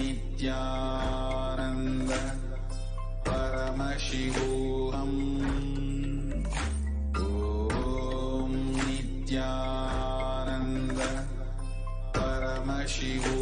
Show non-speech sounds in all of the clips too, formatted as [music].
नित्यानन्द परमशिवोऽहम् ॐ नित्यानन्द परमशिवोऽहम्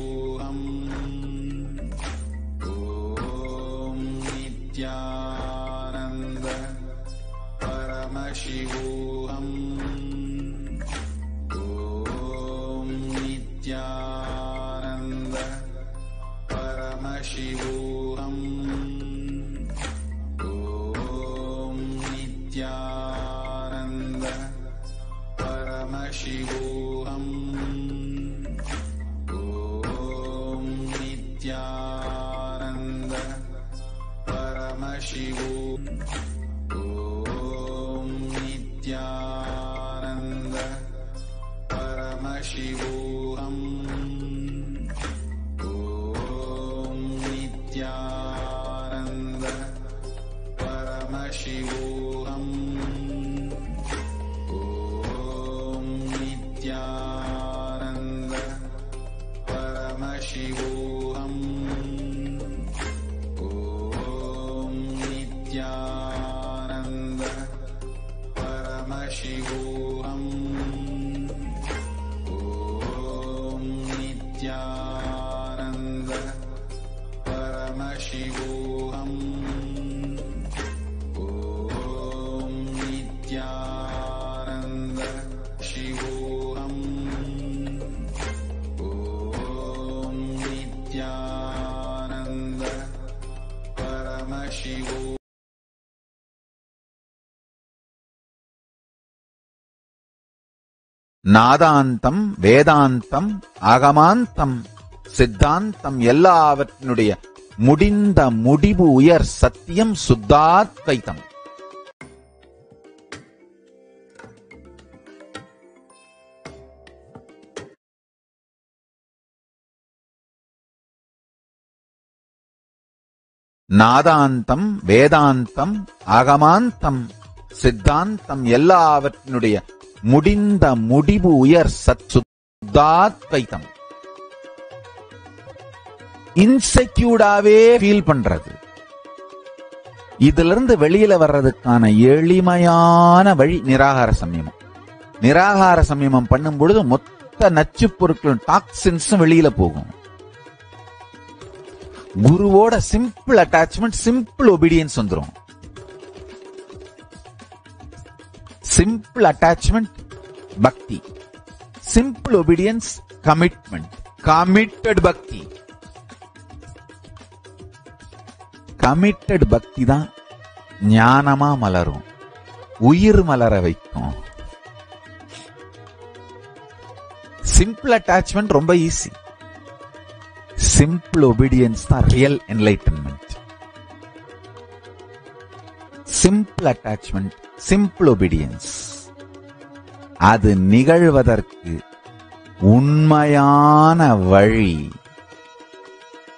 நாதாந்தம் வேதாந்தம் அகமாந்தம் சித்தாந்தம் எல்லாவற்றினுடைய முடிந்த முடிவு உயர் சத்தியம் சுத்தாத்வைத்தம் நாதாந்தம் வேதாந்தம் அகமாந்தம் சித்தாந்தம் எல்லாவற்றினுடைய முடிந்த முடிவு உயர் சச்சுத்தாத்வைதம் இன்செக்யூர்டாவே ஃபீல் பண்றது. இதுல இருந்து வெளியில வர்றதுக்கான எளிமையான வழி நிராகார சமயமம். நிராகார சமயமம் பண்ணும் பொழுது மொத்த நச்சு பொருட்களும் டாக்ஸின்ஸும் வெளியில போகும். குருவோட சிம்பிள் அட்டாச்மெண்ட் சிம்பிள் ஒபீடியன்ஸ் வந்துரும். சிம்பிள் அட்டாச்மெண்ட் பக்தி சிம்பிள் ஒபீடியன்ஸ் கமிட்மெண்ட் கமிட்டட் பக்தி கமிட்டட் பக்தி தான் ஞானமா மலரும். உயிர் மலர வைக்கும். சிம்பிள் அட்டாச்மெண்ட் ரொம்ப ஈஸி சிம்பிள் ஒபீடியன்ஸ் தான் real enlightenment simple attachment simple obedience அது நிகழ்வதற்கு உண்மையான வழி.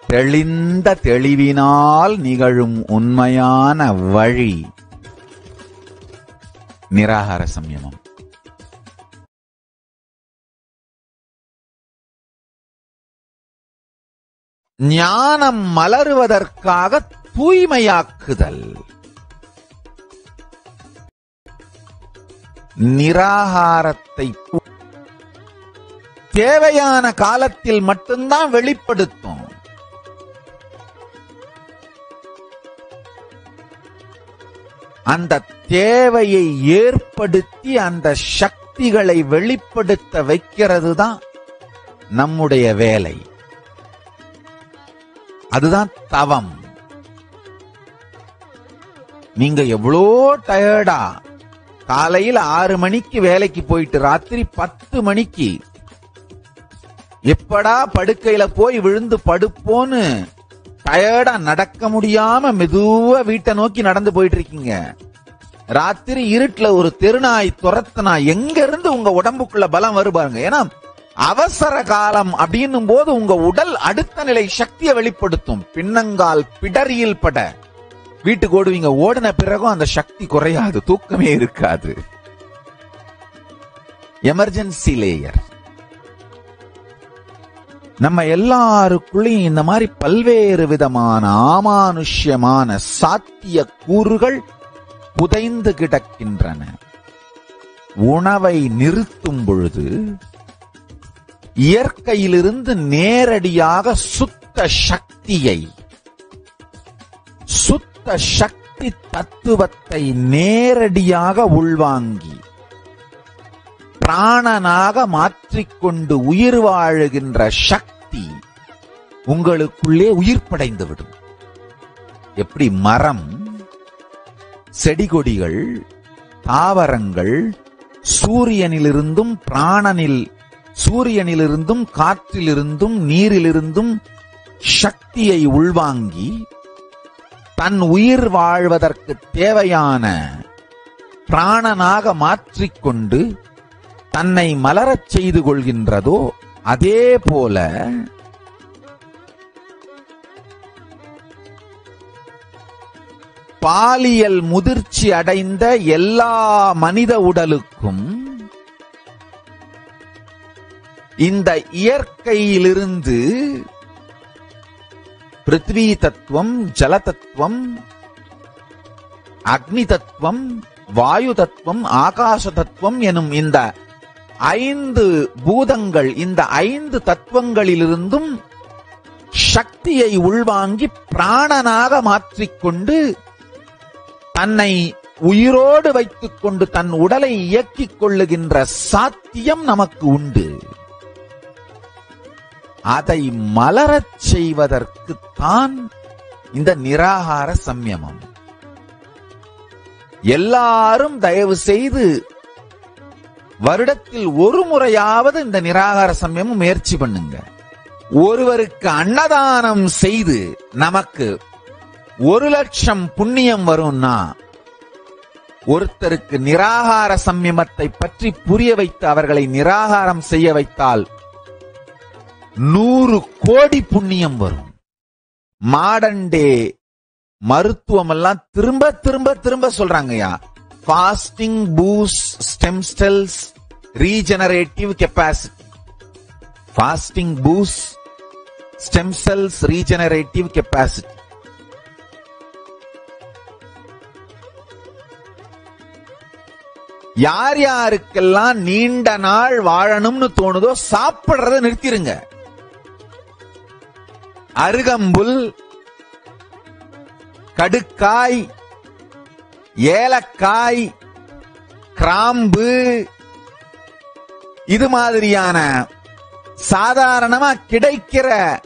தெளிந்த தெளிவினால் நிகழும் உண்மையான வழி. நிராகார சம்யமம். ஞானம் மலருவதற்காக தூய்மையாக்குதல். நிராகாரத்தை தேவையான காலத்தில் மட்டும்தான் வெளிப்படுத்தும். அந்த தேவையை ஏற்படுத்தி அந்த சக்திகளை வெளிப்படுத்த வைக்கிறது தான் நம்முடைய வேலை. அதுதான் தவம். நீங்க எவ்வளோ டயர்டா காலையில ஆறு மணிக்கு வேலைக்கு போயிட்டு ராத்திரி பத்து மணிக்கு. எப்படா படுக்கையில போய் விழுந்து படுப்போன்னு டயர்டா நடக்க முடியாம மெதுவா வீட்டை நோக்கி நடந்து போயிட்டு இருக்கீங்க ராத்திரி இருட்டுல ஒரு தெருநாய் துரத்தனா எங்க இருந்து உங்க உடம்புக்குள்ள பலம் வருபாருங்க ஏன்னா அவசர காலம் அப்படின்னும் போது உங்க உடல் அடுத்த நிலை சக்தியை வெளிப்படுத்தும். பின்னங்கால் பிடரியில் பட. வீட்டுக்கு ஓடுவீங்க. ஓடின பிறகும் அந்த சக்தி குறையாது. தூக்கமே இருக்காது. எமர்ஜென்சி லேயர் நம்ம எல்லாருக்குள்ளேயும் இந்த மாதிரி பல்வேறு விதமான ஆமானுஷ்யமான சாத்திய கூறுகள் புதைந்து கிடக்கின்றன. உணவை நிறுத்தும் பொழுது இயற்கையிலிருந்து நேரடியாக சுத்த சக்தியை சுத்த சக்தி தத்துவத்தை நேரடியாக உள்வாங்கி பிராணனாக மாற்றிக்கொண்டு உயிர் வாழுகின்ற சக்தி உங்களுக்குள்ளே உயிர்ப்படைந்துவிடும் எப்படி? மரம் செடி கொடிகள் தாவரங்கள் சூரியனிலிருந்தும் பிராணனில் சூரியனிலிருந்தும் காற்றிலிருந்தும் நீரிலிருந்தும் சக்தியை உள்வாங்கி தன் உயிர் வாழ்வதற்கு தேவையான பிராணனாக மாற்றிக்கொண்டு தன்னை மலரச் செய்து கொள்கின்றதோ அதே போல பாலியல் முதிர்ச்சி அடைந்த எல்லா மனித உடலுக்கும் இந்த இயற்கையிலிருந்து பிருத்வி தத்துவம் ஜல தத்துவம் அக்னி தத்துவம் வாயு தத்துவம் ஆகாச தத்துவம் எனும் இந்த ஐந்து பூதங்கள் இந்த ஐந்து தத்துவங்களிலிருந்தும் சக்தியை உள்வாங்கி பிராணனாக மாற்றிக்கொண்டு தன்னை உயிரோடு வைத்துக் கொண்டு தன் உடலை இயக்கிக் கொள்ளுகின்ற சாத்தியம் நமக்கு உண்டு. அதை மலரச் செய்வதற்கு தான் இந்த நிராகார சம்யமம். எல்லாரும் தயவு செய்து வருடத்தில் ஒரு முறையாவது இந்த நிராகார சமயமும் முயற்சி பண்ணுங்க. ஒருவருக்கு அன்னதானம் செய்து நமக்கு ஒரு லட்சம் புண்ணியம் வரும்னா ஒருத்தருக்கு நிராகார சம்யமத்தை பற்றி புரிய வைத்து அவர்களை நிராகாரம் செய்ய வைத்தால் நூறு கோடி புண்ணியம் வரும். மாடண்டே டே மருத்துவம் எல்லாம் திரும்ப திரும்ப திரும்ப சொல்றாங்கய்யா. Fasting boost stem cells regenerative capacity fasting boost stem cells regenerative capacity யார் யாருக்கெல்லாம் நீண்ட நாள் வாழணும்னு தோணுதோ சாப்பிடுறத நிறுத்திருங்க. அருகம்புல் கடுக்காய் ஏலக்காய் கிராம்பு இது மாதிரியான சாதாரணமா கிடைக்கிற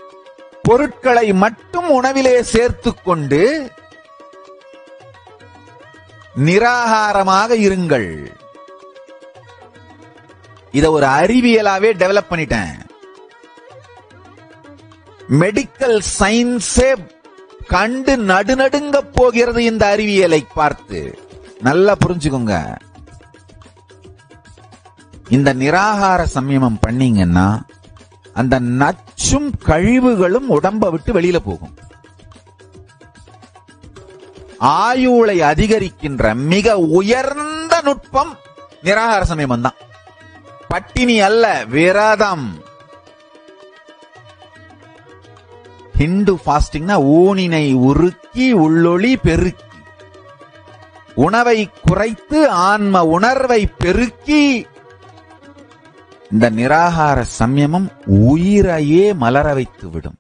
பொருட்களை மட்டும் உணவிலே சேர்த்து கொண்டு நிராகாரமாக இருங்கள். இத ஒரு அறிவியலாவே டெவலப் பண்ணிட்டேன். மெடிக்கல் சயின்ஸே கண்டு நடுநடுங்க போகிறது இந்த அறிவியலை பார்த்து. நல்லா புரிஞ்சுக்கோங்க. இந்த நிராகார சம்யமம் பண்ணீங்கன்னா அந்த நச்சும் கழிவுகளும் உடம்ப விட்டு வெளியில போகும். ஆயுளை அதிகரிக்கின்ற மிக உயர்ந்த நுட்பம் நிராகார சமயம் தான் பட்டினி அல்ல விரதம். ஹிந்து ஃபாஸ்டிங்னா ஊனினை உருக்கி உள்ளொளி பெருக்கி. உணவை குறைத்து ஆன்ம உணர்வை பெருக்கி. இந்த நிராகார சம்யமம் உயிரையே மலர வைத்து விடும்.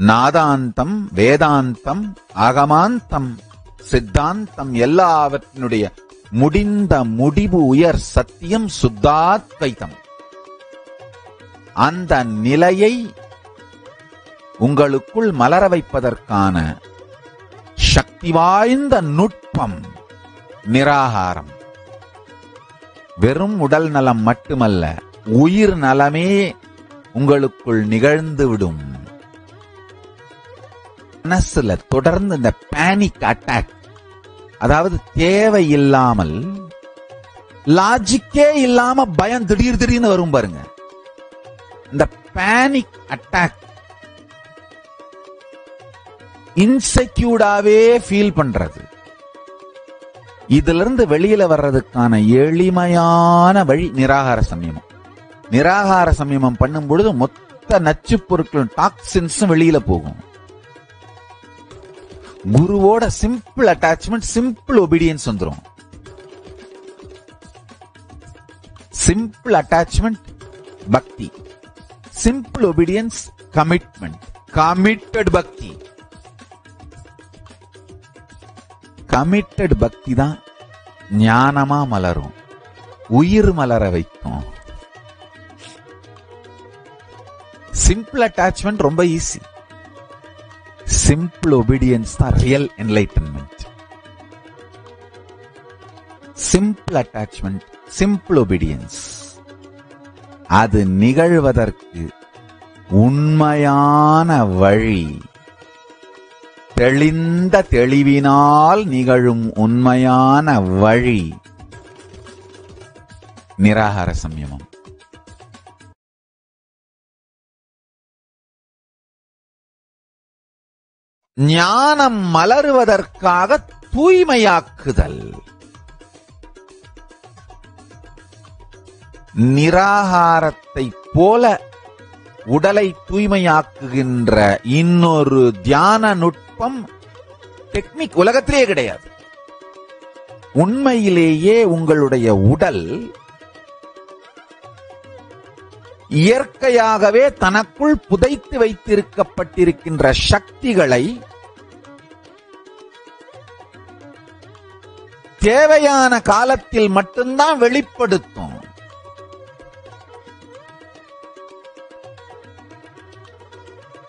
நாதாந்தம் வேதாந்தம் அகமாந்தம் சித்தாந்தம் எல்லாவற்றினுடைய முடிந்த முடிவு உயர் சத்தியம் சுத்தாத்வைத்தம் அந்த நிலையை உங்களுக்குள் மலர வைப்பதற்கான சக்தி வாய்ந்த நுட்பம் நிராகாரம். வெறும் உடல் நலம் மட்டுமல்ல உயிர் நலமே உங்களுக்குள் நிகழ்ந்துவிடும் மனசுல தொடர்ந்து இந்த பேனிக் அட்டாக் அதாவது தேவை இல்லாமல் லாஜிக்கே இல்லாம பயம் திடீர் திடீர்னு வரும் பாருங்க. இந்த பேனிக் அட்டாக் இன்செக்யூர்டாவே ஃபீல் பண்றது. இதுல இருந்து வெளியில வர்றதுக்கான எளிமையான வழி நிராகார சமயமம். நிராகார சமயமம் பண்ணும் பொழுது மொத்த நச்சு பொருட்களும் டாக்ஸின்ஸும் வெளியில போகும். குருவோட சிம்பிள் அட்டாச்மெண்ட் சிம்பிள் ஒபீடியன்ஸ் வந்துரும். சிம்பிள் அட்டாச்மெண்ட் பக்தி சிம்பிள் ஒபீடியன்ஸ் கமிட்மெண்ட் கமிட்டட் பக்தி கமிட்டட் பக்தி தான் ஞானமா மலரும். உயிர் மலர வைக்கும். சிம்பிள் அட்டாச்மெண்ட் ரொம்ப ஈஸி சிம்பிள் ஒபீடியன்ஸ் தான் real enlightenment simple attachment simple obedience அது நிகழ்வதற்கு உண்மையான வழி. தெளிந்த தெளிவினால் நிகழும் உண்மையான வழி. நிராகார சம்யமம். ஞானம் மலருவதற்காக தூய்மையாக்குதல். நிராகாரத்தை போல உடலை தூய்மையாக்குகின்ற இன்னொரு தியான நுட்பம் டெக்னிக் உலகத்திலேயே கிடையாது. உண்மையிலேயே உங்களுடைய உடல் இயற்கையாகவே தனக்குள் புதைத்து வைத்திருக்கப்பட்டிருக்கின்ற சக்திகளை தேவையான காலத்தில் மட்டும்தான் வெளிப்படுத்தும்.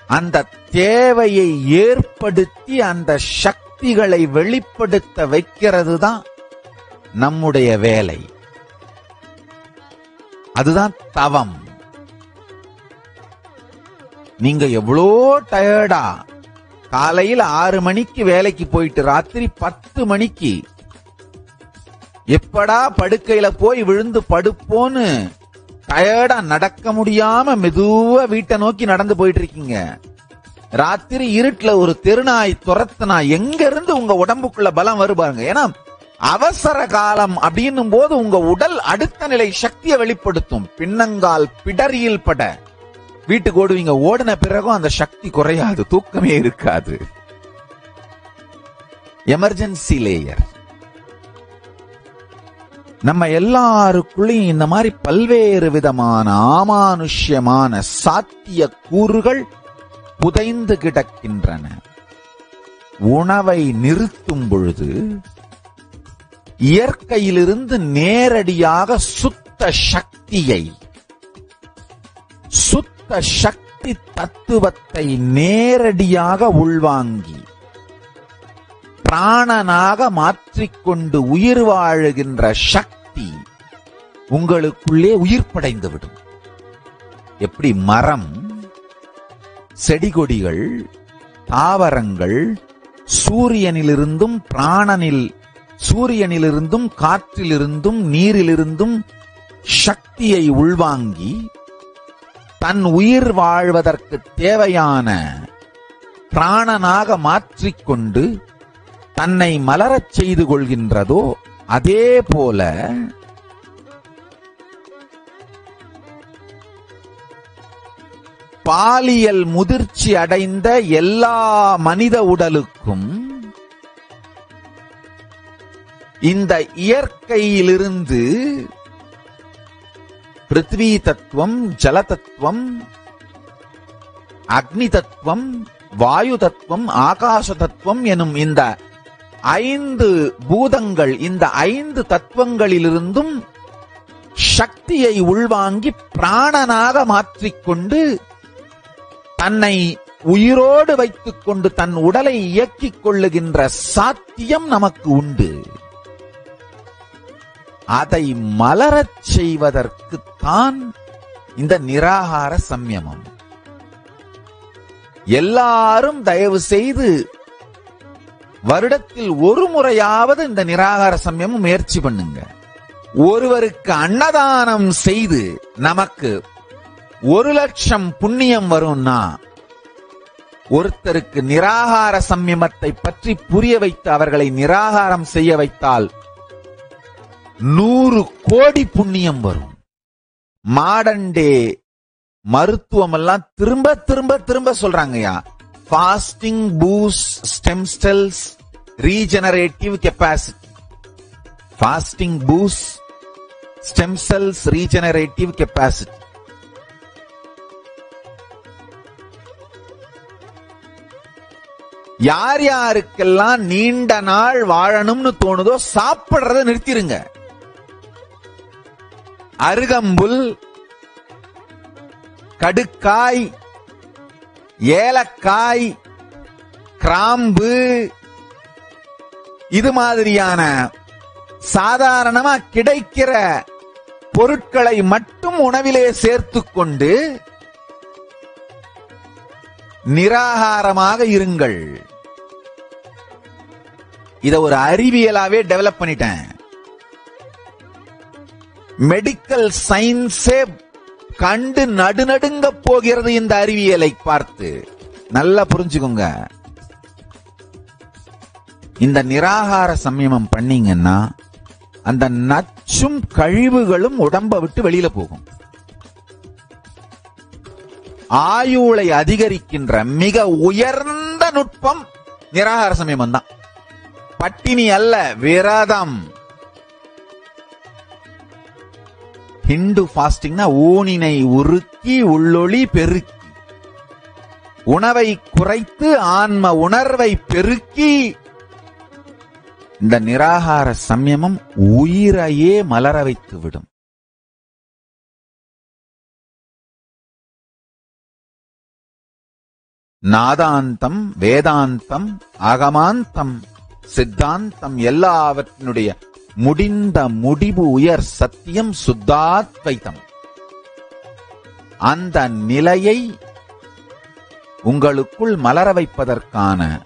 அந்த தேவையை ஏற்படுத்தி அந்த சக்திகளை வெளிப்படுத்த வைக்கிறது தான் நம்முடைய வேலை. அதுதான் தவம். நீங்க எவ்வளோ டயர்டா காலையில் ஆறு மணிக்கு வேலைக்கு போயிட்டு ராத்திரி பத்து மணிக்கு. எப்படா படுக்கையில போய் விழுந்து படுப்போன்னு டயர்டா நடக்க முடியாம மெதுவா வீட்டை நோக்கி நடந்து போயிட்டு இருக்கீங்க ராத்திரி இருட்டுல ஒரு தெருநாய் துரத்துனா எங்க இருந்து உங்க உடம்புக்குள்ள பலம் வரும் பாருங்க. ஏன்னா அவசர காலம் அப்படின்னும் போது உங்க உடல் அடுத்த நிலை சக்தியை வெளிப்படுத்தும். பின்னங்கால் பிடரியில் பட. வீட்டுக்கு ஓடுவீங்க. ஓடின பிறகும் அந்த சக்தி குறையாது. தூக்கமே இருக்காது. எமர்ஜென்சி லேயர் நம்ம எல்லாருக்குள்ளேயும் இந்த மாதிரி பல்வேறு விதமான ஆமானுஷ்யமான சாத்திய கூறுகள் புதைந்து கிடக்கின்றன. உணவை நிறுத்தும் பொழுது இயற்கையிலிருந்து நேரடியாக சுத்த சக்தியை சுத்த சக்தி தத்துவத்தை நேரடியாக உள்வாங்கி பிராணனாக மாற்றிக்கொண்டு உயிர் வாழுகின்ற சக்தி உங்களுக்குள்ளே உயிர் படைந்துவிடும் எப்படி மரம் செடி கொடிகள் தாவரங்கள் சூரியனிலிருந்தும் பிராணனில் சூரியனிலிருந்தும் காற்றிலிருந்தும் நீரிலிருந்தும் சக்தியை உள்வாங்கி தன் உயிர் வாழ்வதற்கு தேவையான பிராணனாக மாற்றிக்கொண்டு தன்னை மலரச் செய்து கொள்கின்றதோ அதே போல பாலியல் முதிர்ச்சி அடைந்த எல்லா மனித உடலுக்கும் இந்த இயற்கையிலிருந்து பிருத்வி தத்துவம் ஜல தத்துவம் அக்னி தத்துவம் வாயு தத்துவம் ஆகாச தத்துவம் எனும் இந்த ஐந்து பூதங்கள் இந்த ஐந்து தத்துவங்களிலிருந்தும் சக்தியை உள்வாங்கி பிராணனாக மாற்றிக்கொண்டு தன்னை உயிரோடு வைத்துக் கொண்டு தன் உடலை இயக்கிக் கொள்ளுகின்ற சாத்தியம் நமக்கு உண்டு. அதை மலரச் செய்வதற்குத்தான் இந்த நிராகார சம்யமம். எல்லாரும் தயவு செய்து வருடத்தில் ஒரு முறையாவது இந்த நிராகார சமயமும் முயற்சி பண்ணுங்க. ஒருவருக்கு அன்னதானம் செய்து நமக்கு ஒரு லட்சம் புண்ணியம் வரும்னா ஒருத்தருக்கு நிராகார சம்யமத்தை பற்றி புரிய வைத்து அவர்களை நிராகாரம் செய்ய வைத்தால் நூறு கோடி புண்ணியம் வரும். மாடண்டே டே மருத்துவம் எல்லாம் திரும்ப திரும்ப திரும்ப சொல்றாங்கய்யா. Fasting boost stem cells regenerative capacity fasting boost stem cells regenerative capacity யார் யாருக்கெல்லாம் நீண்ட நாள் வாழணும்னு தோணுதோ சாப்பிடுறத நிறுத்திருங்க. அருகம்புல் கடுக்காய் ஏலக்காய் கிராம்பு இது மாதிரியான சாதாரணமா கிடைக்கிற பொருட்களை மட்டும் உணவிலே சேர்த்து கொண்டு நிராகாரமாக இருங்கள். இத ஒரு அறிவியலாவே டெவலப் பண்ணிட்டேன். மெடிக்கல் சயின்ஸே கண்டு நடுநடுங்க போகிறது இந்த அறிவியலை பார்த்து. நல்லா புரிஞ்சுக்கோங்க. இந்த நிராகார சம்யமம் பண்ணீங்கன்னா அந்த நச்சும் கழிவுகளும் உடம்ப விட்டு வெளியில போகும். ஆயுளை அதிகரிக்கின்ற மிக உயர்ந்த நுட்பம் நிராகார சமயம் தான் பட்டினி அல்ல விரதம். ஹிண்டு ஃபாஸ்டிங்னா ஊனினை உருக்கி உள்ளொளி பெருக்கி. உணவை குறைத்து ஆன்ம உணர்வை பெருக்கி. இந்த நிராகார சம்யமம் உயிரையே மலர வைத்து விடும். நாதாந்தம் வேதாந்தம் அகமாந்தம் சித்தாந்தம் எல்லாவற்றினுடைய முடிந்த முடிவு உயர் சத்தியம் சுத்தாத்வைத்தம். அந்த நிலையை உங்களுக்குள் மலர வைப்பதற்கான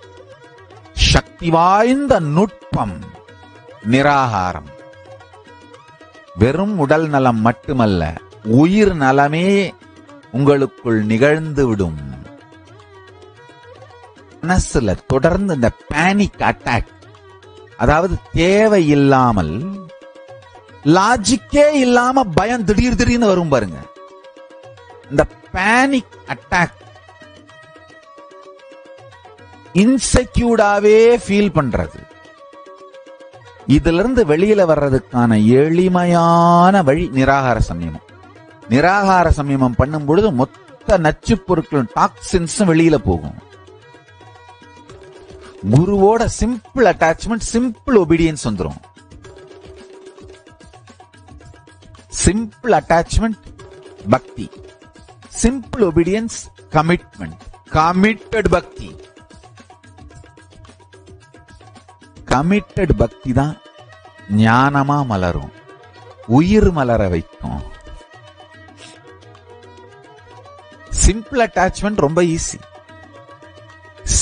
சக்தி வாய்ந்த நுட்பம் நிராகாரம். வெறும் உடல் நலம் மட்டுமல்ல உயிர் நலமே உங்களுக்குள் நிகழ்ந்துவிடும். மனசுல தொடர்ந்து இந்த பேனிக் அட்டாக் அதாவது தேவை இல்லாமல் லாஜிக்கே இல்லாம பயம் திடீர் திடீர்னு வரும் பாருங்க. இந்த பேனிக் அட்டாக் இன்செக்யூர்டாவே ஃபீல் பண்றது. இதுல இருந்து வெளியில வர்றதுக்கான எளிமையான வழி நிராகார சமயமம். நிராகார சமயமம் பண்ணும் பொழுது மொத்த நச்சு பொருட்களும் டாக்ஸின்ஸும் வெளியில போகும். குருவோட சிம்பிள் அட்டாச்மெண்ட் சிம்பிள் ஒபீடியன்ஸ் வந்துரும். சிம்பிள் அட்டாச்மெண்ட் பக்தி சிம்பிள் ஒபீடியன்ஸ் கமிட்மெண்ட் கமிட்டட் பக்தி கமிட்டட் பக்தி தான் ஞானமா மலரும். உயிர் மலர வைக்கும். சிம்பிள் அட்டாச்மெண்ட் ரொம்ப ஈஸி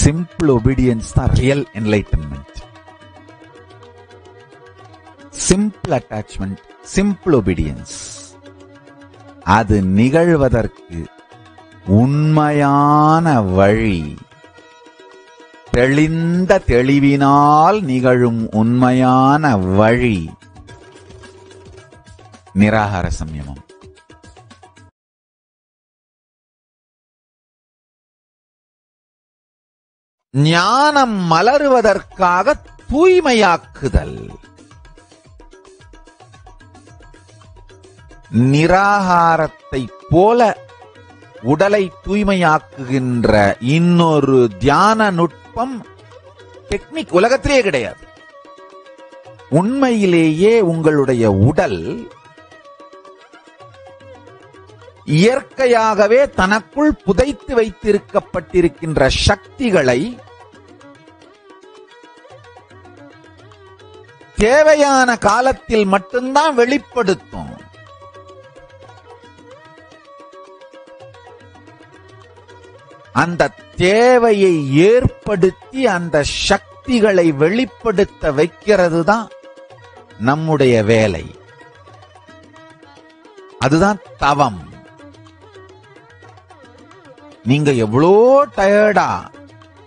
சிம்பிள் ஒபீடியன்ஸ் தான் real enlightenment simple attachment simple obedience அது நிகழ்வதற்கு உண்மையான வழி. தெளிந்த தெளிவினால் நிகழும் உண்மையான வழி. நிராகார சம்யமம். ஞானம் மலருவதற்காக தூய்மையாக்குதல். நிராகாரத்தை போல உடலை தூய்மையாக்குகின்ற இன்னொரு தியான நுட்பம் டெக்னிக் உலகத்திலே கிடையாது. உண்மையிலேயே உங்களுடைய உடல் இயற்கையாகவே தனக்குள் புதைத்து வைத்திருக்கப்பட்டிருக்கின்ற சக்திகளை தேவையான காலத்தில் மட்டும்தான் வெளிப்படுத்தும். அந்த தேவையை ஏற்படுத்தி அந்த சக்திகளை வெளிப்படுத்த வைக்கிறது தான் நம்முடைய வேலை. அதுதான் தவம். நீங்க எவ்வளோ டயர்டா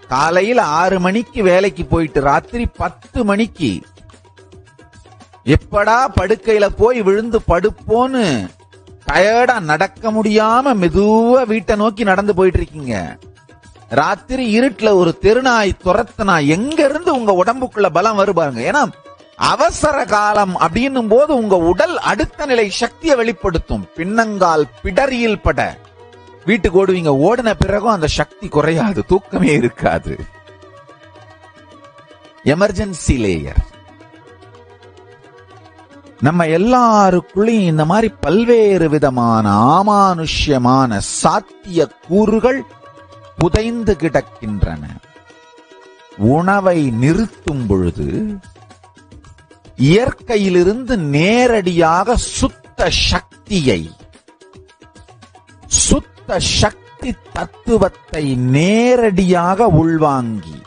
காலையில் ஆறு மணிக்கு வேலைக்கு போயிட்டு ராத்திரி பத்து மணிக்கு எப்படா படுக்கையில போய் விழுந்து படுப்போன்னு டயர்டா நடக்க முடியாம மெதுவா வீட்டை நோக்கி நடந்து போயிட்டு இருக்கீங்க ராத்திரி இருட்டுல ஒரு தெருநாய் துரத்துனா எங்க இருந்து உங்க உடம்புக்குள்ள பலம் வருபாருங்க ஏன்னா அவசர காலம் அப்படின்னும் போது உங்க உடல் அடுத்த நிலை சக்தியை வெளிப்படுத்தும். பின்னங்கால் பிடரியில் பட. வீட்டுக்கு ஓடுவீங்க ஓடின பிறகும் அந்த சக்தி குறையாது தூக்கமே இருக்காது. எமர்ஜென்சி லேயர் நம்ம எல்லாருக்குள்ளேயும் இந்த மாதிரி பல்வேறு விதமான ஆமானுஷ்யமான சாத்திய கூறுகள் புதைந்து கிடக்கின்றன. உணவை நிறுத்தும் பொழுது இயற்கையிலிருந்து நேரடியாக சுத்த சக்தியை சுத்த சக்தி தத்துவத்தை நேரடியாக உள்வாங்கி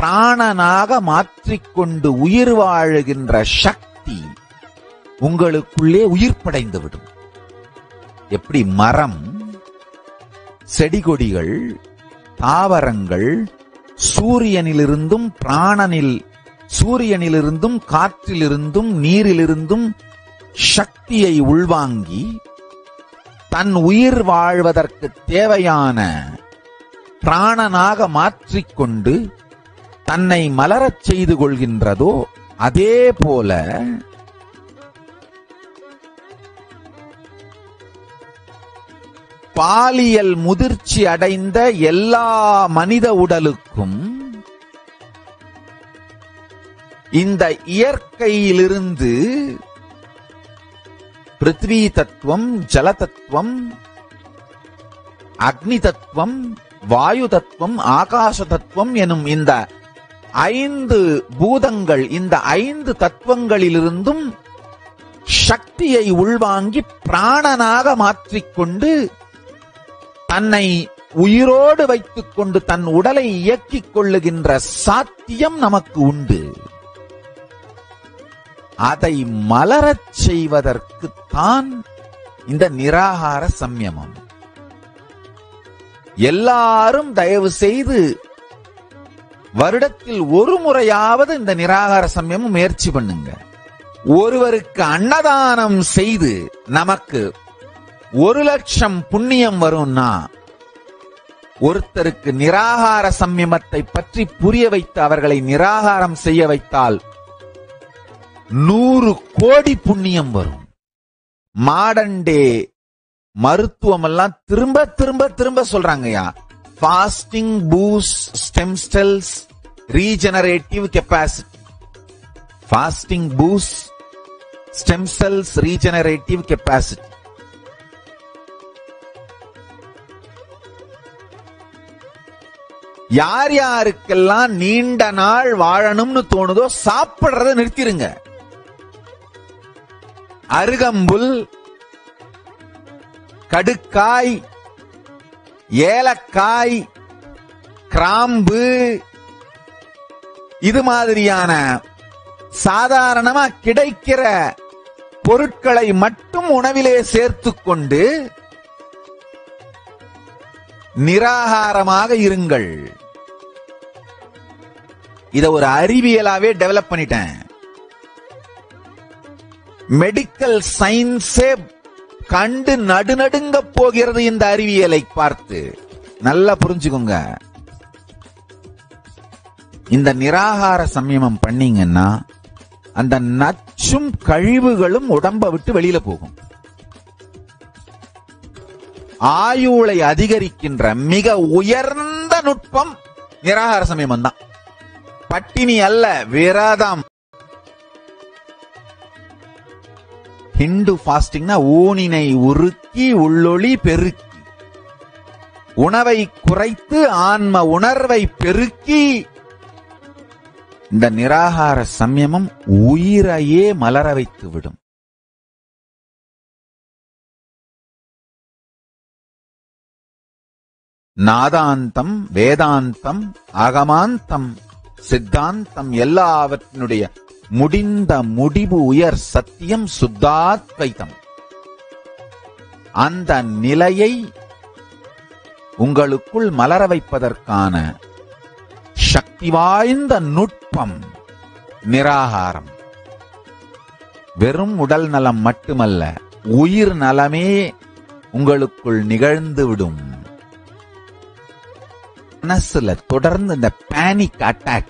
பிராணனாக மாற்றிக்கொண்டு உயிர் வாழுகின்ற சக்தி உங்களுக்குள்ளே உயிர்ப்படைந்துவிடும். விடும் எப்படி மரம் செடி கொடிகள் தாவரங்கள் சூரியனிலிருந்தும் பிராணனில் சூரியனிலிருந்தும் காற்றிலிருந்தும் நீரிலிருந்தும் சக்தியை உள்வாங்கி தன் உயிர் வாழ்வதற்கு தேவையான பிராணனாக மாற்றிக்கொண்டு தன்னை மலரச் செய்து கொள்கின்றதோ அதே போல பாலியல் முதிர்ச்சி அடைந்த எல்லா மனித உடலுக்கும் இந்த இயற்கையிலிருந்து பிருத்வி தத்துவம் ஜல தத்துவம் அக்னி தத்துவம் வாயு தத்துவம் ஆகாச தத்துவம் எனும் இந்த ஐந்து பூதங்கள் இந்த ஐந்து தத்துவங்களிலிருந்தும் சக்தியை உள்வாங்கி பிராணனாக மாற்றிக்கொண்டு தன்னை உயிரோடு வைத்துக் கொண்டு தன் உடலை இயக்கிக் கொள்ளுகின்ற சாத்தியம் நமக்கு உண்டு. அதை மலரச் செய்வதற்குத்தான் இந்த நிராகார சம்யமம். எல்லாரும் தயவு செய்து வருடத்தில் ஒரு முறையாவது இந்த நிராகார சமயமும் முயற்சி பண்ணுங்க. ஒருவருக்கு அன்னதானம் செய்து நமக்கு ஒரு லட்சம் புண்ணியம் வரும்னா ஒருத்தருக்கு நிராகார சம்யமத்தை பற்றி புரிய வைத்து அவர்களை நிராகாரம் செய்ய வைத்தால் நூறு கோடி புண்ணியம் வரும். மாடண்டே டே மருத்துவம் எல்லாம் திரும்ப திரும்ப திரும்ப சொல்றாங்கய்யா. Fasting boost stem cells regenerative capacity fasting boost stem cells regenerative capacity யார் யாருக்கெல்லாம் நீண்ட நாள் வாழணும்னு தோணுதோ சாப்பிடுறத நிறுத்திருங்க. அருகம்புல் கடுக்காய் ஏலக்காய் கிராம்பு இது மாதிரியான சாதாரணமா கிடைக்கிற பொருட்களை மட்டும் உணவிலே சேர்த்துக்கொண்டு நிராகாரமாக இருங்கள். இத ஒரு அறிவியலாவே டெவலப் பண்ணிட்டேன். மெடிக்கல் சயின்ஸே கண்டு நடுநடுங்க போகிறது இந்த அறிவியலை பார்த்து. நல்லா புரிஞ்சுக்கோங்க. இந்த நிராகார சம்யமம் பண்ணீங்கன்னா அந்த நச்சும் கழிவுகளும் உடம்ப விட்டு வெளியில போகும். ஆயுளை அதிகரிக்கின்ற மிக உயர்ந்த நுட்பம் நிராகார சமயம் தான் பட்டினி அல்ல விரதம். ஹிந்து ஃபாஸ்டிங்னா ஊனினை உருக்கி உள்ளொளி பெருக்கி. உணவை குறைத்து ஆன்ம உணர்வை பெருக்கி. இந்த நிராகார சம்யமம் உயிரையே மலர வைத்து விடும் நாதாந்தம் வேதாந்தம் அகமாந்தம் சித்தாந்தம் எல்லாவற்றினுடைய முடிந்த முடிவு உயர் சத்தியம் சுத்தாத்வைத்தம் அந்த நிலையை உங்களுக்குள் மலர வைப்பதற்கான சக்தி வாய்ந்த நுட்பம் நிராகாரம். வெறும் உடல் நலம் மட்டுமல்ல உயிர் நலமே உங்களுக்குள் நிகழ்ந்து விடும். மனசுல தொடர்ந்து இந்த பேனிக் அட்டாக்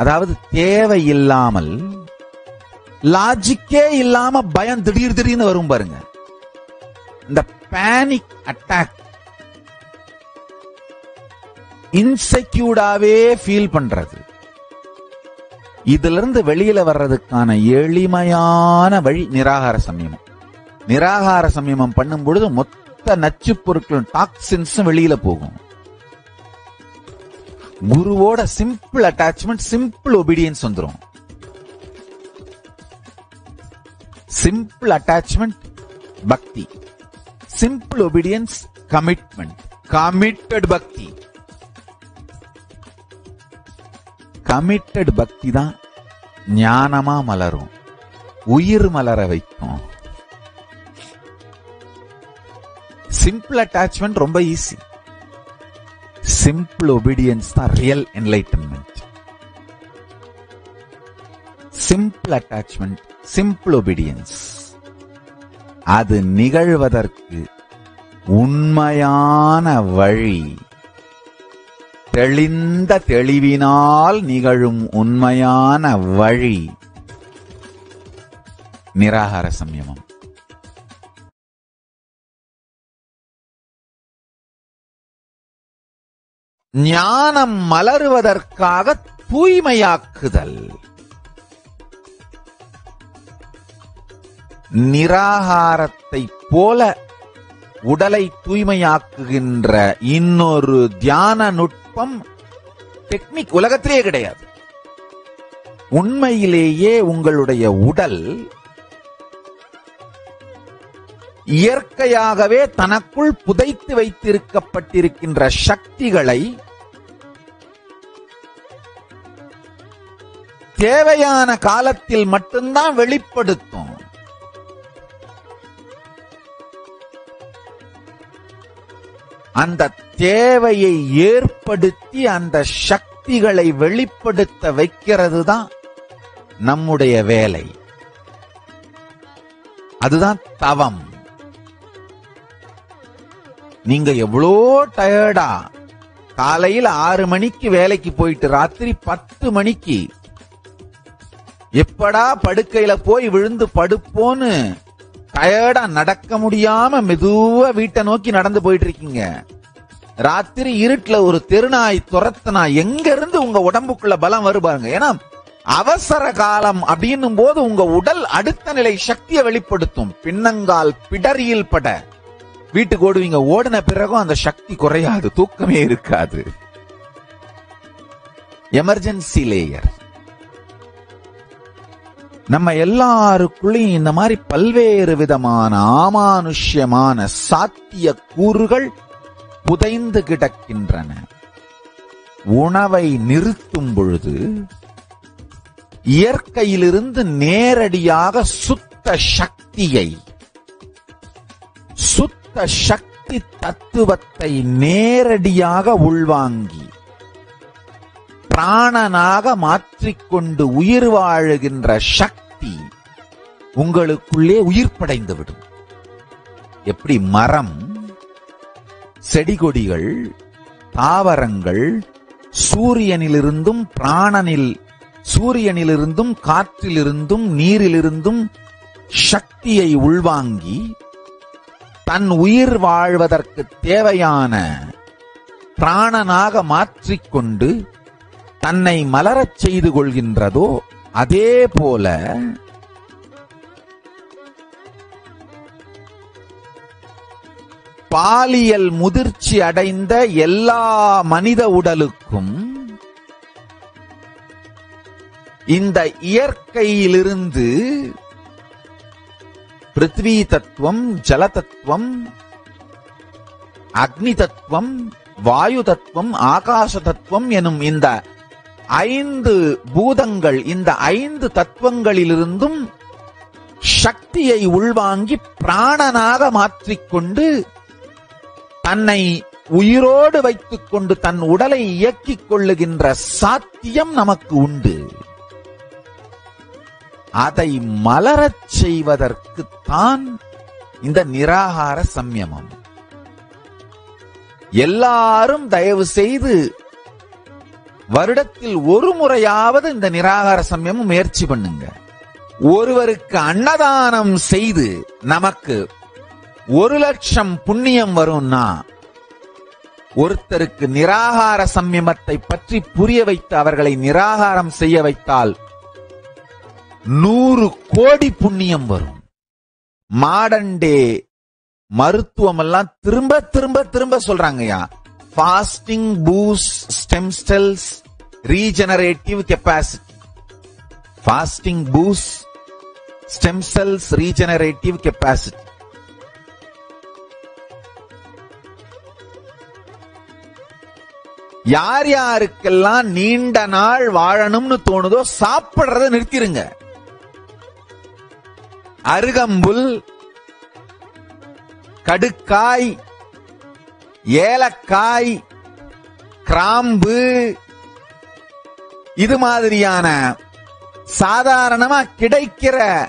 அதாவது தேவை இல்லாமல் லாஜிக்கே இல்லாம பயம் திடீர் திடீர்னு வரும் பாருங்க. இந்த பேனிக் அட்டாக் இன்செக்யூர்டாவே ஃபீல் பண்றது. இதுல இருந்து வெளியில வர்றதுக்கான எளிமையான வழி நிராகார சமயமம் நிராகார சமயமம் பண்ணும் பொழுது மொத்த நச்சு பொருட்களும் டாக்ஸின்ஸும் வெளியில போகும். குருவோட சிம்பிள் அட்டாச்மெண்ட் சிம்பிள் ஒபீடியன்ஸ் வந்துரும். சிம்பிள் அட்டாச்மெண்ட் பக்தி சிம்பிள் ஒபீடியன்ஸ் கமிட்மெண்ட் கமிட்டட் பக்தி கமிட்டட் பக்தி தான் ஞானமா மலரும். உயிர் மலர வைக்கும். சிம்பிள் அட்டாச்மெண்ட் ரொம்ப ஈஸி சிம்பிள் ஒபீடியன்ஸ் தான் real enlightenment simple attachment simple obedience அது நிகழ்வதற்கு உண்மையான வழி. தெளிந்த தெளிவினால் நிகழும் உண்மையான வழி. நிராகார சம்யமம். ஞானம் மலருவதற்காக தூய்மையாக்குதல். நிராகாரத்தை போல உடலை தூய்மையாக்குகின்ற இன்னொரு தியான நுட்பம் டெக்னிக் உலகத்திலேயே கிடையாது. உண்மையிலேயே உங்களுடைய உடல் இயற்கையாகவே தனக்குள் புதைத்து வைத்திருக்கப்பட்டிருக்கின்ற சக்திகளை தேவையான காலத்தில் மட்டும்தான் வெளிப்படுத்தும். அந்த தேவையை ஏற்படுத்தி அந்த சக்திகளை வெளிப்படுத்த வைக்கிறது தான் நம்முடைய வேலை. அதுதான் தவம். நீங்க எவ்வளோ டயர்டா காலையில் ஆறு மணிக்கு வேலைக்கு போயிட்டு ராத்திரி பத்து மணிக்கு. எப்படா படுக்கையில போய் விழுந்து படுப்போன்னு டயர்டா நடக்க முடியாம மெதுவா வீட்டை நோக்கி நடந்து போயிட்டு இருக்கீங்க ராத்திரி இருட்டுல ஒரு தெருநாய் துரத்துனா எங்க இருந்து உங்க உடம்புக்குள்ள பலம் வரும் பாருங்க. ஏன்னா அவசர காலம் அப்படின்னும் போது உங்க உடல் அடுத்த நிலை சக்தியை வெளிப்படுத்தும். பின்னங்கால் பிடரியில் பட. வீட்டுக்கு ஓடுவீங்க. ஓடின பிறகும் அந்த சக்தி குறையாது. தூக்கமே இருக்காது. எமர்ஜென்சி லேயர் நம்ம எல்லாருக்குள்ளேயும் இந்த மாதிரி பல்வேறு விதமான ஆமானுஷ்யமான சாத்திய கூறுகள் புதைந்து கிடக்கின்றன. உணவை நிறுத்தும் பொழுது இயற்கையிலிருந்து நேரடியாக சுத்த சக்தியை சுத்த சக்தி தத்துவத்தை நேரடியாக உள்வாங்கி பிராணனாக மாற்றிக்கொண்டு உயிர் வாழுகின்ற சக்தி உங்களுக்குள்ளே உயிர் படைந்து விடும் எப்படி மரம் செடி கொடிகள் தாவரங்கள் சூரியனிலிருந்தும் பிராணனில் சூரியனிலிருந்தும் காற்றிலிருந்தும் நீரிலிருந்தும் சக்தியை உள்வாங்கி தன் உயிர் வாழ்வதற்கு தேவையான பிராணனாக மாற்றிக்கொண்டு தன்னை மலரச் செய்து கொள்கின்றதோ அதே போல பாலியல் முதிர்ச்சி அடைந்த எல்லா மனித உடலுக்கும் இந்த இயற்கையிலிருந்து பிருத்வி தத்துவம் ஜல தத்துவம் அக்னி தத்துவம் வாயு தத்துவம் ஆகாச தத்துவம் எனும் இந்த ஐந்து பூதங்கள் இந்த ஐந்து தத்துவங்களிலிருந்தும் சக்தியை உள்வாங்கி பிராணனாக மாற்றிக்கொண்டு தன்னை உயிரோடு வைத்துக் கொண்டு தன் உடலை இயக்கிக் கொள்ளுகின்ற சாத்தியம் நமக்கு உண்டு. அதை மலரச் செய்வதற்குத்தான் இந்த நிராகார சம்யமம். எல்லாரும் தயவு செய்து வருடத்தில் ஒரு முறையாவது இந்த நிராகார சமயமும் முயற்சி பண்ணுங்க. ஒருவருக்கு அன்னதானம் செய்து நமக்கு ஒரு லட்சம் புண்ணியம் வரும்னா ஒருத்தருக்கு நிராகார சம்யமத்தை பற்றி புரிய வைத்து அவர்களை நிராகாரம் செய்ய வைத்தால் நூறு கோடி புண்ணியம் வரும். மாடர்ன் டே மருத்துவம் எல்லாம் திரும்ப திரும்ப திரும்ப சொல்றாங்கய்யா. Fasting boost stem cells regenerative capacity fasting boost stem cells regenerative capacity யார் யாருக்கெல்லாம் நீண்ட நாள் வாழணும்னு தோணுதோ சாப்பிடுறத நிறுத்திருங்க. அருகம்புல் கடுக்காய் ஏலக்காய் கிராம்பு இது மாதிரியான சாதாரணமா கிடைக்கிற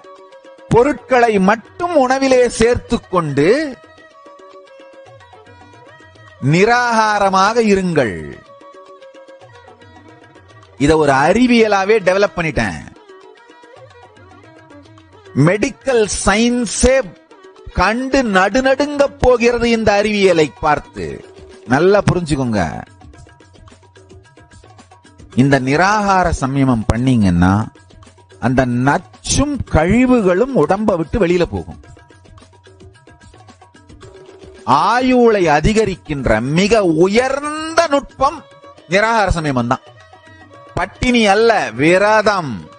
பொருட்களை மட்டும் உணவிலே சேர்த்து கொண்டு நிராகாரமாக இருங்கள். இத ஒரு அறிவியலாவே டெவலப் பண்ணிட்டேன். மெடிக்கல் சயின்ஸே கண்டு நடுநடுங்க போகிறது இந்த அறிவியலை பார்த்து. நல்லா புரிஞ்சுக்கோங்க. இந்த நிராகார சம்யமம் பண்ணீங்கன்னா அந்த நச்சும் கழிவுகளும் உடம்ப விட்டு வெளியில போகும். ஆயுளை அதிகரிக்கின்ற மிக உயர்ந்த நுட்பம் நிராகார சமயம் தான் பட்டினி அல்ல விரதம்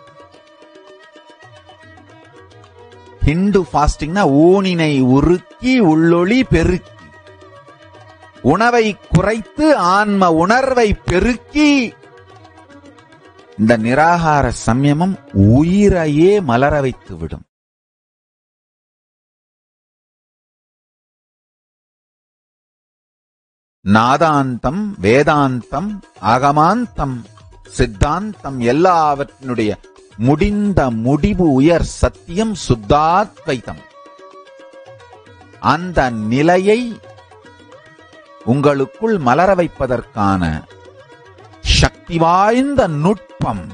ஹிந்து ஃபாஸ்டிங்னா ஊனினை உருக்கி உள்ளொளி பெருக்கி. உணவை குறைத்து ஆன்ம உணர்வை பெருக்கி. இந்த நிராகார சம்யமம் உயிரையே மலர வைத்து விடும். நாதாந்தம் வேதாந்தம் ஆகமாந்தம் சித்தாந்தம் எல்லாவற்றினுடைய முடிந்த முடிவு உயர் சத்தியம் சுத்தாத்வைதம் அந்த நிலையை உங்களுக்குள் மலர வைப்பதற்கான சக்தி வாய்ந்த நுட்பம்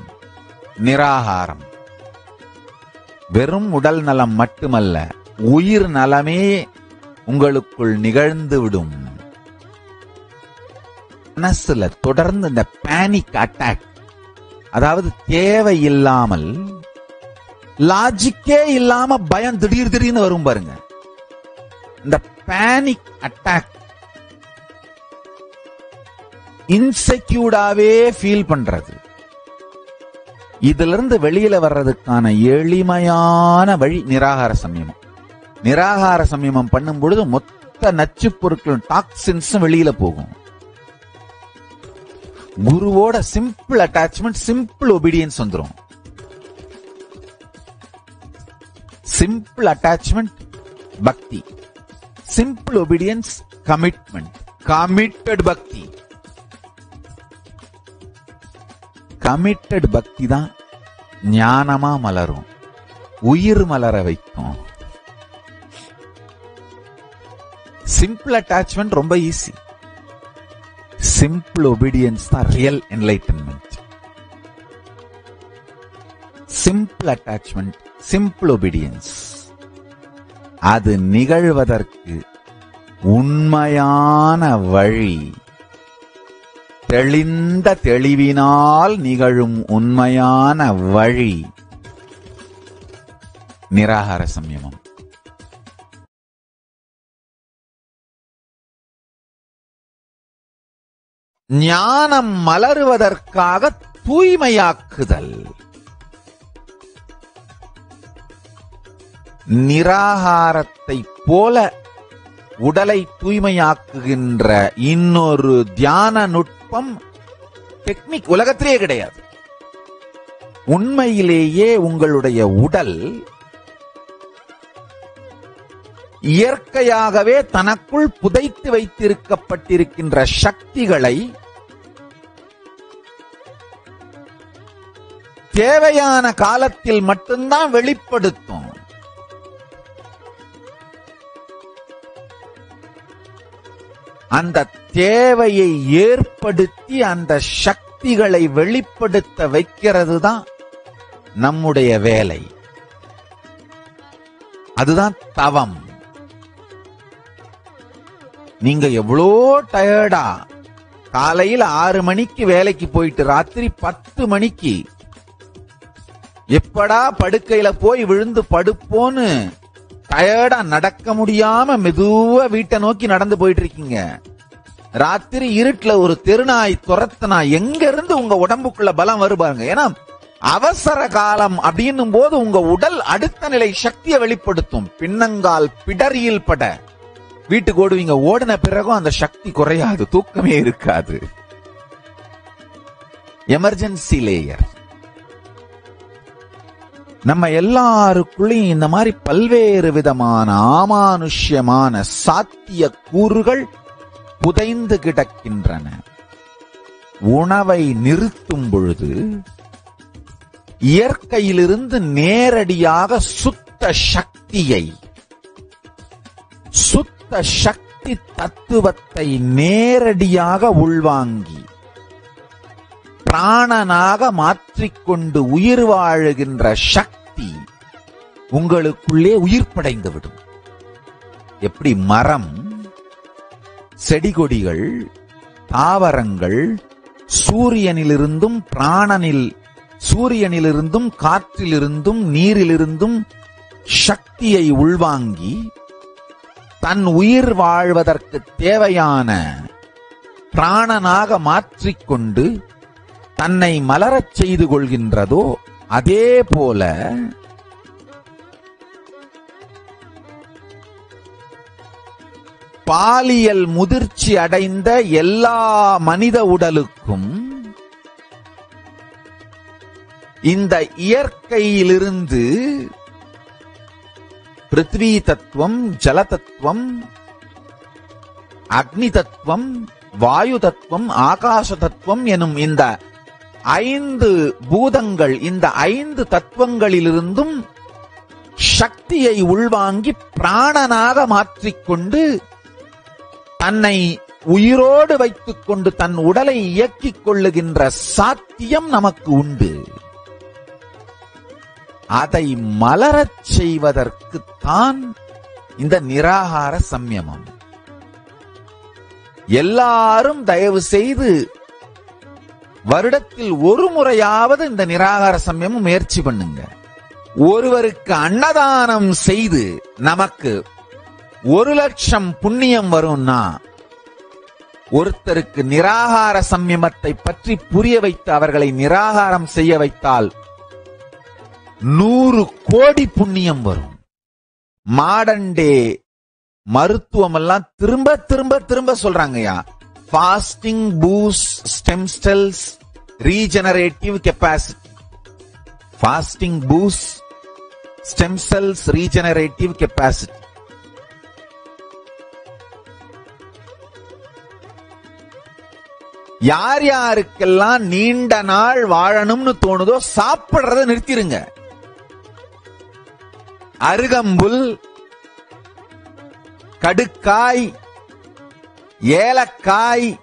நிராகாரம். வெறும் உடல் நலம் மட்டுமல்ல உயிர் நலமே உங்களுக்குள் நிகழ்ந்துவிடும். மனசுல தொடர்ந்து இந்த பேனிக் அட்டாக் அதாவது தேவை இல்லாமல் லாஜிக்கே இல்லாம பயம் திடீர் திடீர்னு வரும் பாருங்க. இந்த பேனிக் அட்டாக் இன்செக்யூர்டாவே ஃபீல் பண்றது. இதுல இருந்து வெளியில வர்றதுக்கான எளிமையான வழி நிராகார சமயமம். நிராகார சமயமம் பண்ணும் பொழுது மொத்த நச்சு பொருட்களும் டாக்ஸின்ஸும் வெளியில போகும். குருவோட சிம்பிள் அட்டாச்மெண்ட் சிம்பிள் ஒபீடியன்ஸ் வந்துரும். சிம்பிள் அட்டாச்மெண்ட் பக்தி சிம்பிள் ஒபீடியன்ஸ் கமிட்மெண்ட் கமிட்டட் பக்தி கமிட்டட் பக்தி தான் ஞானமா மலரும். உயிர் மலர வைக்கும். சிம்பிள் அட்டாச்மெண்ட் ரொம்ப ஈஸி சிம்பிள் ஒபீடியன்ஸ் தான் real enlightenment simple attachment simple obedience அது நிகழ்வதற்கு உண்மையான வழி. தெளிந்த தெளிவினால் நிகழும் உண்மையான வழி. நிராகார சம்யமம். ஞானம் மலருவதற்காக தூய்மையாக்குதல். நிராகாரத்தை போல உடலை தூய்மையாக்குகின்ற இன்னொரு தியான நுட்பம் டெக்னிக் உலகத்திலேயே கிடையாது. உண்மையிலேயே உங்களுடைய உடல் இயற்கையாகவே தனக்குள் புதைத்து வைத்திருக்கப்பட்டிருக்கின்ற சக்திகளை தேவையான காலத்தில் மட்டும்தான் வெளிப்படுத்தும். அந்த தேவையை ஏற்படுத்தி அந்த சக்திகளை வெளிப்படுத்த வைக்கிறது தான் நம்முடைய வேலை. அதுதான் தவம். நீங்க எவ்வளோ டயர்டா காலையில் ஆறு மணிக்கு வேலைக்கு போயிட்டு ராத்திரி பத்து மணிக்கு. எப்படா படுக்கையில போய் விழுந்து படுப்போன்னு டயர்டா நடக்க முடியாம மெதுவா வீட்டை நோக்கி நடந்து போயிட்டு இருக்கீங்க ராத்திரி இருட்டுல ஒரு தெருநாய் துரத்துனா எங்க இருந்து உங்க உடம்புக்குள்ள பலம் வருவாங்க ஏன்னா அவசர காலம் அப்படின்னும் போது உங்க உடல் அடுத்த நிலை சக்தியை வெளிப்படுத்தும். பின்னங்கால் பிடரியில் பட. வீட்டுக்கு ஓடுவீங்க ஓடின பிறகும் அந்த சக்தி குறையாது தூக்கமே இருக்காது. எமர்ஜென்சி லேயர் நம்ம எல்லாருக்குள்ளேயும் இந்த மாதிரி பல்வேறு விதமான ஆமானுஷ்யமான சாத்திய கூறுகள் புதைந்து கிடக்கின்றன. உணவை நிறுத்தும் பொழுது இயற்கையிலிருந்து நேரடியாக சுத்த சக்தியை சுத்த சக்தி தத்துவத்தை நேரடியாக உள்வாங்கி பிராணனாக மாற்றிக்கொண்டு உயிர் வாழுகின்ற சக்தி உங்களுக்குள்ளே உயிர் விடும் எப்படி மரம் செடி கொடிகள் தாவரங்கள் சூரியனிலிருந்தும் பிராணனில் சூரியனிலிருந்தும் காற்றிலிருந்தும் நீரிலிருந்தும் சக்தியை உள்வாங்கி தன் உயிர் வாழ்வதற்கு தேவையான பிராணனாக மாற்றிக்கொண்டு தன்னை மலரச் செய்து கொள்கின்றதோ அதே போல பாலியல் முதிர்ச்சி அடைந்த எல்லா மனித உடலுக்கும் இந்த இயற்கையிலிருந்து பிருத்வி தத்துவம் ஜல தத்துவம் அக்னி தத்துவம் வாயு தத்துவம் ஆகாச தத்துவம் எனும் இந்த ஐந்து பூதங்கள் இந்த ஐந்து தத்துவங்களிலிருந்தும் சக்தியை உள்வாங்கி பிராணனாக மாற்றிக்கொண்டு தன்னை உயிரோடு வைத்துக் கொண்டு தன் உடலை இயக்கிக் கொள்ளுகின்ற சாத்தியம் நமக்கு உண்டு. அதை மலரச் செய்வதற்குத்தான் இந்த நிராகார சம்யமம். எல்லாரும் தயவு செய்து வருடத்தில் ஒரு முறையாவது இந்த நிராகார சம்யமும் முயற்சி பண்ணுங்க. ஒருவருக்கு அன்னதானம் செய்து நமக்கு ஒரு லட்சம் புண்ணியம் வரும்னா ஒருத்தருக்கு நிராகார சம்யமத்தை பற்றி புரிய வைத்து அவர்களை நிராகாரம் செய்ய வைத்தால் நூறு கோடி புண்ணியம் வரும். மாடர்ன் டே மருத்துவம் எல்லாம் திரும்ப திரும்ப திரும்ப சொல்றாங்கய்யா. Fasting boost stem cells regenerative capacity fasting boost stem cells regenerative capacity யார் யாருக்கெல்லாம் நீண்ட நாள் வாழணும்னு தோணுதோ சாப்பிடுறத நிறுத்திருங்க. அருகம்புல் கடுக்காய் ஏலக்காய்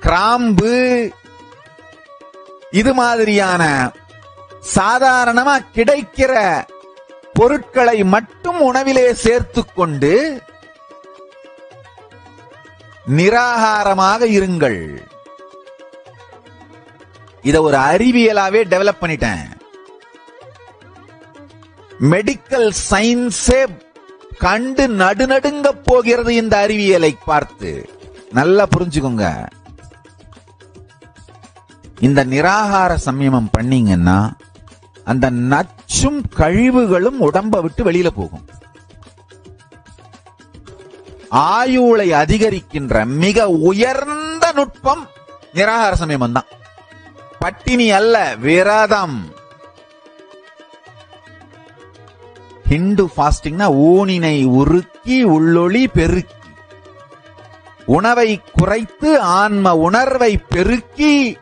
கிராம்பு இது மாதிரியான சாதாரணமா கிடைக்கிற பொருட்களை மட்டும் உணவிலே சேர்த்து கொண்டு நிராகாரமாக இருங்கள். இத ஒரு அறிவியலாவே டெவலப் பண்ணிட்டேன். மெடிக்கல் சயின்ஸே கண்டு நடுநடுங்க போகிறது இந்த அறிவியலை பார்த்து. நல்லா புரிஞ்சுக்கோங்க. இந்த நிராகார சம்யமம் பண்ணீங்கன்னா அந்த நச்சும் கழிவுகளும் உடம்ப விட்டு வெளியில போகும். ஆயுளை அதிகரிக்கின்ற மிக உயர்ந்த நுட்பம் நிராகார சமயம் தான் பட்டினி அல்ல விரதம். ஹிந்து ஃபாஸ்டிங்னா ஊனினை உருக்கி உள்ளொளி பெருக்கி. உணவை குறைத்து ஆன்ம உணர்வை பெருக்கி.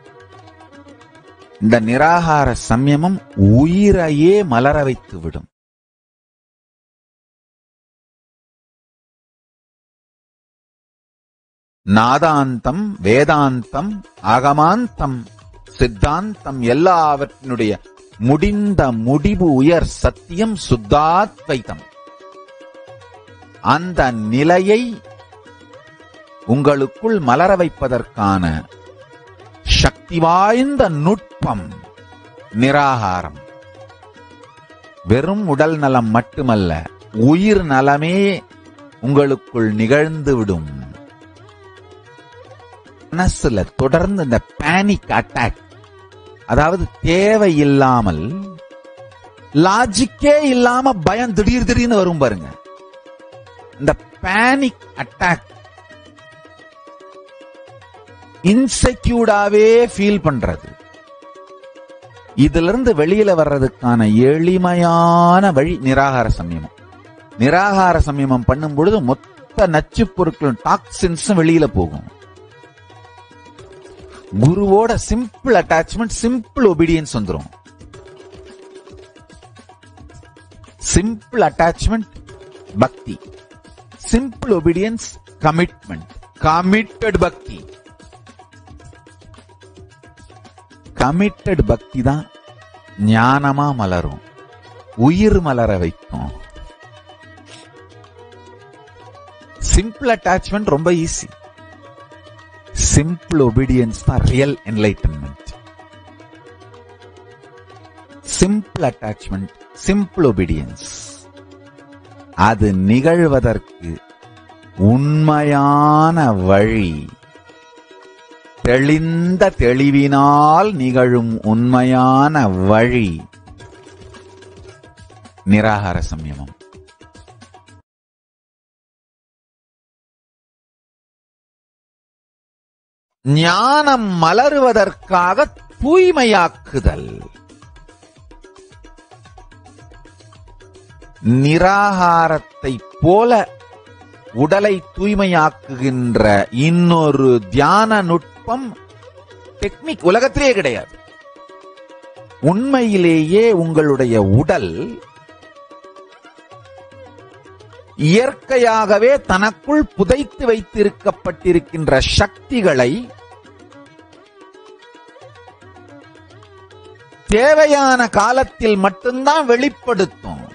இந்த நிராகார சம்யமம் உயிரையே மலர வைத்து விடும். நாதாந்தம் வேதாந்தம் ஆகமாந்தம் சித்தாந்தம் எல்லாவற்றினுடைய முடிந்த முடிவு உயர் சத்தியம் சுத்தாத்வைதம் அந்த நிலையை உங்களுக்குள் மலர வைப்பதற்கான சக்தி வாய்ந்த நுட்பம் நிராகாரம். வெறும் உடல் நலம் மட்டுமல்ல உயிர் நலமே உங்களுக்குள் நிகழ்ந்துவிடும். மனசுல தொடர்ந்து இந்த பேனிக் அட்டாக் அதாவது தேவை இல்லாமல் லாஜிக்கே இல்லாம பயம் திடீர் திடீர்னு வரும் பாருங்க. இந்த பேனிக் அட்டாக் இன்செக்யூர்டாவே ஃபீல் பண்றது. இதுல இருந்து வெளியில வர்றதுக்கான எளிமையான வழி நிராகார சமயமம். நிராகார சமயமம் பண்ணும் பொழுது மொத்த நச்சு பொருட்களும் டாக்ஸின்ஸும் வெளியில போகும். குருவோட சிம்பிள் அட்டாச்மெண்ட் சிம்பிள் ஒபீடியன்ஸ் வந்துரும். சிம்பிள் அட்டாச்மெண்ட் பக்தி சிம்பிள் ஒபீடியன்ஸ் கமிட்மெண்ட் கமிட்டட் பக்தி கமிட்டட் பக்தி தான் ஞானமா மலரும். உயிர் மலர வைக்கும். சிம்பிள் அட்டாச்மெண்ட் ரொம்ப ஈஸி சிம்பிள் ஒபீடியன்ஸ் தான் real enlightenment simple attachment simple obedience அது நிகழ்வதற்கு உண்மையான வழி. தெளிந்த தெளிவினால் நிகழும் உண்மையான வழி. நிராகார சம்யமம். ஞானம் மலருவதற்காக தூய்மையாக்குதல். நிராகாரத்தை போல உடலை தூய்மையாக்குகின்ற இன்னொரு தியான நுட்பம் டெக்னிக் உலகத்திலே கிடையாது. உண்மையிலேயே உங்களுடைய உடல் இயற்கையாகவே தனக்குள் புதைத்து வைத்திருக்கப்பட்டிருக்கின்ற சக்திகளை தேவையான காலத்தில் மட்டும்தான் வெளிப்படுத்தும்.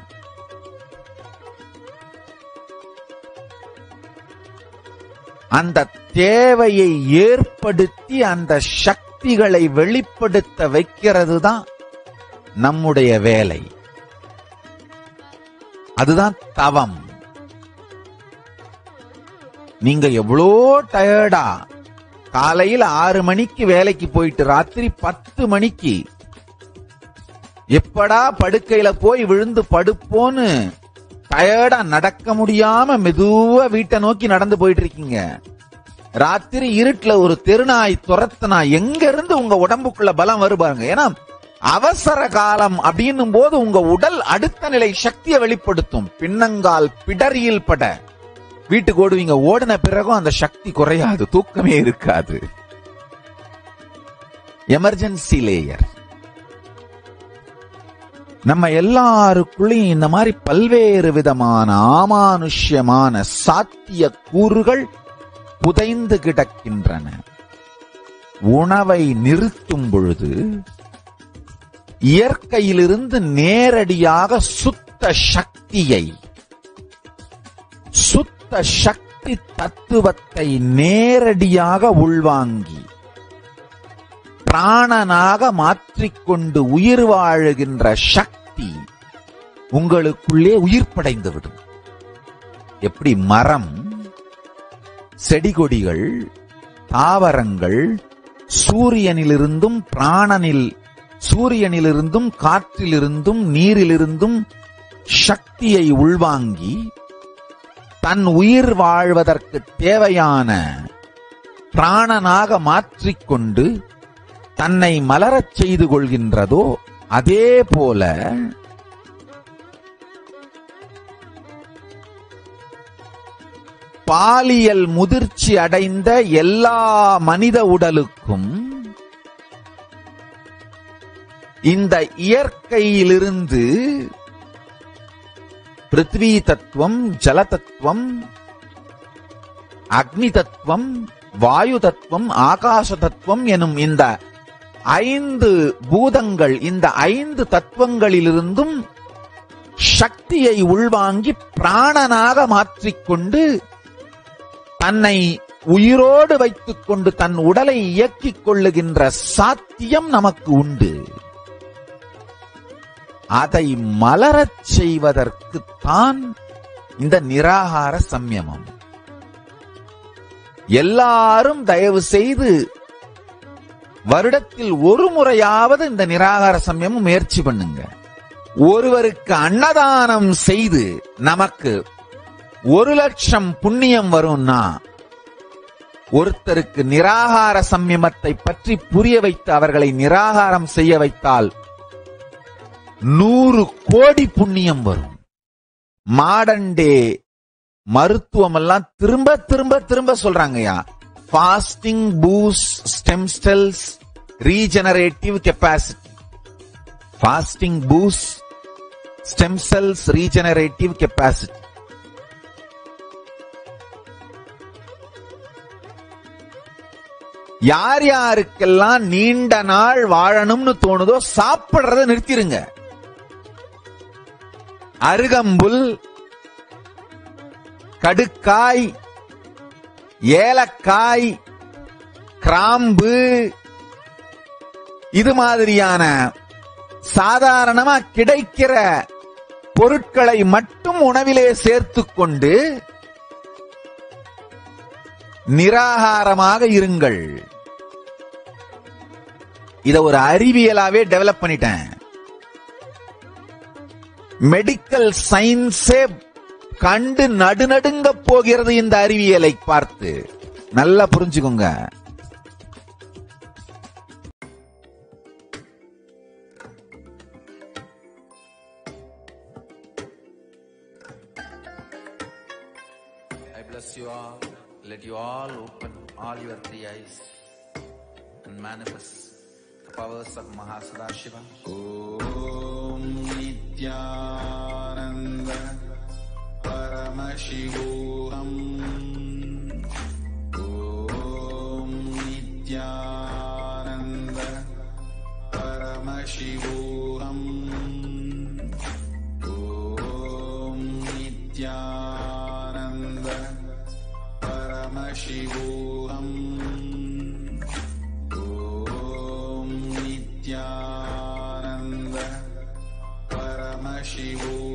அந்த தேவையை ஏற்படுத்தி அந்த சக்திகளை வெளிப்படுத்த வைக்கிறது தான் நம்முடைய வேலை. அதுதான் தவம். நீங்க எவ்வளோ டயர்டா காலையில் ஆறு மணிக்கு வேலைக்கு போயிட்டு ராத்திரி பத்து மணிக்கு எப்படா படுக்கையில போய் விழுந்து படுப்போன்னு டயர்டா நடக்க முடியாம மெதுவா வீட்டை நோக்கி நடந்து போயிட்டு இருக்கீங்க ராத்திரி இருட்டுல ஒரு தெருநாய் துரத்தனா எங்க இருந்து உங்க உடம்புக்குள்ள பலம் வருபாருங்க ஏன்னா அவசர காலம் அப்படின்னும் போது உங்க உடல் அடுத்த நிலை சக்தியை வெளிப்படுத்தும். பின்னங்கால் பிடரியில் பட. வீட்டுக்கு ஓடுவீங்க ஓடின பிறகும் அந்த சக்தி குறையாது தூக்கமே இருக்காது. Emergency layer. நம்ம எல்லாருக்குள்ளேயும் இந்த மாதிரி பல்வேறு விதமான ஆமானுஷ்யமான சாத்திய கூறுகள் புதைந்து கிடக்கின்றன. உணவை நிறுத்தும் பொழுது இயற்கையிலிருந்து நேரடியாக சுத்த சக்தியை சுத்த சக்தி தத்துவத்தை நேரடியாக உள்வாங்கி பிராணனாக மாற்றிக்கொண்டு உயிர் வாழுகின்ற சக்தி உங்களுக்குள்ளே உயிர்ப்படைந்துவிடும். எப்படி மரம் செடி கொடிகள் தாவரங்கள் சூரியனிலிருந்தும் பிராணனில் சூரியனிலிருந்தும் காற்றிலிருந்தும் நீரிலிருந்தும் சக்தியை உள்வாங்கி தன் உயிர் வாழ்வதற்கு தேவையான பிராணனாக மாற்றிக்கொண்டு தன்னை மலரச் செய்து கொள்கின்றதோ அதே போல பாலியல் முதிர்ச்சி அடைந்த எல்லா மனித உடலுக்கும் இந்த இயற்கையிலிருந்து பிருத்வி தத்துவம் ஜல தத்துவம் அக்னி தத்துவம் வாயு தத்துவம் ஆகாச தத்துவம் எனும் இந்த ஐந்து பூதங்கள் இந்த ஐந்து தத்துவங்களிலிருந்தும் சக்தியை உள்வாங்கி பிராணனாக மாற்றிக்கொண்டு தன்னை உயிரோடு வைத்துக் கொண்டு தன் உடலை இயக்கிக் கொள்ளுகின்ற சாத்தியம் நமக்கு உண்டு. அதை மலரச் செய்வதற்குத்தான் இந்த நிராகார சம்யமம். எல்லாரும் தயவு செய்து வருடத்தில் ஒரு முறையாவது இந்த நிராகார சமயம் முயற்சி பண்ணுங்க. ஒருவருக்கு அன்னதானம் செய்து நமக்கு ஒரு லட்சம் புண்ணியம் வரும்னா ஒருத்தருக்கு நிராகார சம்யமத்தை பற்றி புரிய வைத்து அவர்களை நிராகாரம் செய்ய வைத்தால் நூறு கோடி புண்ணியம் வரும். மாடண்டே டே மருத்துவம் எல்லாம் திரும்ப திரும்ப திரும்ப சொல்றாங்கய்யா. Fasting boost stem cells regenerative capacity fasting boost stem cells regenerative capacity யார் யாருக்கெல்லாம் நீண்ட நாள் வாழணும்னு தோணுதோ சாப்பிடுறத நிறுத்திடுங்க அருகம்புல் கடுக்காய் ஏலக்காய் கிராம்பு இது மாதிரியான சாதாரணமா கிடைக்கிற பொருட்களை மட்டும் உணவிலே சேர்த்து கொண்டு நிராகாரமாக இருங்கள். இத ஒரு அறிவியலாவே டெவலப் பண்ணிட்டேன். மெடிக்கல் சயின்ஸே கண்டு நடுநடுங்க போகிறது இந்த அறிவியலை பார்த்து நல்லா புரிஞ்சுக்கோங்க bless you all. Let you all open all your three eyes and manifest the powers of Mahasadashiva. Om Nityananda. परमशिवोऽहम्। ॐ नित्यानन्द परमशिवोऽहम्। ॐ नित्यानन्द परमशिवोऽहम्। ॐ नित्यानन्द परमशिवोऽहम्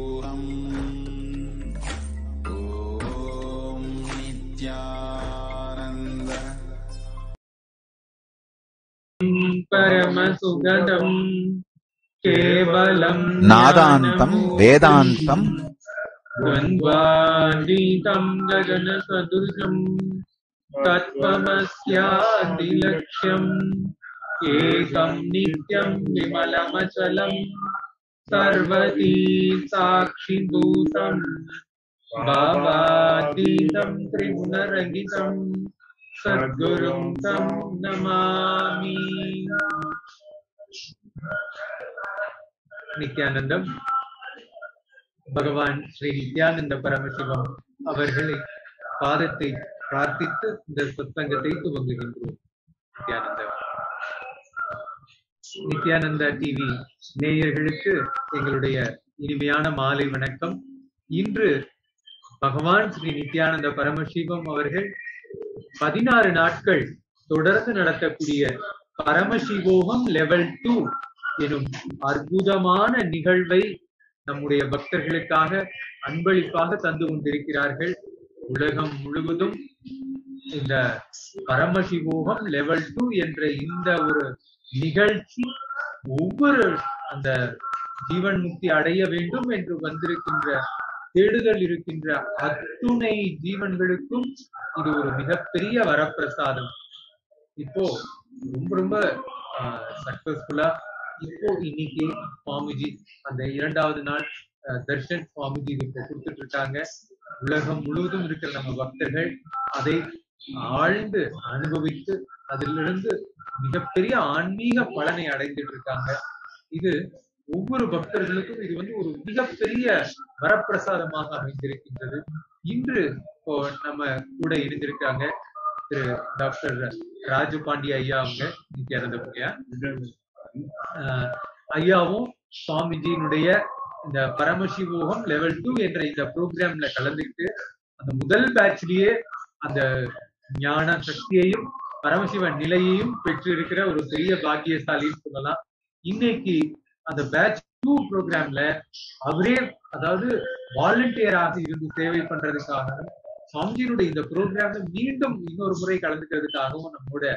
परमसुगदम् केवलम् नादान्तं वेदान्तं। द्वन्द्वातीतम् गगनसदृशम् तत्त्वमस्यादिलक्ष्यम् एकम् नित्यम् विमलमचलम् सर्वती साक्षिभूतम् भावातीतम् त्रिगुणरहितम् सद्गुरुम् तम् नमामि நித்யானந்தம் பகவான் ஸ்ரீ நித்யானந்த பரமசிவம் அவர்களை பாதத்தை பிரார்த்தித்து இந்த சத்சங்கத்தை துவங்குகின்றோம் நித்யானந்தம் நித்யானந்தா டிவி நேயர்களுக்கு எங்களுடைய இனிமையான மாலை வணக்கம் இன்று பகவான் ஸ்ரீ நித்யானந்த பரமசிவம் அவர்கள் பதினாறு நாட்கள் தொடர்ந்து நடத்தக்கூடிய பரமசிவோகம் லெவல் டூ எனும் அற்புதமான நிகழ்வை நம்முடைய பக்தர்களுக்காக அன்பளிப்பாக தந்து கொண்டிருக்கிறார்கள். உலகம் முழுவதும் இந்த பரமசிவோகம் லெவல் டூ என்ற இந்த ஒரு நிகழ்ச்சி ஒவ்வொரு அந்த ஜீவன் முக்தி அடைய வேண்டும் என்று வந்திருக்கின்ற தேடுதல் இருக்கின்ற அத்துணை ஜீவன்களுக்கும் இது ஒரு மிகப்பெரிய வரப்பிரசாதம். இப்போ ரொம்ப ரொம்ப சக்சஸ்ஃபுல்லா இப்போ இன்னைக்கு சுவாமிஜி அந்த இரண்டாவது நாள் அஹ், தர்ஷன் சுவாமிஜி இப்போ கொடுத்துட்டு இருக்காங்க உலகம் முழுவதும் இருக்கிற நம்ம பக்தர்கள் அதை ஆழ்ந்து அனுபவித்து அதிலிருந்து மிகப்பெரிய ஆன்மீக பலனை அடைந்துட்டு இருக்காங்க இது ஒவ்வொரு பக்தர்களுக்கும் இது வந்து ஒரு மிகப்பெரிய வரப்பிரசாதமாக அமைந்திருக்கின்றது. இன்று இப்போ நம்ம கூட இணைந்திருக்காங்க திரு டாக்டர் ராஜபாண்டி ஐயா அவங்க நித்யானந்த ஆஹ் ஐயாவும் சுவாமிஜியினுடைய இந்த பரமசிவோகம் லெவல் டூ என்ற இந்த ப்ரோக்ராம்ல கலந்துக்கிட்டு அந்த முதல் பேட்ச்லயே அந்த ஞான சக்தியையும் பரமசிவ நிலையையும் பெற்று இருக்கிற ஒரு பெரிய பாக்கியசாலின்னு சொல்லலாம். இன்னைக்கு அந்த பேட்ச் டூ ப்ரோக்ராம்ல அவரே அதாவது வாலண்டியராக இருந்து சேவை பண்றதுக்காகவும் சுவாமிஜியினுடைய இந்த ப்ரோக்ராம்ல மீண்டும் இன்னொரு முறை கலந்துக்கிறதுக்காகவும் நம்மளோட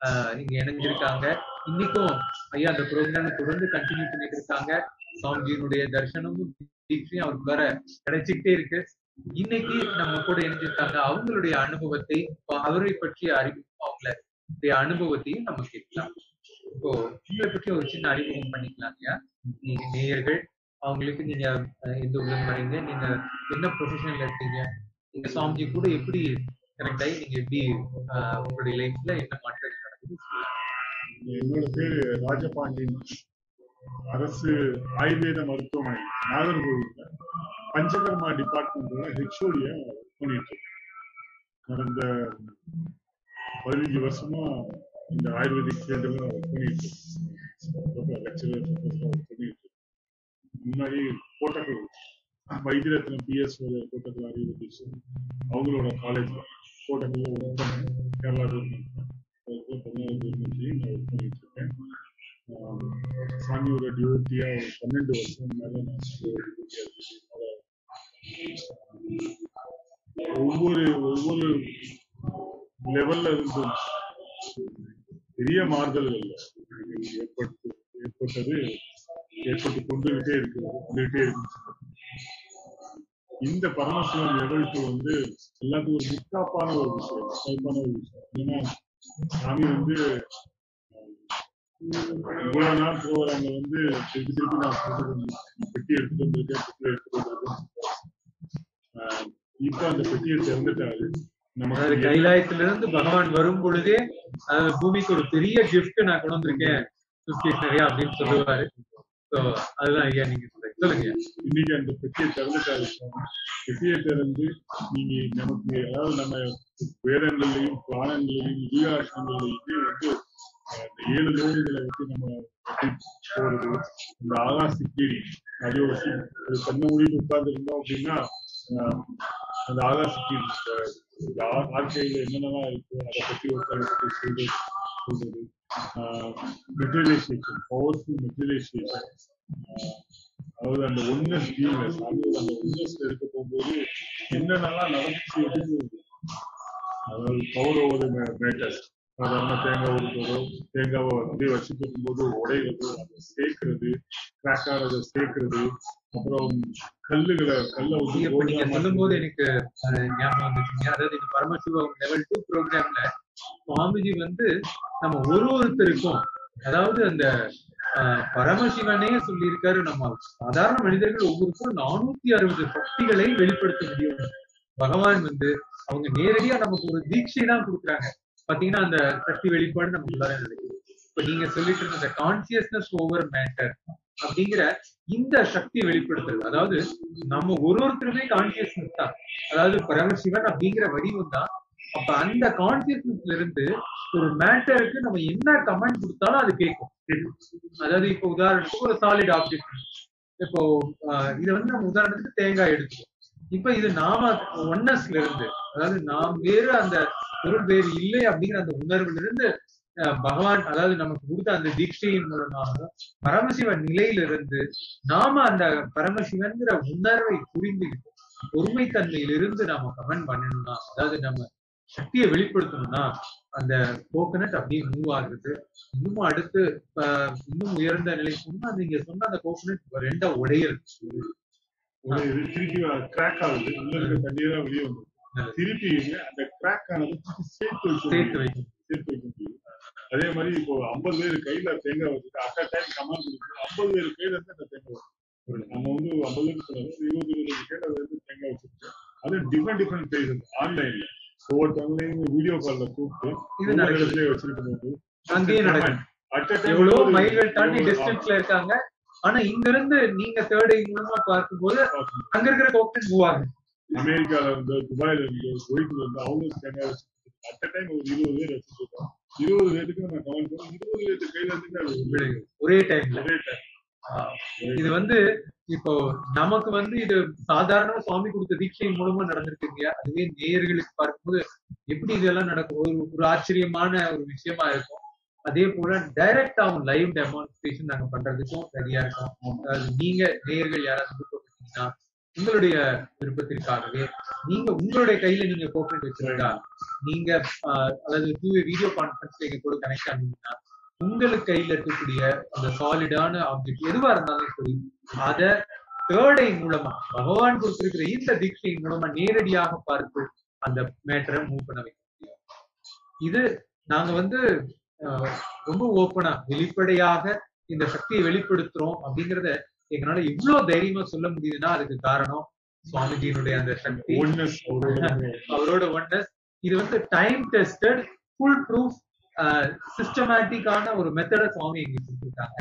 ஆஹ் இங்க இணைஞ்சிருக்காங்க. இன்னைக்கும் ஐயா அந்த ப்ரோக்ராம் தொடர்ந்து கண்டினியூ பண்ணிட்டு இருக்காங்க. சுவாமிஜியினுடைய தரிசனமும் தீட்சையும் அவருக்கு வர கிடைச்சிக்கிட்டே இருக்கு. இன்னைக்கு நம்ம கூட இணைஞ்சிருக்காங்க. அவங்களுடைய அனுபவத்தை அவரை பற்றிய அறிமுகம் அவங்களுடைய அனுபவத்தையும் நம்ம கேட்கலாம். இப்போ உங்களை பற்றி ஒரு சின்ன அறிமுகம் பண்ணிக்கலாம் இல்லையா நீங்க நேயர்கள் அவங்களுக்கு நீங்க எந்த ஊர்ல வரீங்க நீங்க என்ன ப்ரொஃபஷனல் இருக்கீங்க? நீங்க சாமிஜி கூட எப்படி கனெக்ட் ஆகி நீங்க எப்படி உங்களுடைய லைஃப்ல என்ன மாற்றம் நடக்குது சொல்லலாம். என்னோட பேரு ராஜபாண்டியன். அரசு ஆயுர்வேத மருத்துவமனை நாகர்கோவில் பஞ்சகர்மா டிபார்ட்மெண்ட்ல ஹெச்ஓடியா பண்ணிட்டு இருக்கேன். கடந்த பதினஞ்சு வருஷமா இந்த ஆயுர்வேதிக் ஃபீல்டில் பண்ணிட்டு இருக்கோம் லெக்சரர் பண்ணிட்டு முன்னாடி கோட்டக்கல் வைத்தியரத்னம் பிஎஸ் கோட்டக்கல் ஆயுர்வேதிக்ஸ் அவங்களோட காலேஜ் கோட்டக்கல் ஒர்க் பண்ணேன் கேரளா அதுக்கு பதினாறு நான் ஒர்க் பண்ணிட்டு இருக்கேன். சாமியோட டியூட்டியா ஒரு பன்னெண்டு வருஷம் மேல நான் ஒவ்வொரு ஒவ்வொரு லெவல்ல இருந்து பெரிய மாறுதல்கள் எனக்கு ஏற்பட்டு ஏற்பட்டது ஏற்பட்டு கொண்டுகிட்டே இருக்கு கொண்டுகிட்டே இருக்கு. இந்த பரமசிவம் லெவல் வந்து எல்லாத்துக்கும் ஒரு முத்தாப்பான ஒரு விஷயம் முத்தாப்பான ஒரு விஷயம். ஏன்னா சாமி வந்து இவ்வளவு நாள் போறாங்க வந்து திருப்பி திருப்பி நான் சொல்றது பெட்டி எடுத்துட்டு வந்திருக்கேன் பெட்டி எடுத்துட்டு வந்திருக்கேன் இப்ப அந்த பெட்டியை திறந்துட்டாரு. நமக்கு கைலாயத்துல இருந்து பகவான் வரும் பொழுதே பூமிக்கு ஒரு பெரிய gift நான் கொண்டு வந்திருக்கேன். நிறையா அப்படின்னு சொல்லுவாரு. அதுதான் ஐயா நீங்க சொல்லுங்க. இன்னைக்கு அந்த பெட்டியை திறந்துட்டாரு சுவாமி. பெட்டியை திறந்து நீங்க நமக்கு அதாவது நம்ம வேதங்கள்லையும் புராணங்களையும் இதிகாசங்களையுமே வந்து ஏழு வச்சு நம்ம போறது இந்த அதை வச்சு ஒரு கண்ணை மூடிட்டு உட்கார்ந்து இருந்தோம் அப்படின்னா அந்த அந்த ஆகாசிக்கு வாழ்க்கையில என்னென்னலாம் இருக்கு அதை பத்தி ஒருத்தரை பத்தி சொல்றது சொல்றது. மெட்டீரியலைசேஷன் பவர்ஃபுல் மெட்டீரியலைசேஷன் அதாவது அந்த ஒன்னஸ் டீம்னஸ் அது அந்த ஒன்னஸ் இருக்க போகும்போது என்னென்னலாம் நடந்துச்சு அப்படின்னு அதாவது பவர் ஓவர் மேட்டர்ஸ் சாதாரண தேங்காய் உருட்டுறதோ தேங்காவை அப்படியே வச்சுட்டு இருக்கும்போது உடையிறது அதை சேர்க்கிறது கிராக் ஆகிறத சேர்க்கிறது அப்புறம் கல்லுகளை கல்லை வந்து நீங்க சொல்லும் போது. எனக்கு ஞாபகம் வந்துச்சுங்க அதாவது இந்த பரமசிவம் லெவல் டூ ப்ரோக்ராம்ல சுவாமிஜி வந்து நம்ம ஒரு ஒருத்தருக்கும் அதாவது அந்த பரமசிவனே சொல்லியிருக்காரு. நம்ம சாதாரண மனிதர்கள் ஒவ்வொருத்தரும் நானூத்தி அறுபது சக்திகளை வெளிப்படுத்த முடியும். பகவான் வந்து அவங்க நேரடியா நமக்கு ஒரு தீட்சை தான் கொடுக்குறாங்க. பாத்தீங்கன்னா அந்த சக்தி வெளிப்பாடு நமக்கு உள்ளார நடக்குது இப்ப நீங்க சொல்லிட்டு இருந்த அந்த கான்சியஸ்னஸ் ஓவர் மேட்டர் அப்படிங்கிற இந்த சக்தி வெளிப்படுத்துறது அதாவது நம்ம ஒரு ஒருத்தருமே கான்சியஸ்னஸ் தான். அதாவது பரமசிவன் அப்படிங்கிற வடிவம் தான். அப்ப அந்த கான்சியஸ்னஸ்ல இருந்து ஒரு மேட்டருக்கு நம்ம என்ன கமெண்ட் கொடுத்தாலும் அது கேட்கும். அதாவது இப்போ உதாரணத்துக்கு ஒரு சாலிட் ஆப்ஜெக்ட் இப்போ இதை வந்து நம்ம உதாரணத்துக்கு தேங்காய் எடுத்துக்கோம் இப்ப இது நாம ஒன்னஸ்ல இருந்து அதாவது நாம் வேறு அந்த பொருள் வேறு இல்லை அப்படிங்கிற அந்த உணர்வுல இருந்து அஹ் பகவான் அதாவது நமக்கு கொடுத்த அந்த தீட்சையின் மூலமாக பரமசிவ நிலையிலிருந்து நாம அந்த பரமசிவன்கிற உணர்வை புரிந்துகிட்டு பொறுமைத்தன்மையிலிருந்து நாம கமெண்ட் பண்ணணும்னா அதாவது நம்ம சக்தியை வெளிப்படுத்தணும்னா அந்த கோகனட் அப்படியே மூவ் ஆகுது. இன்னும் அடுத்து ஆஹ் இன்னும் உயர்ந்த நிலை சொன்னா நீங்க சொன்ன அந்த கோகனட் ரெண்டா உடையிறது திருப்பி கிராக் ஆகுது. உள்ள வெளியே வந்து திருப்பி அந்த கிராக் ஆனது சேர்த்து சேர்த்து. வைக்கும் சேர்த்து வைக்க முடியும். அதே மாதிரி இப்போ ஐம்பது பேர் கையில தேங்காய் வச்சுட்டு அட் டைம் கமாண்ட் ஐம்பது பேர் கையில இருந்து அந்த தேங்காய் வரும் நம்ம வந்து ஐம்பது பேர் சொல்லணும் இருபது இருபது கையில இருந்து தேங்காய் வச்சுட்டு அது டிஃப்ரெண்ட் டிஃப்ரெண்ட் பிளேசஸ் ஆன்லைன்ல ஒவ்வொருத்தவங்களையும் வீடியோ கால்ல கூப்பிட்டு. இடத்துலயே வச்சிருக்கும் போது அங்கேயே நடக்குது. At a time எவ்வளவோ ஒரு- மைல்கள் தாண்டி டிஸ்டன்ஸ்ல இருக்காங்க. ஆனா இங்க இருந்து நீங்க தேர்ட் மூலமா பார்க்கும்போது. அங்க இருக்கிற மூவ் ஆகுது அமெரிக்கால இருந்து துபாயில இருந்து குவைத்ல இருந்து அவங்க அட் டைம் ஒரு இருபது பேர் வச்சிருக்கோம் இருபது பேருக்கு நம்ம கவனம் பண்ணி இருபது பேருக்கு கையில இருந்து. ஒரே டைம்ல ஒரே time. இது வந்து இப்போ நமக்கு வந்து இது சாதாரண சுவாமி கொடுத்த தீட்சையின் மூலமா நடந்திருக்கு இல்லையா? அதுவே நேயர்களுக்கு பார்க்கும்போது எப்படி இதெல்லாம் நடக்கும்? ஒரு ஒரு ஆச்சரியமான ஒரு விஷயமா இருக்கும். அதே போல டைரக்ட் ஆகும் லைவ் டெமான்ஸ்ட்ரேஷன் நாங்க பண்றதுக்கும் ரெடியா இருக்கோம். அதாவது நீங்க நேயர்கள் யாராவது உங்களுடைய விருப்பத்திற்காகவே நீங்க உங்களுடைய கையில நீங்க கோஆபரேட் வச்சிருந்தா நீங்க அதாவது தூய வீடியோ கான்பரன்ஸ் கூட கனெக்ட் ஆனீங்கன்னா உங்களுக்கு கையில இருக்கக்கூடிய அந்த சாலிடான ஆப்ஜெக்ட் எதுவா இருந்தாலும் சரி அத தேர்டை மூலமா பகவான் கொடுத்திருக்கிற இந்த தீட்சையின் மூலமா நேரடியாக பார்த்து அந்த மேட்டரை மூவ் பண்ண வைக்க முடியும். இது நாங்க வந்து ஆஹ், ரொம்ப ஓப்பனா வெளிப்படையாக இந்த சக்தியை வெளிப்படுத்துறோம் அப்படிங்கறத எங்களால இவ்வளவு தைரியமா சொல்ல முடியுதுன்னா அதுக்கு காரணம் சுவாமிஜியினுடைய அந்த சக்தி. அவரோட ஒன்னஸ் இது வந்து டைம் டெஸ்டட் ஃபுல் ப்ரூஃப் சிஸ்டமேட்டிக்கான ஒரு மெத்தட சுவாமி எங்களுக்கு கொடுத்துருக்காங்க.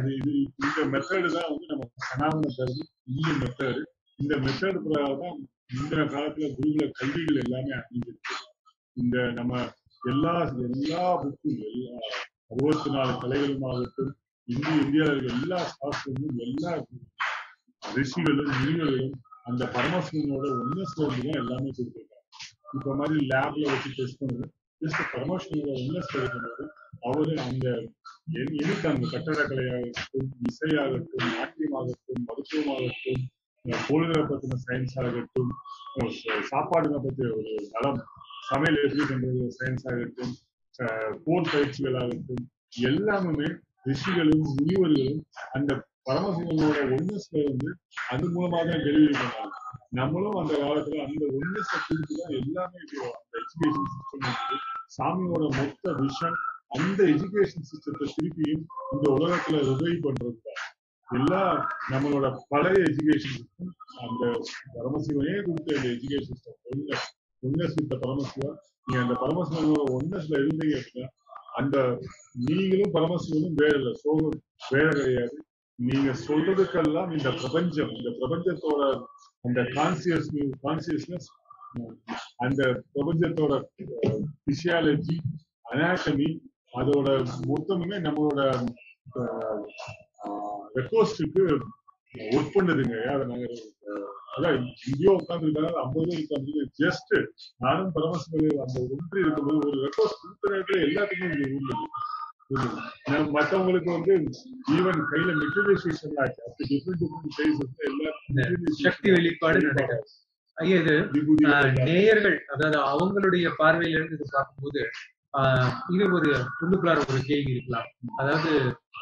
இந்த மெத்தடு தான் வந்து நம்ம சனாதன தர்மம் இந்திய மெத்தடு இந்த மெத்தடு பிரகாரம் தான் முந்தின காலத்துல குருகுல கல்விகள் எல்லாமே அமைஞ்சிருக்கு இந்த நம்ம எல்லா எல்லா புக்கும் எல்லா அறுபத்தி நாலு கலைகளுமாகட்டும் இந்திய இந்தியாவில் இருக்கிற எல்லா சாஸ்திரமும் எல்லா ரிஷிகளும் முனிகளும் அந்த பரமசிவனோட ஒன்னு இருந்து தான் எல்லாமே கொடுத்துருக்காங்க. இப்ப மாதிரி லேப்ல வச்சு டெஸ்ட் பண்ணுது ஜஸ்ட் பரமசிவனோட ஒன்னஸ்ல இருக்கும்போது அவரு அந்த எதுக்கு அந்த கட்டடக்கலையாகட்டும் இசையாகட்டும் நாட்டியமாகட்டும் மருத்துவமாகட்டும் அஹ் பத்தின சயின்ஸ் ஆகட்டும் சாப்பாடுகளை பத்திய ஒரு நலம் சமையல் எப்படி பண்றது சயின்ஸ் ஆகட்டும் போர் பயிற்சிகள் ஆகட்டும் எல்லாமே ரிஷிகளும் முனிவர்களும் அந்த பரமசிவனோட ஒன்னஸ்ல இருந்து அது மூலமாக தான் டெலிவரி பண்ணாங்க நம்மளும் அந்த காலத்துல அந்த ஒன்னஸை குறித்து தான் எல்லாமே இப்போ அந்த எஜுகேஷன் சிஸ்டம் சாமியோட மொத்த விஷன் அந்த எஜுகேஷன் சிஸ்டத்தை திருப்பியும் இந்த உலகத்துல ரிவைவ் பண்றது தான் எல்லா நம்மளோட பழைய எஜுகேஷன் சிஸ்டம் அந்த பரமசிவனே கொடுத்த அந்த எஜுகேஷன் சிஸ்டம் ஒன்னஸ் ஒன்னஸ் வித்த பரமசிவா நீங்க அந்த பரமசிவனோட ஒன்னஸ்ல இருந்தீங்க அப்படின்னா அந்த நீங்களும் பரமசிவனும் வேற சோகம் வேற கிடையாது. நீங்க சொல்றதுக்கெல்லாம் இந்த பிரபஞ்சம் இந்த பிரபஞ்சத்தோட அந்த கான்சியஸ் கான்சியஸ்னஸ் அந்த பிரபஞ்சத்தோட பிசியாலஜி அனாட்டமி அதோட மொத்தமுமே நம்மளோட ரெக்வஸ்டுக்கு ஒர்க் பண்ணுதுங்க. அதை நாங்க அதான் இங்கேயோ உட்காந்துருக்காங்க ஐம்பது பேர் உட்காந்து ஜஸ்ட் நானும் பரமசிவன் அந்த ஒன்று இருக்கும்போது ஒரு ரெக்வஸ்ட் கொடுத்த நேரத்துல எல்லாத்துக்குமே இங்க உள்ளது மத்தவங்களுக்கு வந்து ஈவன் கையில மெட்டீரியலைசேஷன் ஆச்சு. அப்படி டிஃப்ரெண்ட் டிஃப்ரெண்ட் சைஸஸ் எல்லாம் சக்தி வெளிப்பாடு நடக்காது. ஐயா இது நேயர்கள் அதாவது அவங்களுடைய பார்வையில இருந்து இது பார்க்கும்போது இது ஒரு உள்ளுக்குள்ளார ஒரு கேள்வி இருக்கலாம். அதாவது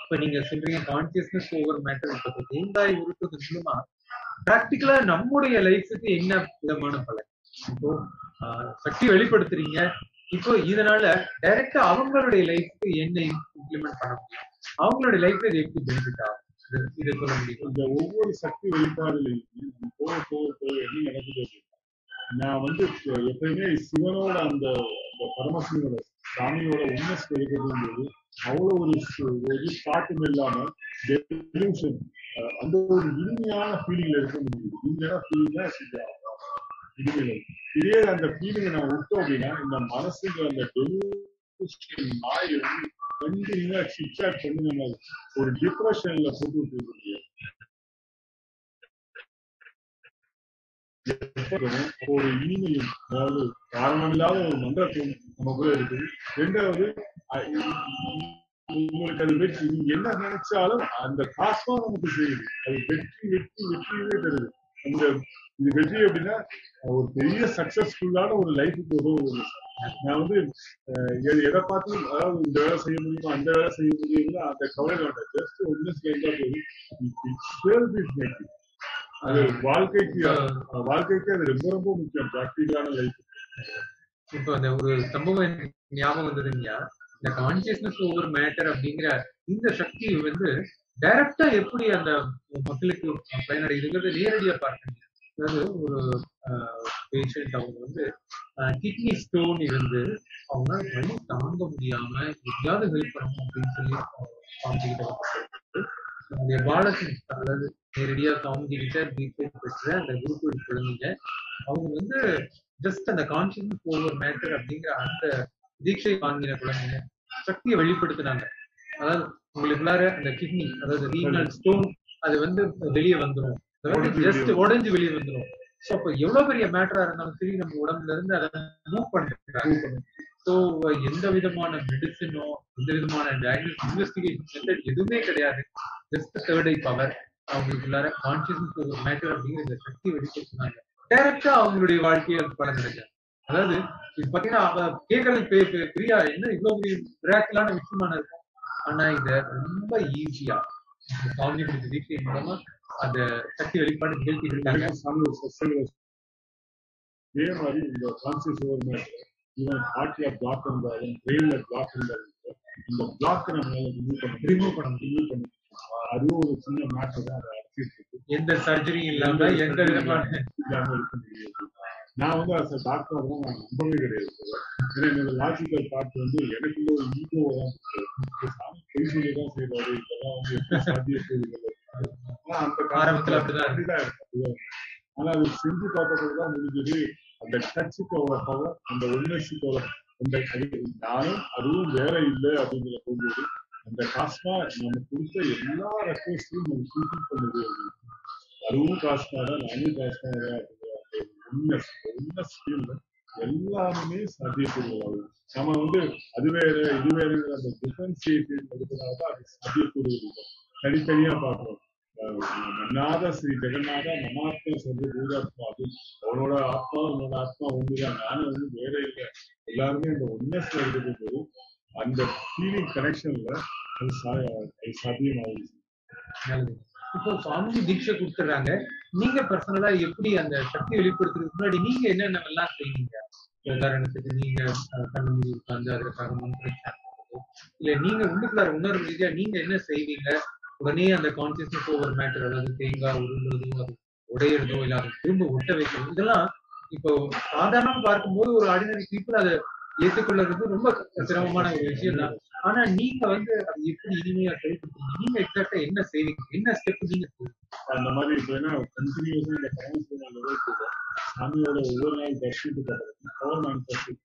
இப்ப நீங்க சொல்றீங்க கான்சியஸ்னஸ் ஓவர் மேட்டர் இப்ப தேங்காய் உருட்டுறது மூலமா பிராக்டிக்கலா நம்முடைய லைஃபுக்கு என்ன விதமான பலன்? இப்போ ஆஹ், சக்தி வெளிப்படுத்துறீங்க. இப்போ இதனால டைரக்டா அவங்களுடைய லைஃப்க்கு என்ன இம்ப்ளிமெண்ட் பண்ண முடியும்? அவங்களுடைய லைஃப்ல இது எப்படி பெனிஃபிட் ஆகும்? இதை சொல்ல முடியும்? இந்த ஒவ்வொரு சக்தி வெளிப்பாடுலையும் போக போக போக என்ன நடக்குது நான் வந்து எப்பயுமே சிவனோட அந்த அந்த பரமசிவனோட சாமியோட ஒன்னஸ் கிடைக்கிறது போது அவ்வளவு ஒரு ஒரு காட்டும் இல்லாம அந்த ஒரு இனிமையான ஃபீலிங்ல இருக்க முடியுது. இனிமையான ஃபீலிங் தான் இனிமையில. இதே அந்த ஃபீலிங்கை நம்ம விட்டோம் அப்படின்னா இந்த மனசுக்கு அந்த டெலியூஷன் நாய் வந்து கண்டினியூவா சிக்சாக் பண்ணி நம்ம ஒரு டிப்ரெஷன்ல போட்டு விட்டுருக்கு ஒரு இனிமையும் அதாவது காரணமில்லாத ஒரு மன்றத்தும் நமக்குள்ள இருக்குது. ரெண்டாவது உங்களுக்கு அது வெற்றி நீங்க என்ன நினைச்சாலும் அந்த காசுமா நமக்கு செய்யுது அது வெற்றி வெற்றி வெற்றியவே தருது. அந்த இது வெற்றி அப்படின்னா ஒரு பெரிய சக்சஸ்ஃபுல்லான ஒரு லைஃபுக்கு உதவுது. நான் வந்து எது- எதை பார்த்து அதாவது இந்த வேலை செய்ய முடியுமா அந்த வேலை செய்ய முடியுமா அந்த கவலை வேண்டாம் ஜஸ்ட் ஒன்னு சேர்ந்தா போதும் அது வாழ்க்கைக்கு வாழ்க்கைக்கு அது ரொம்ப ரொம்ப முக்கியம். பிராக்டிக்கலான லைஃப் இப்போ அந்த ஒரு சம்பவம் எனக்கு ஞாபகம் வந்ததுங்கய்யா இந்த கான்சியஸ்னஸ் ஓவர் மேட்டர் அப்படிங்கிற இந்த சக்தி வந்து டைரக்டா எப்படி அந்த மக்களுக்கு பயனடையுதுங்கிறது நேரடியா பார்க்கணும். அதாவது ஒரு பேஷண்ட் அவங்க வந்து கிட்னி ஸ்டோன் இருந்து அவங்க வழி தாங்க முடியாம எப்படியாவது ஹெல்ப் பண்ணணும் அப்படின்னு சொல்லி சுவாமிஜி கிட்ட பாலசிங் அதாவது நேரடியா சுவாமிஜி கிட்ட தீட்சை பெற்ற அந்த குருகுல் குழந்தைங்க அவங்க வந்து ஜஸ்ட் அந்த கான்சியஸ் ஓவர் மேட்டர் அப்படிங்கிற அந்த தீட்சை வாங்கின குழந்தைங்க சக்தியை வெளிப்படுத்தினாங்க. அதாவது உங்களுக்குள்ளார அந்த கிட்னி அதாவது ரீனல் ஸ்டோன் அது வந்து வெளியே வந்துடும் ஜஸ்ட் உடைஞ்சு வெளியே வந்துடும் ஸோ அப்போ எவ்வளவு பெரிய மேட்டரா இருந்தாலும் சரி நம்ம உடம்புல இருந்து அதை மூவ் பண்றாங்க ஸோ எந்த விதமான மெடிசனோ எந்த விதமான டயக்னோஸ் இன்வெஸ்டிகேஷன் மெத்தட் எதுவுமே கிடையாது. ஜஸ்ட் தேர்ட் ஐ பவர் அவங்களுக்குள்ளார கான்சியஸ்னஸ் ஒரு மேட்டர் அப்படிங்கிற இந்த சக்தி வெளிப்படுத்தினாங்க டைரக்டா அவங்களுடைய வாழ்க்கையை படம் கிடைச்சாங்க அதாவது இது பாத்தீங்கன்னா அவ கேட்கறது பிரியா என்ன இவ்வளவு பெரிய மிராக்கலான விஷயமான இருக்கும் ஆனா இத ரொம்ப ஈஸியா சாமி கொடுத்த தீட்சை மூலமா அந்த சக்தி வெளிப்பாடு நிகழ்த்தி இருக்காங்க சாமி ஒரு இதே மாதிரி இந்த கான்சியஸ் ஓவர் மேட்டர் இவன் ஹார்ட்ல பிளாக் இருந்தாலும் பிரெயின்ல பிளாக் இருந்தாலும் இந்த பிளாக் நம்ம ரிமூவ் பண்ண ரிமூவ் பண்ண ரிமூவ் பண்ண அதுவும் ஒரு சின்ன மேட்டர் தான் எந்த சர்ஜரியும் இல்லாம எந்த விதமான நான் வந்து அஸ் டாக்டர் தான் நான் நம்பவே கிடையாது. ஏன்னா என்னோட லாஜிக்கல் பார்ட் வந்து எனக்குள்ள ஒரு ஈகோ தான். சாமி பொய் சொல்லி தான் செய்வாரு இதெல்லாம் வந்து எப்படி சாத்திய சூழ்நிலை ஆனா அந்த ஆரம்பத்துல அப்படிதான். ஆனா அது செஞ்சு பார்த்தப்போ தான் முடிஞ்சது. அந்த டச்சுக்கோட பவர் அந்த ஒன்னஸுக்கோட அந்த நானும் அதுவும் வேற இல்லை அப்படிங்கிற போகும்போது அந்த காஸ்டா நம்ம கொடுத்த எல்லா ரெக்வஸ்டையும் நம்ம ஃபுல்ஃபில் பண்ணுது அப்படின்னு அதுவும் காஸ்டா தான் நானும் காஸ்டா தான் அப்படிங்கிற அந்த எல்லாருமே சாத்தியக்கூறுகள். நம்ம வந்து அது வேற இது வேற அந்த டிஃபரன்சியேஷன் எடுக்கிறதால தான் அது சாத்தியக்கூறுகள் தனித்தனியா பார்க்கிறோம் மன்னாத ஸ்ரீ ஜெகநாத மமாத்மா சொல்லி பூஜாத்மா அது அவனோட ஆத்மா உன்னோட ஆத்மா ஒண்ணுதான் நானும் வந்து வேற இல்லை. எல்லாருமே இந்த ஒன்னஸ்ல இருக்கிறது போது அந்த ஃபீலிங் கனெக்ஷன்ல அது சாத்தியமாகுது. இப்போ சுவாமிஜி தீட்சை கொடுத்துறாங்க. நீங்க பர்சனலா எப்படி அந்த சக்தி வெளிப்படுத்துறதுக்கு முன்னாடி நீங்க என்னென்னலாம் செய்வீங்க? உதாரணத்துக்கு நீங்க கண்ணு மூடி உட்கார்ந்து அதற்காக மந்திரம் இல்ல நீங்க உள்ளுக்குள்ளார உணர்வு ரீதியா நீங்க என்ன செய்வீங்க? உடனே அந்த கான்சியஸ்னஸ் ஓவர் மேட்டர் அதாவது தேங்காய் உருள்றதோ அது உடையிறதோ இல்ல அதை திரும்ப ஒட்ட வைக்கிறது இதெல்லாம் இப்போ சாதாரணமா பார்க்கும்போது ஒரு ஆர்டினரி பீப்புள் அதை ஏற்றுக்கொள்றது ரொம்ப சிரமமான ஒரு விஷயம் தான் ஆனா நீங்க வந்து அது எப்படி இனிமையா ட்ரை பண்றீங்க நீங்க எக்ஸாக்டா என்ன செய்வீங்க? என்ன ஸ்டெப் நீங்க அந்த மாதிரி இப்போ என்ன கண்டினியூஸா இந்த பரமசிவ லெவல் கூட சாமியோட ஒவ்வொரு நாள் தர்ஷனத்துக்கு power manufacturing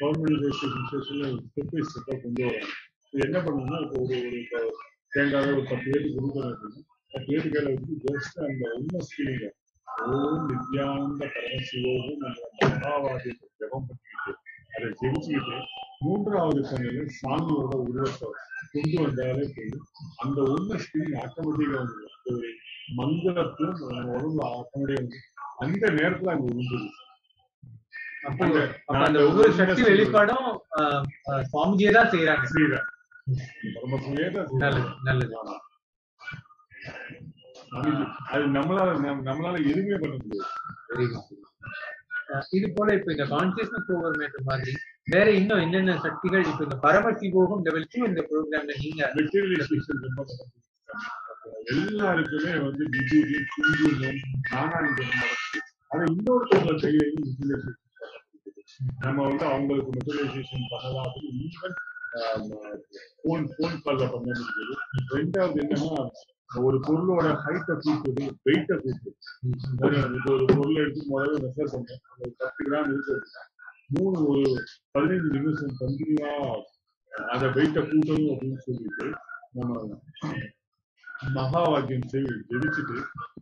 power manufacturing step by ஸ்டெப்பாக கொண்டு வராங்க. இது என்ன பண்ணணும்னா இப்போ ஒரு ஒரு இப்போ தேங்காய் ஒரு பத்து பேருக்கு கொடுக்குறோம் அப்படின்னா பத்து பேருக்கு கையில் வச்சு ஜஸ்ட் அந்த உண்மை ஃபீலிங்க ஓம் நித்யானந்த பரமசிவோகம் நம்ம மகாவாதியத்தை ஜபம் பண்ணிக்கிட்டு அதை ஜெயிச்சுக்கிட்டு மூன்றாவது கண்ணில் சாமியோட உருவத்தை கொண்டு வந்தாலே போதும். அந்த உண்மை ஃபீலிங் ஆட்டோமேட்டிக்காக வந்து அந்த ஒரு உடம்புல ஆட்டோமேட்டிக்காக வந்து அந்த நேரத்துல அங்க உருந்துருது அப்போ அந்த- ஒவ்வொரு சக்தி வெளிப்பாடும் சுவாமிஜியே தான் செய்யறாங்க தான் நல்லது. நல்லது. அது நம்மளால நம்ம- நம்மளால எதுவுமே பண்ண முடியாது. இது போல இப்ப இந்த கான்சியஸ்னஸ் ஓவர் மேட்டர் மாதிரி வேற இன்னும் என்னென்ன சக்திகள்? இப்ப இந்த பரமசிவோகம் லெவல் டூ இந்த ப்ரோக்ராம்ல நீங்க. எல்லாருக்குமே வந்து குங்குமம் நானாங்க நடக்குது. ஆனா இன்னொருத்தவங்க கையிலையும் மெட்டீரியலைசேஷன் நம்ம வந்து அவங்களுக்கு மெட்டீரியலைசேஷன் பண்ணலாம் அப்படின்னு ஈவன் போன் போன் கால்ல பண்ண முடியுது. ரெண்டாவது என்னன்னா ஒரு பொருளோட ஹைட்டை கூட்டுது வெயிட்டை கூட்டுது. ஒரு இப்போ ஒரு பொருளை எடுத்து முதல்ல மெஷர் பண்ணேன் ஒரு பத்து கிராம் இருக்கு மூணு ஒரு பதினைஞ்சு நிமிஷம் கண்டினியூவா அதை வெயிட்டை கூட்டணும் அப்படின்னு சொல்லிட்டு நம்ம மகா வாக்கியம் செய்து ஜெபிச்சுட்டு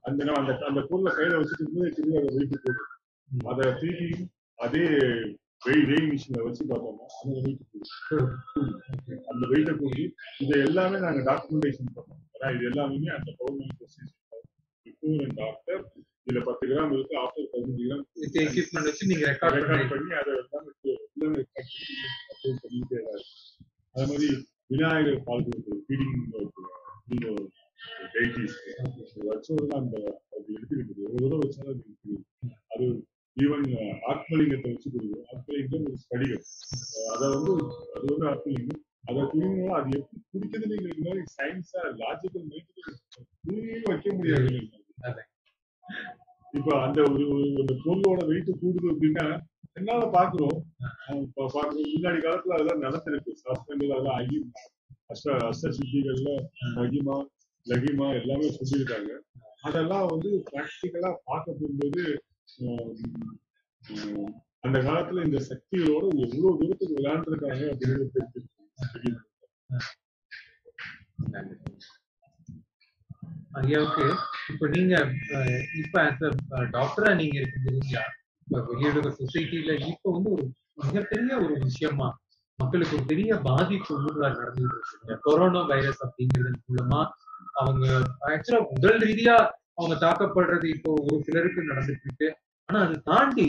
அந்த அந்த அந்த பொருளை கையில வச்சுட்டு திரும்பி அதை வெயிட்டு போட்டு அதை திருப்பி அதே வெய் வெயிங் மிஷினை வச்சு பார்த்தோம்னா அந்த வெயிட் அந்த வெயிட்டை கூடி இதை எல்லாமே நாங்க டாக்குமெண்டேஷன் பண்ணோம். ஏன்னா இது எல்லாமே அந்த கவர்மெண்ட் ப்ரொசீஜர் டாக்டர் இதுல பத்து கிராம் இருக்கு ஆஃப்டர் பதினஞ்சு கிராம் எக்யூப்மெண்ட் வச்சு நீங்க ரெக்கார்ட் பண்ணி அதை எல்லாமே பண்ணிட்டே. அதே மாதிரி விநாயகர் பால் ஃபீடிங் ஸ்படிகம் அதை வந்து அது வந்து ஆத்மலிங்கம் அதை குடிங்களா அது எப்படி இந்த மாதிரி சயின்ஸா லாஜிக்கல் குடியும் வைக்க முடியாது. இப்ப அந்த ஒரு ஒரு- பொருளோட வெயிட் கூடுது அப்படின்னா என்னால பாக்குறோம். இப்ப பாக்குறது முன்னாடி காலத்துல அதெல்லாம் நடந்திருக்கு. சாஸ்திரங்கள் அதெல்லாம் அகி அஷ்ட அஷ்ட சித்திகள்ல மகிமா லகிமா எல்லாமே சொல்லியிருக்காங்க. அதெல்லாம் வந்து பிராக்டிக்கலா பார்க்க போகும்போது அந்த காலத்துல இந்த சக்தியோட எவ்வளவு தூரத்துக்கு விளையாண்டுருக்காங்க அப்படின்னு தெரிஞ்சிருக்கு ஐயாவுக்கு இப்ப நீங்க இப்ப ஆஸ் அ டாக்டரா நீங்க இருக்கு தெரிஞ்சா இப்ப வெளியுலக சொசைட்டில இப்ப வந்து ஒரு மிகப்பெரிய ஒரு விஷயமா மக்களுக்கு ஒரு பெரிய பாதிப்பு ஊர்ல நடந்துட்டு இருக்கு கொரோனா வைரஸ் அப்படிங்கிறது மூலமா அவங்க ஆக்சுவலா உடல் ரீதியா அவங்க தாக்கப்படுறது இப்போ ஒரு சிலருக்கு நடந்துட்டு இருக்கு ஆனா அது தாண்டி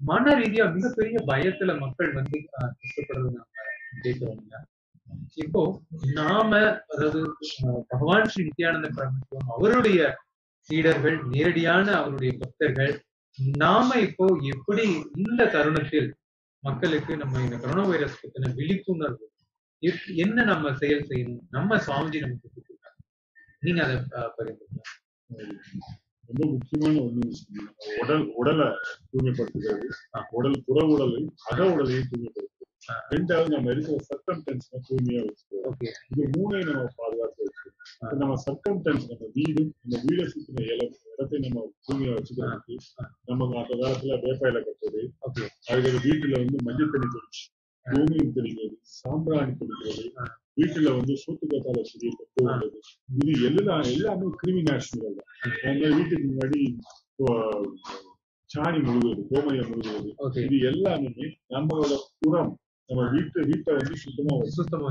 மன ரீதியா மிகப்பெரிய பயத்துல மக்கள் வந்து கஷ்டப்படுறது நாம இப்போ நாம அதாவது அஹ், பகவான் ஸ்ரீ நித்யானந்த பிரபுத்துவம் அவருடைய சீடர்கள் நேரடியான அவருடைய பக்தர்கள் நாம இப்போ எப்படி இந்த தருணத்தில் மக்களுக்கு நம்ம இந்த கொரோனா வைரஸ் பத்தின விழிப்புணர்வு எப்- என்ன நம்ம செயல் செய்யணும் நம்ம சுவாமிஜி நமக்கு நீங்க அதை அஹ், பகிர்ந்துக்கலாம் ரொம்ப முக்கியமான ஒண்ணு. நம்ம உடல் உடலை தூய்மைப்படுத்துகிறது. உடல் புற உடலை அக உடலையும் தூய்மைப்படுத்துறது ஆ. ரெண்டாவது நம்ம இருக்கிற சர்க்கம் டென்ஷனை தூய்மையா வச்சுக்கிறோம் ஓகே இது மூணையும் நம்ம பாதுகாத்து வச்சுக்கணும் நம்ம சர்க்கம் டென்ஷன் நம்ம வீடு நம்ம வீடை சுத்தின இல இடத்தை நம்ம தூய்மையா வச்சுக்கிறதுக்கு. நமக்கு அந்த காலத்துல வேப்ப இலை கட்டுறது அதுக்கு வீட்டுல வந்து மஞ்சள் தண்ணி தெளிச்சு பூமியும் தெளிக்கிறது சாம்பிராணி தெளிக்கிறது. வீட்டுல வந்து சூத்துக்கத்தால செடியை கொண்டு வர்றது இது எல்லாம் எல்லாமே கிருமி நாசினிகள் தான். வீட்டுக்கு முன்னாடி சாணி முழுகுது கோமயம் முழுகுது. ஓகே. இது எல்லாமே நம்மளோட புறம் நம்ம வீட்டு வீட்டை வந்து சுத்தமா வச்சு சுத்தமா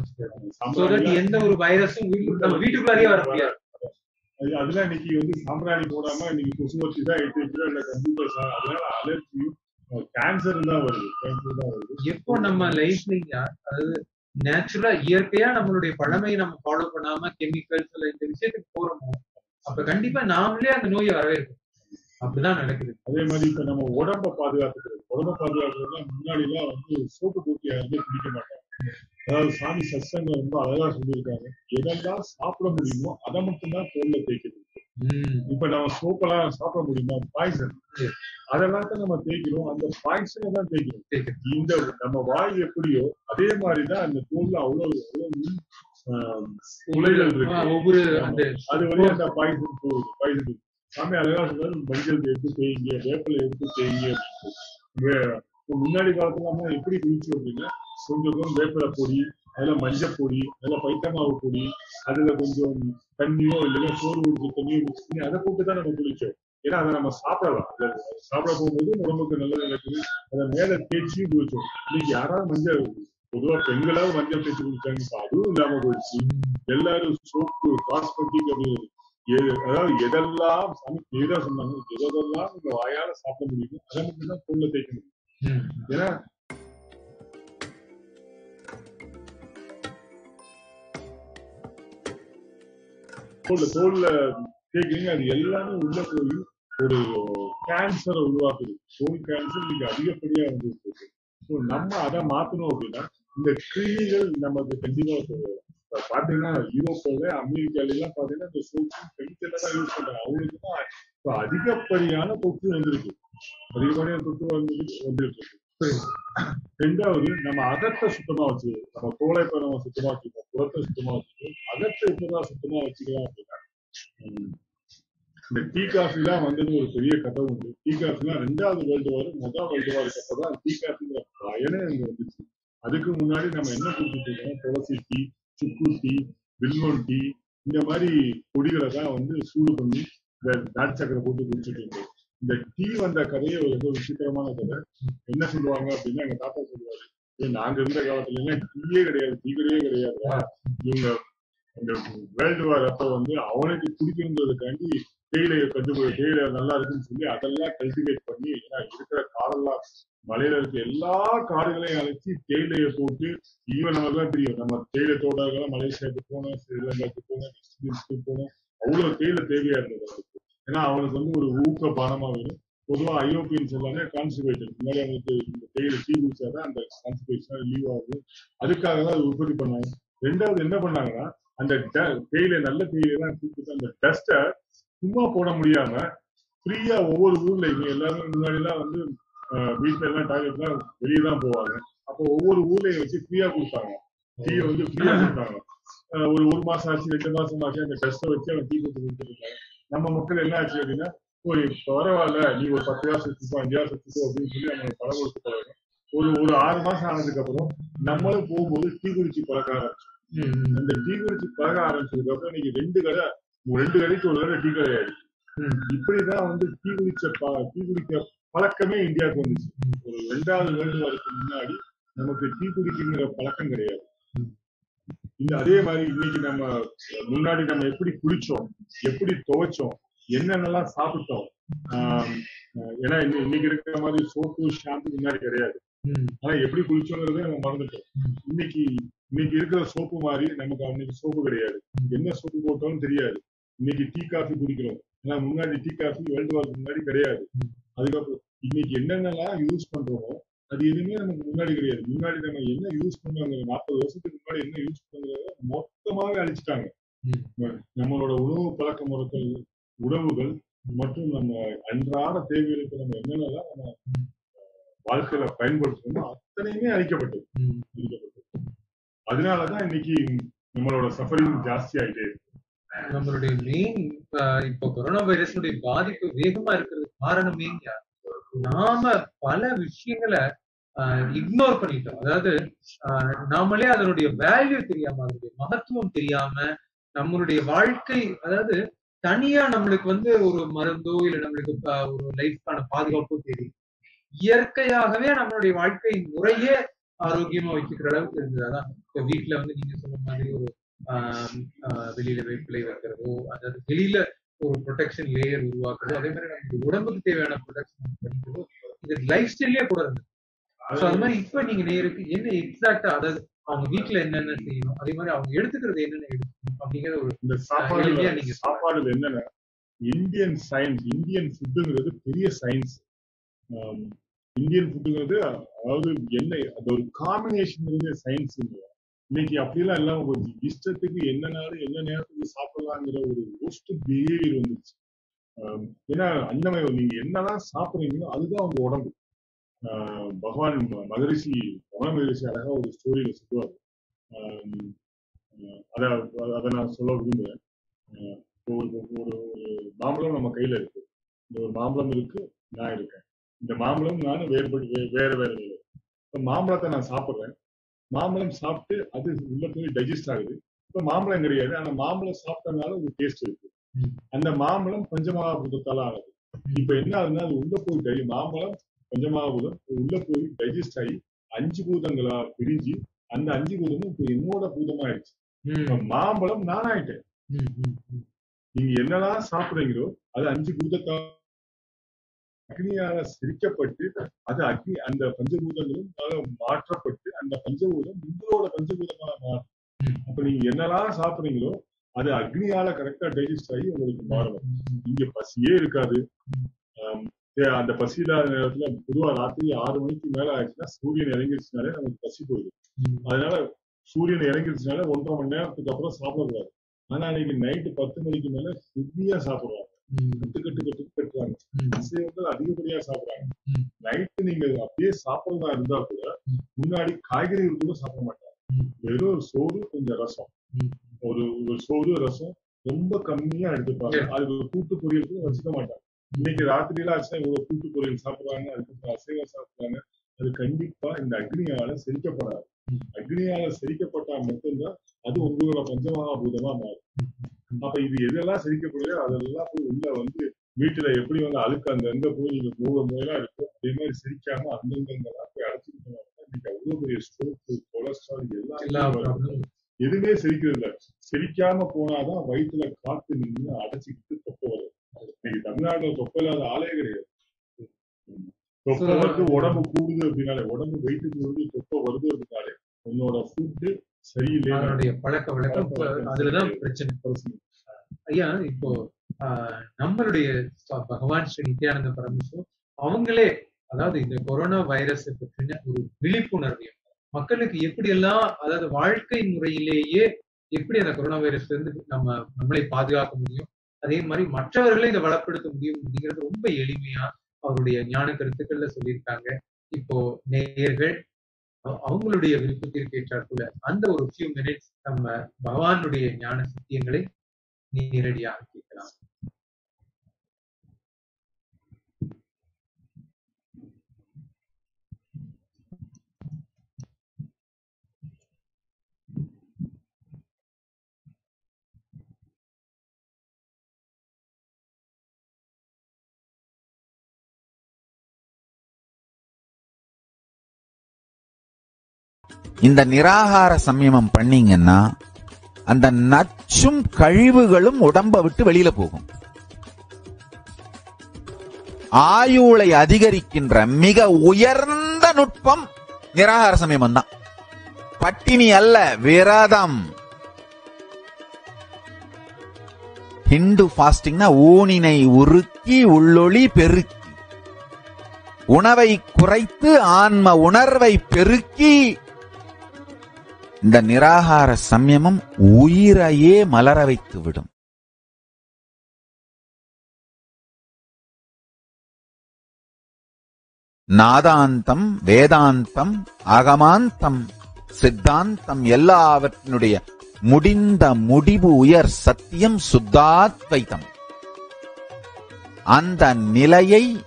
சாம்பிராணி எந்த ஒரு வைரஸும் வீட்டுக்குள்ளாரியே வர முடியாது. அது- அதெல்லாம் இன்னைக்கு வந்து சாம்பிராணி போடாம நீங்க கொசுவத்தி தான் எடுத்து வைக்கிறோம் இல்ல கம்ப்யூட்டர் அதனால அலர்ஜியும் கேன்சர் தான் வருது. கேன்சர் தான் வருது. எப்போ நம்ம லைஃப்ல அதாவது நேச்சுரலா இயற்கையா நம்மளுடைய பழமையை நம்ம ஃபாலோ பண்ணாம கெமிக்கல்ஸ் இந்த விஷயத்துக்கு போறோமோ அப்ப கண்டிப்பா நாமளே அந்த நோயை வரவேற்கும் அப்படிதான் நடக்குது. அதே மாதிரி இப்ப நம்ம உடம்ப பாதுகாத்துக்கிறது உடம்ப பாதுகாக்கிறதுனா முன்னாடி எல்லாம் வந்து சோப்பு தூக்கி வந்து குடிக்க மாட்டாங்க. அதாவது சாமி சத்சங்க ரொம்ப அழகா சொல்லியிருக்காங்க எதெல்லாம் சாப்பிட முடியுமோ அதை மட்டும்தான் தோல்ல தேய்க்கிறது. இப்ப நம்ம சோப்பெல்லாம் சாப்பிட முடியுமா? பாய்சன். அதெல்லாம் தான் நம்ம தேய்க்கிறோம். அந்த பாய்சனை தான் தேய்க்கிறோம். இந்த நம்ம வாய் எப்படியோ அதே மாதிரிதான் அந்த தோல்ல அவ்வளவு அவ்வளவு துளைகள் இருக்கு. ஒவ்வொரு அந்த அது வழியா அந்த பாய்சன் போகுது. பாய்சன் சாமி அழகா சொல்றாரு மஞ்சள் எடுத்து தேய்ங்க வேப்பிலை எடுத்து தேய்ங்க முன்னாடி காலத்துல எப்படி குளிச்சு அப்படின்னா கொஞ்சம் கொஞ்சம் வேப்பிலை பொடி அதுல மஞ்சள் பொடி அதுல பைத்தமாவு பொடி அதுல கொஞ்சம் தண்ணியோ இல்லைன்னா சோறு ஊற்றி தண்ணியோ மிக்ஸ் பண்ணி அதை போட்டு தான் நம்ம குளிச்சோம் ஏன்னா அதை நம்ம சாப்பிடலாம். சாப்பிட போகும்போது உடம்புக்கு நல்லது நடக்குது. அதை மேல தேய்ச்சியும் குளிச்சோம் இன்னைக்கு யாராவது மஞ்சள் பொதுவா பெண்களாவது மஞ்சள் தேய்ச்சி குளிச்சாங்க. அதுவும் இல்லாம போயிடுச்சு. எல்லாரும் சோப்பு காஸ்மெட்டிக் அப்படின்னு அதாவது எதெல்லாம் சாமி சொன்னாங்க எதெல்லாம் நீங்க வாயால சாப்பிட முடியுமோ அதை மட்டும் தான் தோல்ல தேய்க்க முடியும் ஏன்னா தோல்ல தோல்ல கேக்குறீங்க அது எல்லாமே உள்ள போய் ஒரு கேன்சரை உருவாக்குது. தோல் கேன்சர் இன்னைக்கு அதிகப்படியா வந்து இருக்கு ஸோ நம்ம அதை மாத்தணும் அப்படின்னா இந்த கிருமிகள் நமக்கு கண்டிப்பா பாத்தீங்கன்னா யூரோப்ல அமெரிக்கால எல்லாம் பாத்தீங்கன்னா இந்த சோப்பு கெமிக்கல் தான் யூஸ் பண்றாங்க. அவங்களுக்கு தான் இப்போ அதிகப்படியான தொற்று வந்திருக்கு. அதிகப்படியான தொற்று வந்து வந்துருக்கு இருக்கு ரெண்டாவது நம்ம அகத்தை சுத்தமா வச்சுக்கணும். நம்ம தோலை இப்ப நம்ம சுத்தமா வச்சுக்கணும். புறத்தை சுத்தமா வச்சுக்கணும். அகத்தை எப்பதான் சுத்தமா வச்சுக்கலாம் அப்படின்னா இந்த டீ காஃபி எல்லாம் வந்தது ஒரு பெரிய கதை உண்டு. டீ காஃபி எல்லாம் ரெண்டாவது வேர்ல்டு வார் முதல் வேர்ல்டு வாருக்கு அப்பதான் டீ காஃபிங்கிற பயனே அங்க வந்துச்சு. அதுக்கு முன்னாடி நம்ம என்ன குடிச்சிட்டு இருக்கோம்? துளசி டீ சுக்கு டீ வில்வன் டீ இந்த மாதிரி பொடிகளை தான் வந்து சூடு பண்ணி இந்த நாட்டு சக்கரை போட்டு குடிச்சிட்டு இருந்தோம் இந்த டீ வந்த கதையே ஒரு ரொம்ப விசித்திரமான கதை. என்ன சொல்லுவாங்க அப்படின்னா எங்க தாத்தா சொல்லுவாரு ஏ நாங்க இருந்த காலத்துல எல்லாம் டீயே கிடையாது டீ கடையே இவங்க இந்த வேர்ல்டு வார் அப்ப வந்து அவனுக்கு பிடிக்கணுங்கிறதுக்காண்டி தேயிலையை கண்டு தேயிலை நல்லா இருக்குன்னு சொல்லி அதெல்லாம் கல்டிவேட் பண்ணி ஏன்னா இருக்கிற காடெல்லாம் மலையில இருக்க எல்லா காடுகளையும் அழைச்சி தேயிலையை போட்டு ஈவன் நமக்குலாம் தெரியும். நம்ம தேயிலை தோட்டங்கள்லாம் மலேசியாவுக்கு போனோம் ஸ்ரீலங்காவுக்கு போனோம் வெஸ்ட் இண்டீஸ்க்கு போனோம். அவ்வளவு தேயிலை தேவையா இருந்தது ஏன்னா அவங்களுக்கு வந்து ஒரு ஊக்க பானமா வரும். பொதுவா ஐரோப்பியன்ஸ் எல்லாமே கான்ஸ்டிபேட்டட் முன்னாடி அவங்களுக்கு இந்த தேயிலை டீ குடிச்சாதான் அந்த கான்ஸ்டிபேஷன் லீவ் ஆகும். அதுக்காக தான் அது உற்பத்தி பண்ணாங்க ரெண்டாவது என்ன பண்ணாங்கன்னா அந்த ட- தேயிலை நல்ல தேயிலாம் கூப்பிட்டு அந்த டஸ்ட்டை சும்மா போட முடியாம ஃப்ரீயா ஒவ்வொரு ஊர்லயுமே எல்லாருமே முன்னாடி எல்லாம் வந்து ஆஹ், டாய்லெட் எல்லாம் வெளியே தான் போவாங்க. அப்போ ஒவ்வொரு ஊர்லயும் வச்சு ஃப்ரீயா கொடுத்தாங்க டீ வந்து ஃப்ரீயா கொடுத்தாங்க ஒரு ஒரு மாசம் ஆச்சு ரெண்டு மாசம் ஆச்சு அந்த டெஸ்ட்டை வச்சு அவன் டீ கொடுத்து கொடுத்துருக்காங்க நம்ம மக்கள் என்ன ஆச்சு அப்படின்னா இப்ப பரவாயில்ல நீ ஒரு பத்து ரூபா செத்துக்கோ அஞ்சு ரூபா செத்துக்கோ அப்படின்னு சொல்லி நம்ம பணம் கொடுத்து பழகணும் ஒரு ஒரு ஆறு மாசம் ஆனதுக்கு அப்புறம் நம்மளும் போகும்போது டீ குடிச்சு பழக்க ஆரம்பிச்சோம். அந்த டீ குடிச்சு பழக ஆரம்பிச்சதுக்கு அப்புறம் இன்னைக்கு ரெண்டு கடை ரெண்டு கடைக்கு ஒரு கடை டீ கடை ஆயிடுச்சு. இப்படிதான் வந்து டீ குடிச்ச டீ குடிக்க பழக்கமே இந்தியாவுக்கு வந்துச்சு. ஒரு ரெண்டாவது வேர்ல்டு வாருக்கு முன்னாடி நமக்கு டீ குடிக்கிற பழக்கம் கிடையாது. இந்த அதே மாதிரி இன்னைக்கு நம்ம முன்னாடி நம்ம எப்படி குடிச்சோம் எப்படி துவைச்சோம் என்னென்னலாம் சாப்பிட்டோம் ஏன்னா இன்னி- இன்னைக்கு இருக்கிற மாதிரி சோப்பு ஷாம்பு முன்னாடி கிடையாது. ஆனா எப்படி குளிச்சோங்கிறதே நம்ம மறந்துட்டோம். இன்னைக்கு இன்னைக்கு இருக்கிற சோப்பு மாதிரி நமக்கு அன்னைக்கு சோப்பு கிடையாது. என்ன சோப்பு போட்டோம்னு தெரியாது. இன்னைக்கு டீ காஃபி குடிக்கிறோம். ஆனா முன்னாடி டீ காஃபி வேர்ல்டு வார்க்கு முன்னாடி கிடையாது. அதுக்கப்புறம் இன்னைக்கு என்னென்னலாம் யூஸ் பண்றோமோ அது எதுவுமே நமக்கு முன்னாடி கிடையாது. முன்னாடி நம்ம என்ன யூஸ் பண்ணாங்க நாற்பது வருஷத்துக்கு முன்னாடி என்ன யூஸ் பண்றத மொத்தமாவே அழிச்சிட்டாங்க. நம்மளோட உணவு பழக்க முறைகள் உணவுகள் மற்றும் நம்ம அன்றாட தேவைகளுக்கு நம்ம என்னென்னலாம் நம்ம வாழ்க்கையில பயன்படுத்தணுமோ அத்தனையுமே அழிக்கப்பட்டது. அதனாலதான் இன்னைக்கு நம்மளோட சஃபரிங் ஜாஸ்தி ஆயிட்டே இருக்கு. நம்மளுடைய மெயின் இப்போ கொரோனா வைரஸுடைய பாதிப்பு வேகமா இருக்கிறது காரணமே நாம பல விஷயங்களை இக்னோர் பண்ணிட்டோம். அதாவது ஆஹ், நாமளே அதனுடைய வேல்யூ தெரியாம அதனுடைய மகத்துவம் தெரியாம நம்மளுடைய வாழ்க்கை அதாவது தனியா நம்மளுக்கு வந்து ஒரு மருந்தோ இல்ல நம்மளுக்கு ஒரு லைஃப்க்கான பாதுகாப்போ தெரியும் இயற்கையாகவே நம்மளுடைய வாழ்க்கை முறையே ஆரோக்கியமா வச்சுக்கிற அளவுக்கு இருந்தது. அதான் இப்ப வீட்டுல வந்து நீங்க சொன்ன மாதிரி ஒரு ஆஹ் வெளியில வேப்பிலை வைக்கிறதோ அதாவது வெளியில ஒரு ப்ரொடெக்ஷன் லேயர் உருவாக்குறதோ அதே மாதிரி நமக்கு உடம்புக்கு தேவையான ப்ரொடெக்ஷன் பண்ணிக்கிறதோ இது லைஃப் ஸ்டைல்லே கூட இருந்தது. ஸோ அது மாதிரி இப்ப நீங்க நேருக்கு என்ன எக்ஸாக்டா அதாவது அவங்க வீட்டுல என்னென்ன செய்யணும் அதே மாதிரி அவங்க எடுத்துக்கிறது என்னென்ன எடுத்துக்கணும் அப்படிங்கிற ஒரு இந்த எளிமையா நீங்க சாப்பாடுல என்னன்னா? இந்தியன் சயின்ஸ் இந்தியன் ஃபுட்டுங்கிறது பெரிய சயின்ஸ் இந்தியன் ஃபுட்டுங்கிறது அதாவது என்ன அது ஒரு காம்பினேஷன் சயின்ஸ் இன்னைக்கு அப்படிலாம் எல்லாம் கொஞ்சம் இஷ்டத்துக்கு என்ன நாள் என்ன நேரத்துக்கு சாப்பிடலாங்கிற ஒரு ஒஸ்ட் பிஹேவியர் வந்துருச்சு. ஏன்னா அன்னமய நீங்க என்னதான் சாப்பிடுறீங்களோ அதுதான் உங்க உடம்பு. பகவான் மகரிஷி ரமண மகரிஷி அழகா ஒரு ஸ்டோரியில சொல்லுவார். அதை அத அதை நான் சொல்ல விரும்புறேன். ஒரு ஒரு ஒரு மாம்பழம் நம்ம கையில இருக்கு. இந்த ஒரு மாம்பழம் இருக்கு நான் இருக்கேன். இந்த மாம்பழம் நானும் வேறுபட்டு வே- வேற வேற வேறு இப்ப மாம்பழத்தை நான் சாப்பிடுறேன். மாம்பழம் சாப்பிட்டு அது உள்ள போய் டைஜஸ்ட் ஆகுது. இப்ப மாம்பழம் கிடையாது. ஆனா மாம்பழம் சாப்பிட்டனால ஒரு டேஸ்ட் இருக்கு. அந்த மாம்பழம் பஞ்சமகாபூதத்தால ஆனது இப்ப என்ன ஆகுதுன்னா அது உள்ள போய் டை மாம்பழம் பஞ்சமகாபூதம் உள்ள போய் டைஜஸ்ட் ஆகி அஞ்சு பூதங்களா பிரிஞ்சு அந்த அஞ்சு பூதமும் இப்ப என்னோட பூதமாயிடுச்சு. ம், இப்ப மாம்பழம் நானாயிட்டேன். நீங்க என்னெல்லாம் சாப்பிடுறீங்களோ அது அஞ்சு பூதத்தா அக்னியால சிரிக்கப்பட்டு அது அக்னி அந்த பஞ்சபூதங்களும் மாற்றப்பட்டு அந்த பஞ்சபூதம் உங்களோட பஞ்சபூதமா மாறும். அப்ப நீங்க என்னெல்லாம் சாப்பிடுறீங்களோ அது அக்னியால கரெக்டா டைஜஸ்ட் ஆகி உங்களுக்கு மாறணும் இங்க பசியே இருக்காது. அந்த பசி இல்லாத நேரத்துல பொதுவா ராத்திரி ஆறு மணிக்கு மேல ஆயிடுச்சுன்னா சூரியன் இறங்கிருச்சுனாலே நமக்கு பசி போயிடும். அதனால சூரியன் இறங்கிருச்சுனால ஒன்றரை மணி நேரத்துக்கு அப்புறம் சாப்பிடக்கூடாது. ஆனா இன்னைக்கு நைட்டு பத்து மணிக்கு மேல ஹெவியா சாப்பிடுவாங்க. கட்டு கட்டு கட்டு அசைவங்கள் அதிகப்படியா சாப்பிடுறாங்க. நைட்டு நீங்க அப்படியே சாப்பிடுறதா இருந்தா கூட. முன்னாடி காய்கறிகள் கூட சாப்பிட மாட்டாங்க. வெறும் ஒரு சோறு கொஞ்சம் ரசம். ஒரு ஒரு சோறு ரசம் ரொம்ப கம்மியா எடுத்துப்பாங்க. அது கூட்டு பொரியல் கூட வச்சுக்க மாட்டாங்க இன்னைக்கு ராத்திரியில ஆச்சுன்னா இவ்வளவு கூட்டு பொரியல் சாப்பிடுறாங்க அதுக்கப்புறம் அசைவம் சாப்பிடுறாங்க அது கண்டிப்பா இந்த அக்னியால செரிக்கப்படாது. அக்னியால செரிக்கப்பட்டா மட்டும்தான் அது உங்களோட பஞ்சமகாபூதமா மாறும் அப்ப இது எதெல்லாம் செரிக்கப்படுதோ அதெல்லாம் போய் உள்ள வந்து வீட்டுல எப்படி வந்து அழுக்கு அந்த எங்க போய் நீங்க மூணு முறையெல்லாம் இருக்கும் அதே மாதிரி செரிக்காம அங்கங்கெல்லாம் போய் அடைச்சிட்டு இன்னைக்கு அவ்வளவு பெரிய ஸ்ட்ரோக் கொலஸ்ட்ரால் எல்லா எல்லாம் எதுவுமே செரிக்கிறது இல்ல. செரிக்காம போனாதான் வயிற்றுல காத்து நின்று அடைச்சிக்கிட்டு தொப்பை வரும். இன்னைக்கு தமிழ்நாட்டுல தொப்பை இல்லாத ஆளே கிடையாது. தொப்பை வந்து உடம்பு கூடுது அப்படின்னாலே உடம்பு வெயிட்டு கூடுது தொப்பை வருது அப்படின்னாலே உன்னோட ஃபுட்டு சரியில்லை. பழக்க வழக்கம் அதுலதான் பிரச்சனை. ஐயா இப்போ நம்மளுடைய பகவான் ஸ்ரீ நித்யானந்த பரமேஸ்வர் அவங்களே அதாவது இந்த கொரோனா வைரஸை பற்றின ஒரு விழிப்புணர்வையும் மக்களுக்கு எப்படி எல்லாம் அதாவது வாழ்க்கை முறையிலேயே எப்படி அந்த கொரோனா வைரஸ்ல இருந்து நம்ம நம்மளை பாதுகாக்க முடியும்? அதே மாதிரி மற்றவர்களை இதை வளப்படுத்த முடியும் அப்படிங்கிறது ரொம்ப எளிமையா அவருடைய ஞான கருத்துக்கள்ல சொல்லியிருக்காங்க. இப்போ நேயர்கள் அவங்களுடைய விருப்பத்திற்கு ஏற்றாற்போல அந்த ஒரு ஃபியூ மினிட்ஸ் நம்ம பகவானுடைய ஞான சத்தியங்களை நேரடியாக கேட்கலாம். இந்த நிராகார சம்யமம் பண்ணீங்கன்னா அந்த நச்சும் கழிவுகளும் உடம்ப விட்டு வெளியில போகும். ஆயுளை அதிகரிக்கின்ற மிக உயர்ந்த நுட்பம் நிராகார சமயம் தான். பட்டினி அல்ல விரதம். ஹிந்து பாஸ்டிங்னா ஊனினை உருக்கி உள்ளொளி பெருக்கி. உணவை குறைத்து ஆன்ம உணர்வை பெருக்கி இந்த நிராகார சம்யமம் உயிரையே மலர வைத்து விடும் நாதாந்தம் வேதாந்தம் அகமாந்தம் சித்தாந்தம் எல்லாவற்றினுடைய முடிந்த முடிவு உயர் சத்தியம் சுத்தாத்வைத்தம். அந்த நிலையை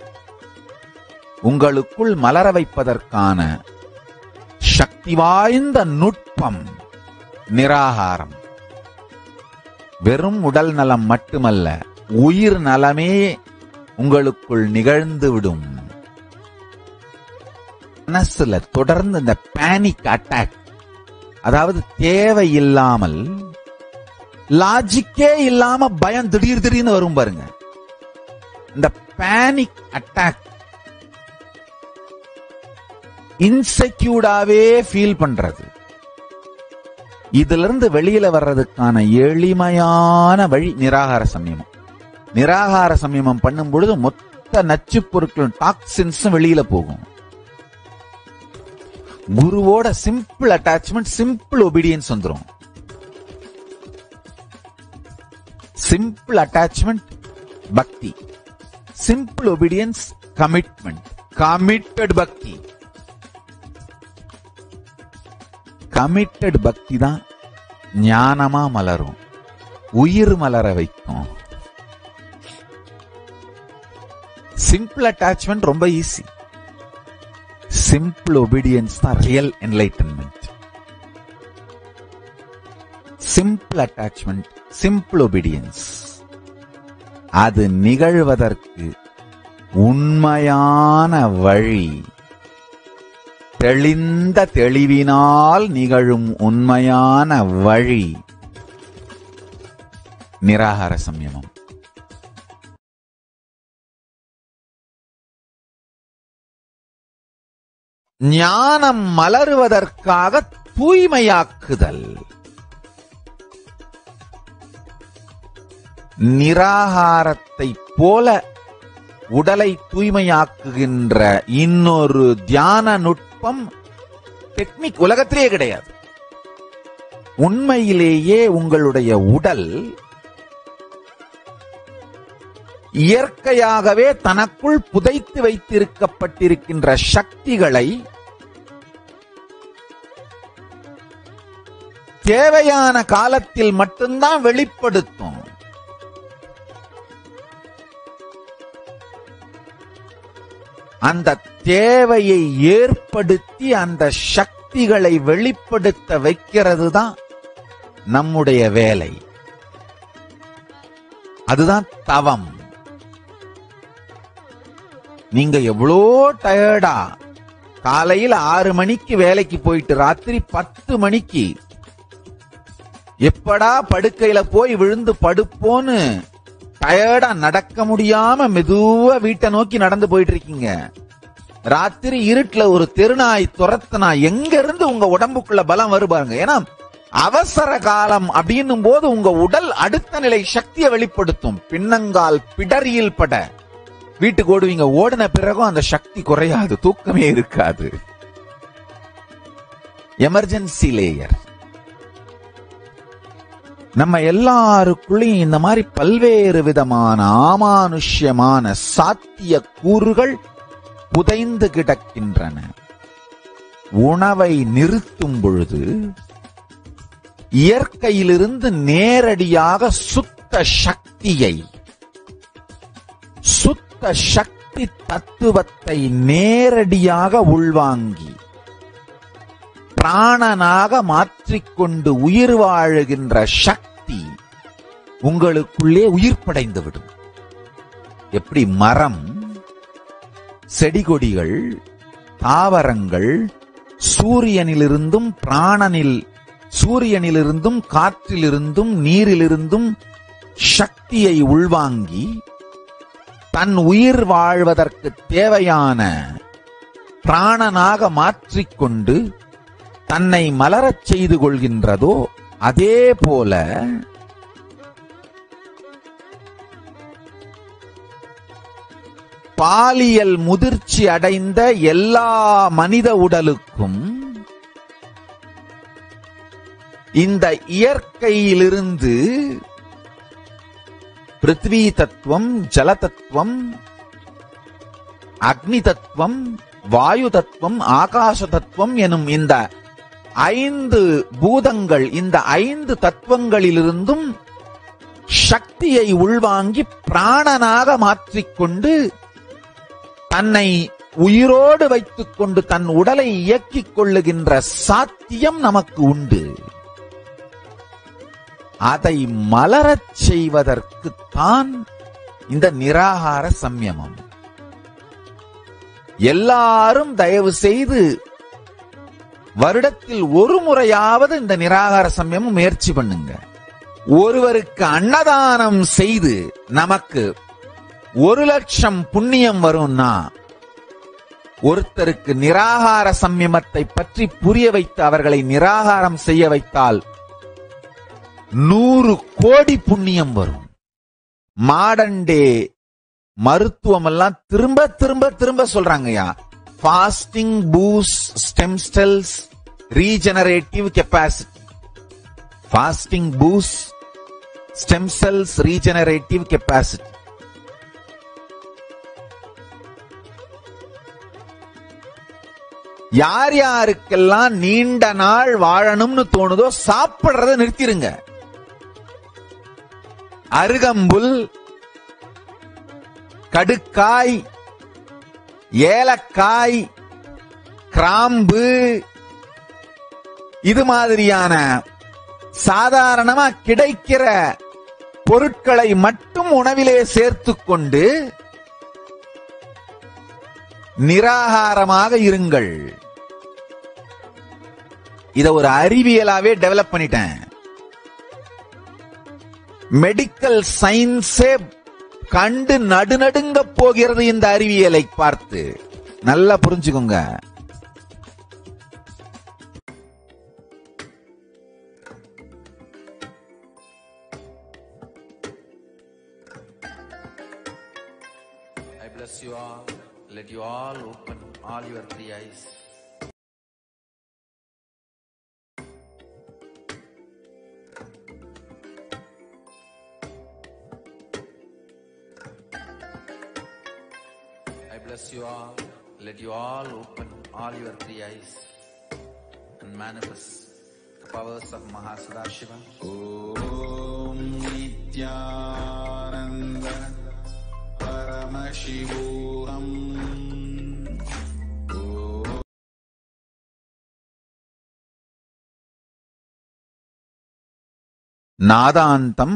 உங்களுக்குள் மலர வைப்பதற்கான சக்தி வாய்ந்த குழப்பம் நிராகாரம். வெறும் உடல் நலம் மட்டுமல்ல உயிர் நலமே உங்களுக்குள் நிகழ்ந்துவிடும். மனசுல தொடர்ந்து இந்த பேனிக் அட்டாக் அதாவது தேவையில்லாமல் லாஜிக்கே இல்லாம பயம் திடீர் திடீர்னு வரும் பாருங்க. இந்த பேனிக் அட்டாக் இன்செக்யூர்டாவே ஃபீல் பண்றது. இதுல இருந்து வெளியில வர்றதுக்கான எளிமையான வழி நிராகார சமயமம். நிராகார சமயமம் பண்ணும் பொழுது மொத்த நச்சு பொருட்களும் டாக்ஸின்ஸும் வெளியில போகும். குருவோட சிம்பிள் அட்டாச்மெண்ட் சிம்பிள் ஒபீடியன்ஸ் வந்துடும் சிம்பிள் அட்டாச்மெண்ட் பக்தி சிம்பிள் ஒபீடியன்ஸ் கமிட்மெண்ட் கமிட்டட் பக்தி கமிட்டட் பக்தி தான் ஞானமா மலரும். உயிர் மலர வைக்கும். சிம்பிள் அட்டாச்மெண்ட் ரொம்ப ஈஸி சிம்பிள் ஒபீடியன்ஸ் தான் real enlightenment simple attachment simple obedience அது நிகழ்வதற்கு உண்மையான வழி. தெளிந்த தெளிவினால் நிகழும் உண்மையான வழி. நிராகார சம்யமம். ஞானம் மலருவதற்காக தூய்மையாக்குதல். நிராகாரத்தை போல உடலை தூய்மையாக்குகின்ற இன்னொரு தியான நுட்பம் டெக்னிக் உலகத்திலேயே கிடையாது. உண்மையிலேயே உங்களுடைய உடல் இயற்கையாகவே தனக்குள் புதைத்து வைத்திருக்கப்பட்டிருக்கின்ற சக்திகளை தேவையான காலத்தில் மட்டும்தான் வெளிப்படுத்தும். அந்த தேவையை ஏற்படுத்தி அந்த சக்திகளை வெளிப்படுத்த வைக்கிறது தான் நம்முடைய வேலை. அதுதான் தவம். நீங்க எவ்வளோ டயர்டா காலையில் ஆறு மணிக்கு வேலைக்கு போயிட்டு ராத்திரி பத்து மணிக்கு எப்படா படுக்கையில போய் விழுந்து படுப்போன்னு டயர்டா நடக்க முடியாம மெதுவா வீட்டை நோக்கி நடந்து போயிட்டு இருக்கீங்க. ராத்திரி இருட்டுல ஒரு தெருநாய் துரத்துனா எங்க இருந்து உங்க உடம்புக்குள்ள பலம் வருபாருங்க ஏன்னா அவசர காலம் அப்படின்னும் போது உங்க உடல் அடுத்த நிலை சக்தியை வெளிப்படுத்தும். பின்னங்கால் பிடரியில் பட. வீட்டுக்கு ஓடுவீங்க ஓடின பிறகும் அந்த சக்தி குறையாது தூக்கமே இருக்காது. எமர்ஜென்சி லேயர் நம்ம எல்லாருக்குள்ளேயும் இந்த மாதிரி பல்வேறு விதமான ஆமானுஷ்யமான சாத்திய கூறுகள் புதைந்து கிடக்கின்றன. உணவை நிறுத்தும் பொழுது இயற்கையிலிருந்து நேரடியாக சுத்த சக்தியை சுத்த சக்தி தத்துவத்தை நேரடியாக உள்வாங்கி பிராணனாக மாற்றிக்கொண்டு உயிர் வாழுகின்ற சக்தி உங்களுக்குள்ளே உயிர்ப்படைந்துவிடும். எப்படி மரம் செடி கொடிகள் தாவரங்கள் சூரியனிலிருந்தும் பிராணனில் சூரியனிலிருந்தும் காற்றிலிருந்தும் நீரிலிருந்தும் சக்தியை உள்வாங்கி தன் உயிர் வாழ்வதற்கு தேவையான பிராணனாக மாற்றிக்கொண்டு தன்னை மலரச் செய்து கொள்கின்றதோ அதே போல பாலியல் முதிர்ச்சி அடைந்த எல்லா மனித உடலுக்கும் இந்த இயற்கையிலிருந்து பிருத்வி தத்துவம் ஜல தத்துவம் அக்னி தத்துவம் வாயு தத்துவம் ஆகாச தத்துவம் எனும் இந்த ஐந்து பூதங்கள் இந்த ஐந்து தத்துவங்களிலிருந்தும் சக்தியை உள்வாங்கி பிராணனாக மாற்றிக்கொண்டு தன்னை உயிரோடு வைத்துக் கொண்டு தன் உடலை இயக்கிக் கொள்ளுகின்ற சாத்தியம் நமக்கு உண்டு. அதை மலரச் செய்வதற்குத்தான் இந்த நிராகார சம்யமம். எல்லாரும் தயவு செய்து வருடத்தில் ஒரு முறையாவது இந்த நிராகார சம்யமம் முயற்சி பண்ணுங்க. ஒருவருக்கு அன்னதானம் செய்து நமக்கு ஒரு லட்சம் புண்ணியம் வரும்னா ஒருத்தருக்கு நிராகார சம்யமத்தை பற்றி புரிய வைத்து அவர்களை நிராகாரம் செய்ய வைத்தால் நூறு கோடி புண்ணியம் வரும். மாடண்டே டே மருத்துவம் எல்லாம் திரும்ப திரும்ப திரும்ப சொல்றாங்கய்யா. Fasting boost stem cells regenerative capacity fasting boost stem cells regenerative capacity யார் யாருக்கெல்லாம் நீண்ட நாள் வாழணும்னு தோணுதோ சாப்பிடுறத நிறுத்திடுங்க. அருகம்புல் கடுக்காய் ஏலக்காய் கிராம்பு இது மாதிரியான சாதாரணமா கிடைக்கிற பொருட்களை மட்டும் உணவிலே சேர்த்து கொண்டு நிராகாரமாக இருங்கள். இத ஒரு அறிவியலாவே டெவலப் பண்ணிட்டேன். மெடிக்கல் சயின்ஸே கண்டு நடுநடுங்க போகிறது இந்த அறிவியலை பார்த்து. நல்லா புரிஞ்சுக்கோங்க. Let you all open all your three bless you all. let you all open all your three eyes and manifest the powers of Mahasadashiva. Om Nityananda Paramashivuram. നാദാന്തം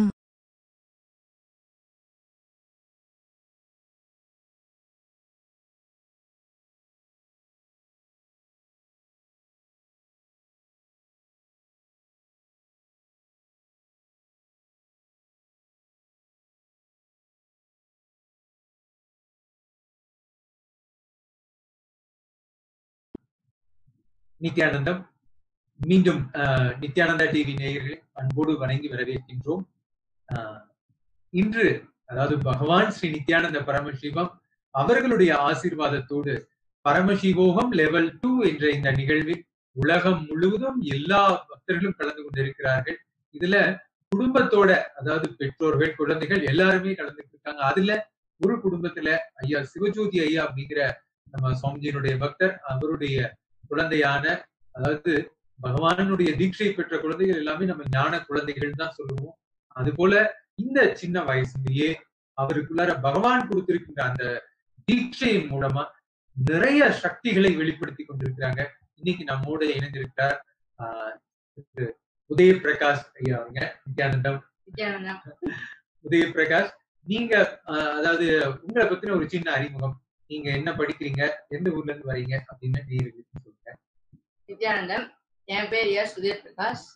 Nithyanandam மீண்டும் நித்யானந்தா டிவி நேயர்களை அன்போடு வணங்கி வரவேற்கின்றோம். இன்று அதாவது பகவான் ஸ்ரீ நித்யானந்த பரமசிவம் அவர்களுடைய ஆசீர்வாதத்தோடு பரமசிவோகம் லெவல் டூ என்ற இந்த நிகழ்வில் உலகம் முழுவதும் எல்லா பக்தர்களும் கலந்து கொண்டிருக்கிறார்கள். இதுல குடும்பத்தோட அதாவது பெற்றோர்கள் குழந்தைகள் எல்லாருமே கலந்துட்டு இருக்காங்க. அதுல ஒரு குடும்பத்துல ஐயா சிவஜோதி ஐயா அப்படிங்கிற நம்ம சுவாமிஜியினுடைய பக்தர் அவருடைய குழந்தையான அதாவது பகவானுடைய தீட்சை பெற்ற குழந்தைகள் எல்லாமே நம்ம ஞான குழந்தைகள் தான் சொல்லுவோம். அது போல இந்த சின்ன வயசுலயே அவருக்குள்ளார பகவான் கொடுத்திருக்கின்ற அந்த தீட்சையின் மூலமா நிறைய சக்திகளை வெளிப்படுத்தி கொண்டிருக்கிறாங்க. இன்னைக்கு நம்மோட இணைந்திருக்கிறார் ஆஹ் திரு உதய பிரகாஷ் ஐயா அவங்க. நித்யானந்தம். நித்யானந்தம். உதய பிரகாஷ் நீங்க அதாவது உங்களை பத்தின ஒரு சின்ன அறிமுகம். நீங்க என்ன படிக்கிறீங்க? எந்த ஊர்ல இருந்து வரீங்க? அப்படின்னு நித்யானந்தம் என் பேர் எஸ் உதய் பிரகாஷ்.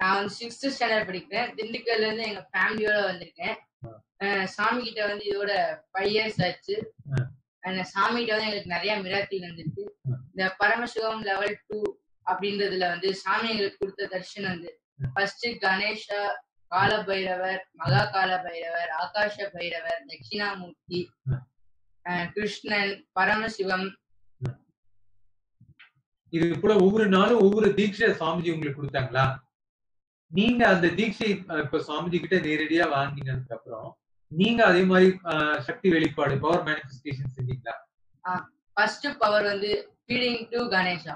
நான் வந்து சிக்ஸ்த் ஸ்டாண்டர்ட் படிக்கிறேன். திண்டுக்கல்ல இருந்து எங்க ஃபேமிலியோட வந்திருக்கேன். சாமி கிட்ட வந்து இதோட ஃபைவ் இயர்ஸ் ஆச்சு. அந்த சாமி கிட்ட வந்து எங்களுக்கு நிறைய மிராக்கிள் வந்திருக்கு. இந்த பரமசிவம் லெவல் டூ அப்படின்றதுல வந்து சாமி எங்களுக்கு கொடுத்த தரிசனம் வந்து ஃபர்ஸ்ட் கணேஷா கால பைரவர் மகா கால பைரவர் ஆகாஷ பைரவர் தட்சிணாமூர்த்தி கிருஷ்ணன் பரமசிவம் இது போல ஒவ்வொரு நாளும் ஒவ்வொரு தீட்சை சுவாமிஜி உங்களுக்கு கொடுத்தாங்களா? நீங்க அந்த தீட்சை இப்ப சுவாமிஜி கிட்ட நேரடியா வாங்கினதுக்கு அப்புறம் நீங்க அதே மாதிரி சக்தி வெளிப்பாடு பவர் மேனிஃபெஸ்டேஷன் செஞ்சீங்களா? ஃபர்ஸ்ட் பவர் வந்து ஃபீடிங் டு கணேஷா.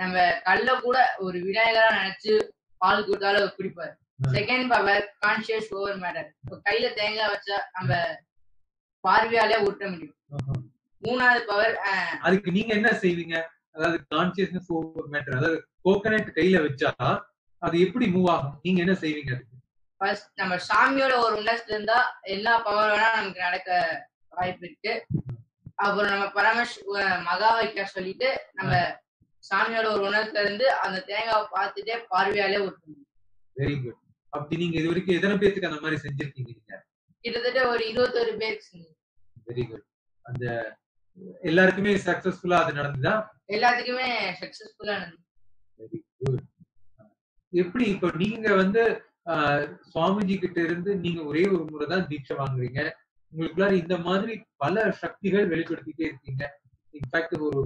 நம்ம கல்ல கூட ஒரு விநாயகரா நினைச்சு பால் கொடுத்தாலும் அவர் குடிப்பாரு. Second power conscious over matter இப்போ கையில தேங்காய் வச்சா நம்ம பார்வையாலே ஊட்ட முடியும். மூணாவது பவர் அதுக்கு நீங்க என்ன செய்வீங்க? அதாவது கான்சியஸ்னஸ் ஓவர் மேட்டர் அதாவது கோகனட் கையில வச்சா அது எப்படி மூவ் ஆகும்? நீங்க என்ன செய்வீங்க அதுக்கு? ஃபர்ஸ்ட் நம்ம சாமியோட ஒரு உண்டஸ்ட் இருந்தா எல்லா பவர் வேணா நமக்கு நடக்க வாய்ப்பு இருக்கு. அப்புறம் நம்ம பரமேஷ் மகா வைக்க சொல்லிட்டு நம்ம சாமியோட ஒரு உணர்த்துல இருந்து அந்த தேங்காவை பார்த்துட்டே பார்வையாலே முடியும் வெரி குட் அப்படி நீங்க இது வரைக்கும் எத்தனை பேத்துக்கு அந்த மாதிரி செஞ்சிருக்கீங்க கிட்டத்தட்ட ஒரு இருபத்தொரு பேருக்கு. வெரி குட் அந்த எல்லாருக்குமே சக்சஸ்ஃபுல்லா அது நடந்துதா? எல்லாத்துக்குமே சக்சஸ்ஃபுல்லா குட் எப்படி இப்ப நீங்க வந்து சுவாமிஜி கிட்ட இருந்து நீங்க ஒரே ஒரு முறை தான் தீட்சை வாங்குறீங்க? உங்களுக்குள்ளார இந்த மாதிரி பல சக்திகள் வெளிப்படுத்திட்டே இருக்கீங்க. இன்ஃபேக்ட் ஒரு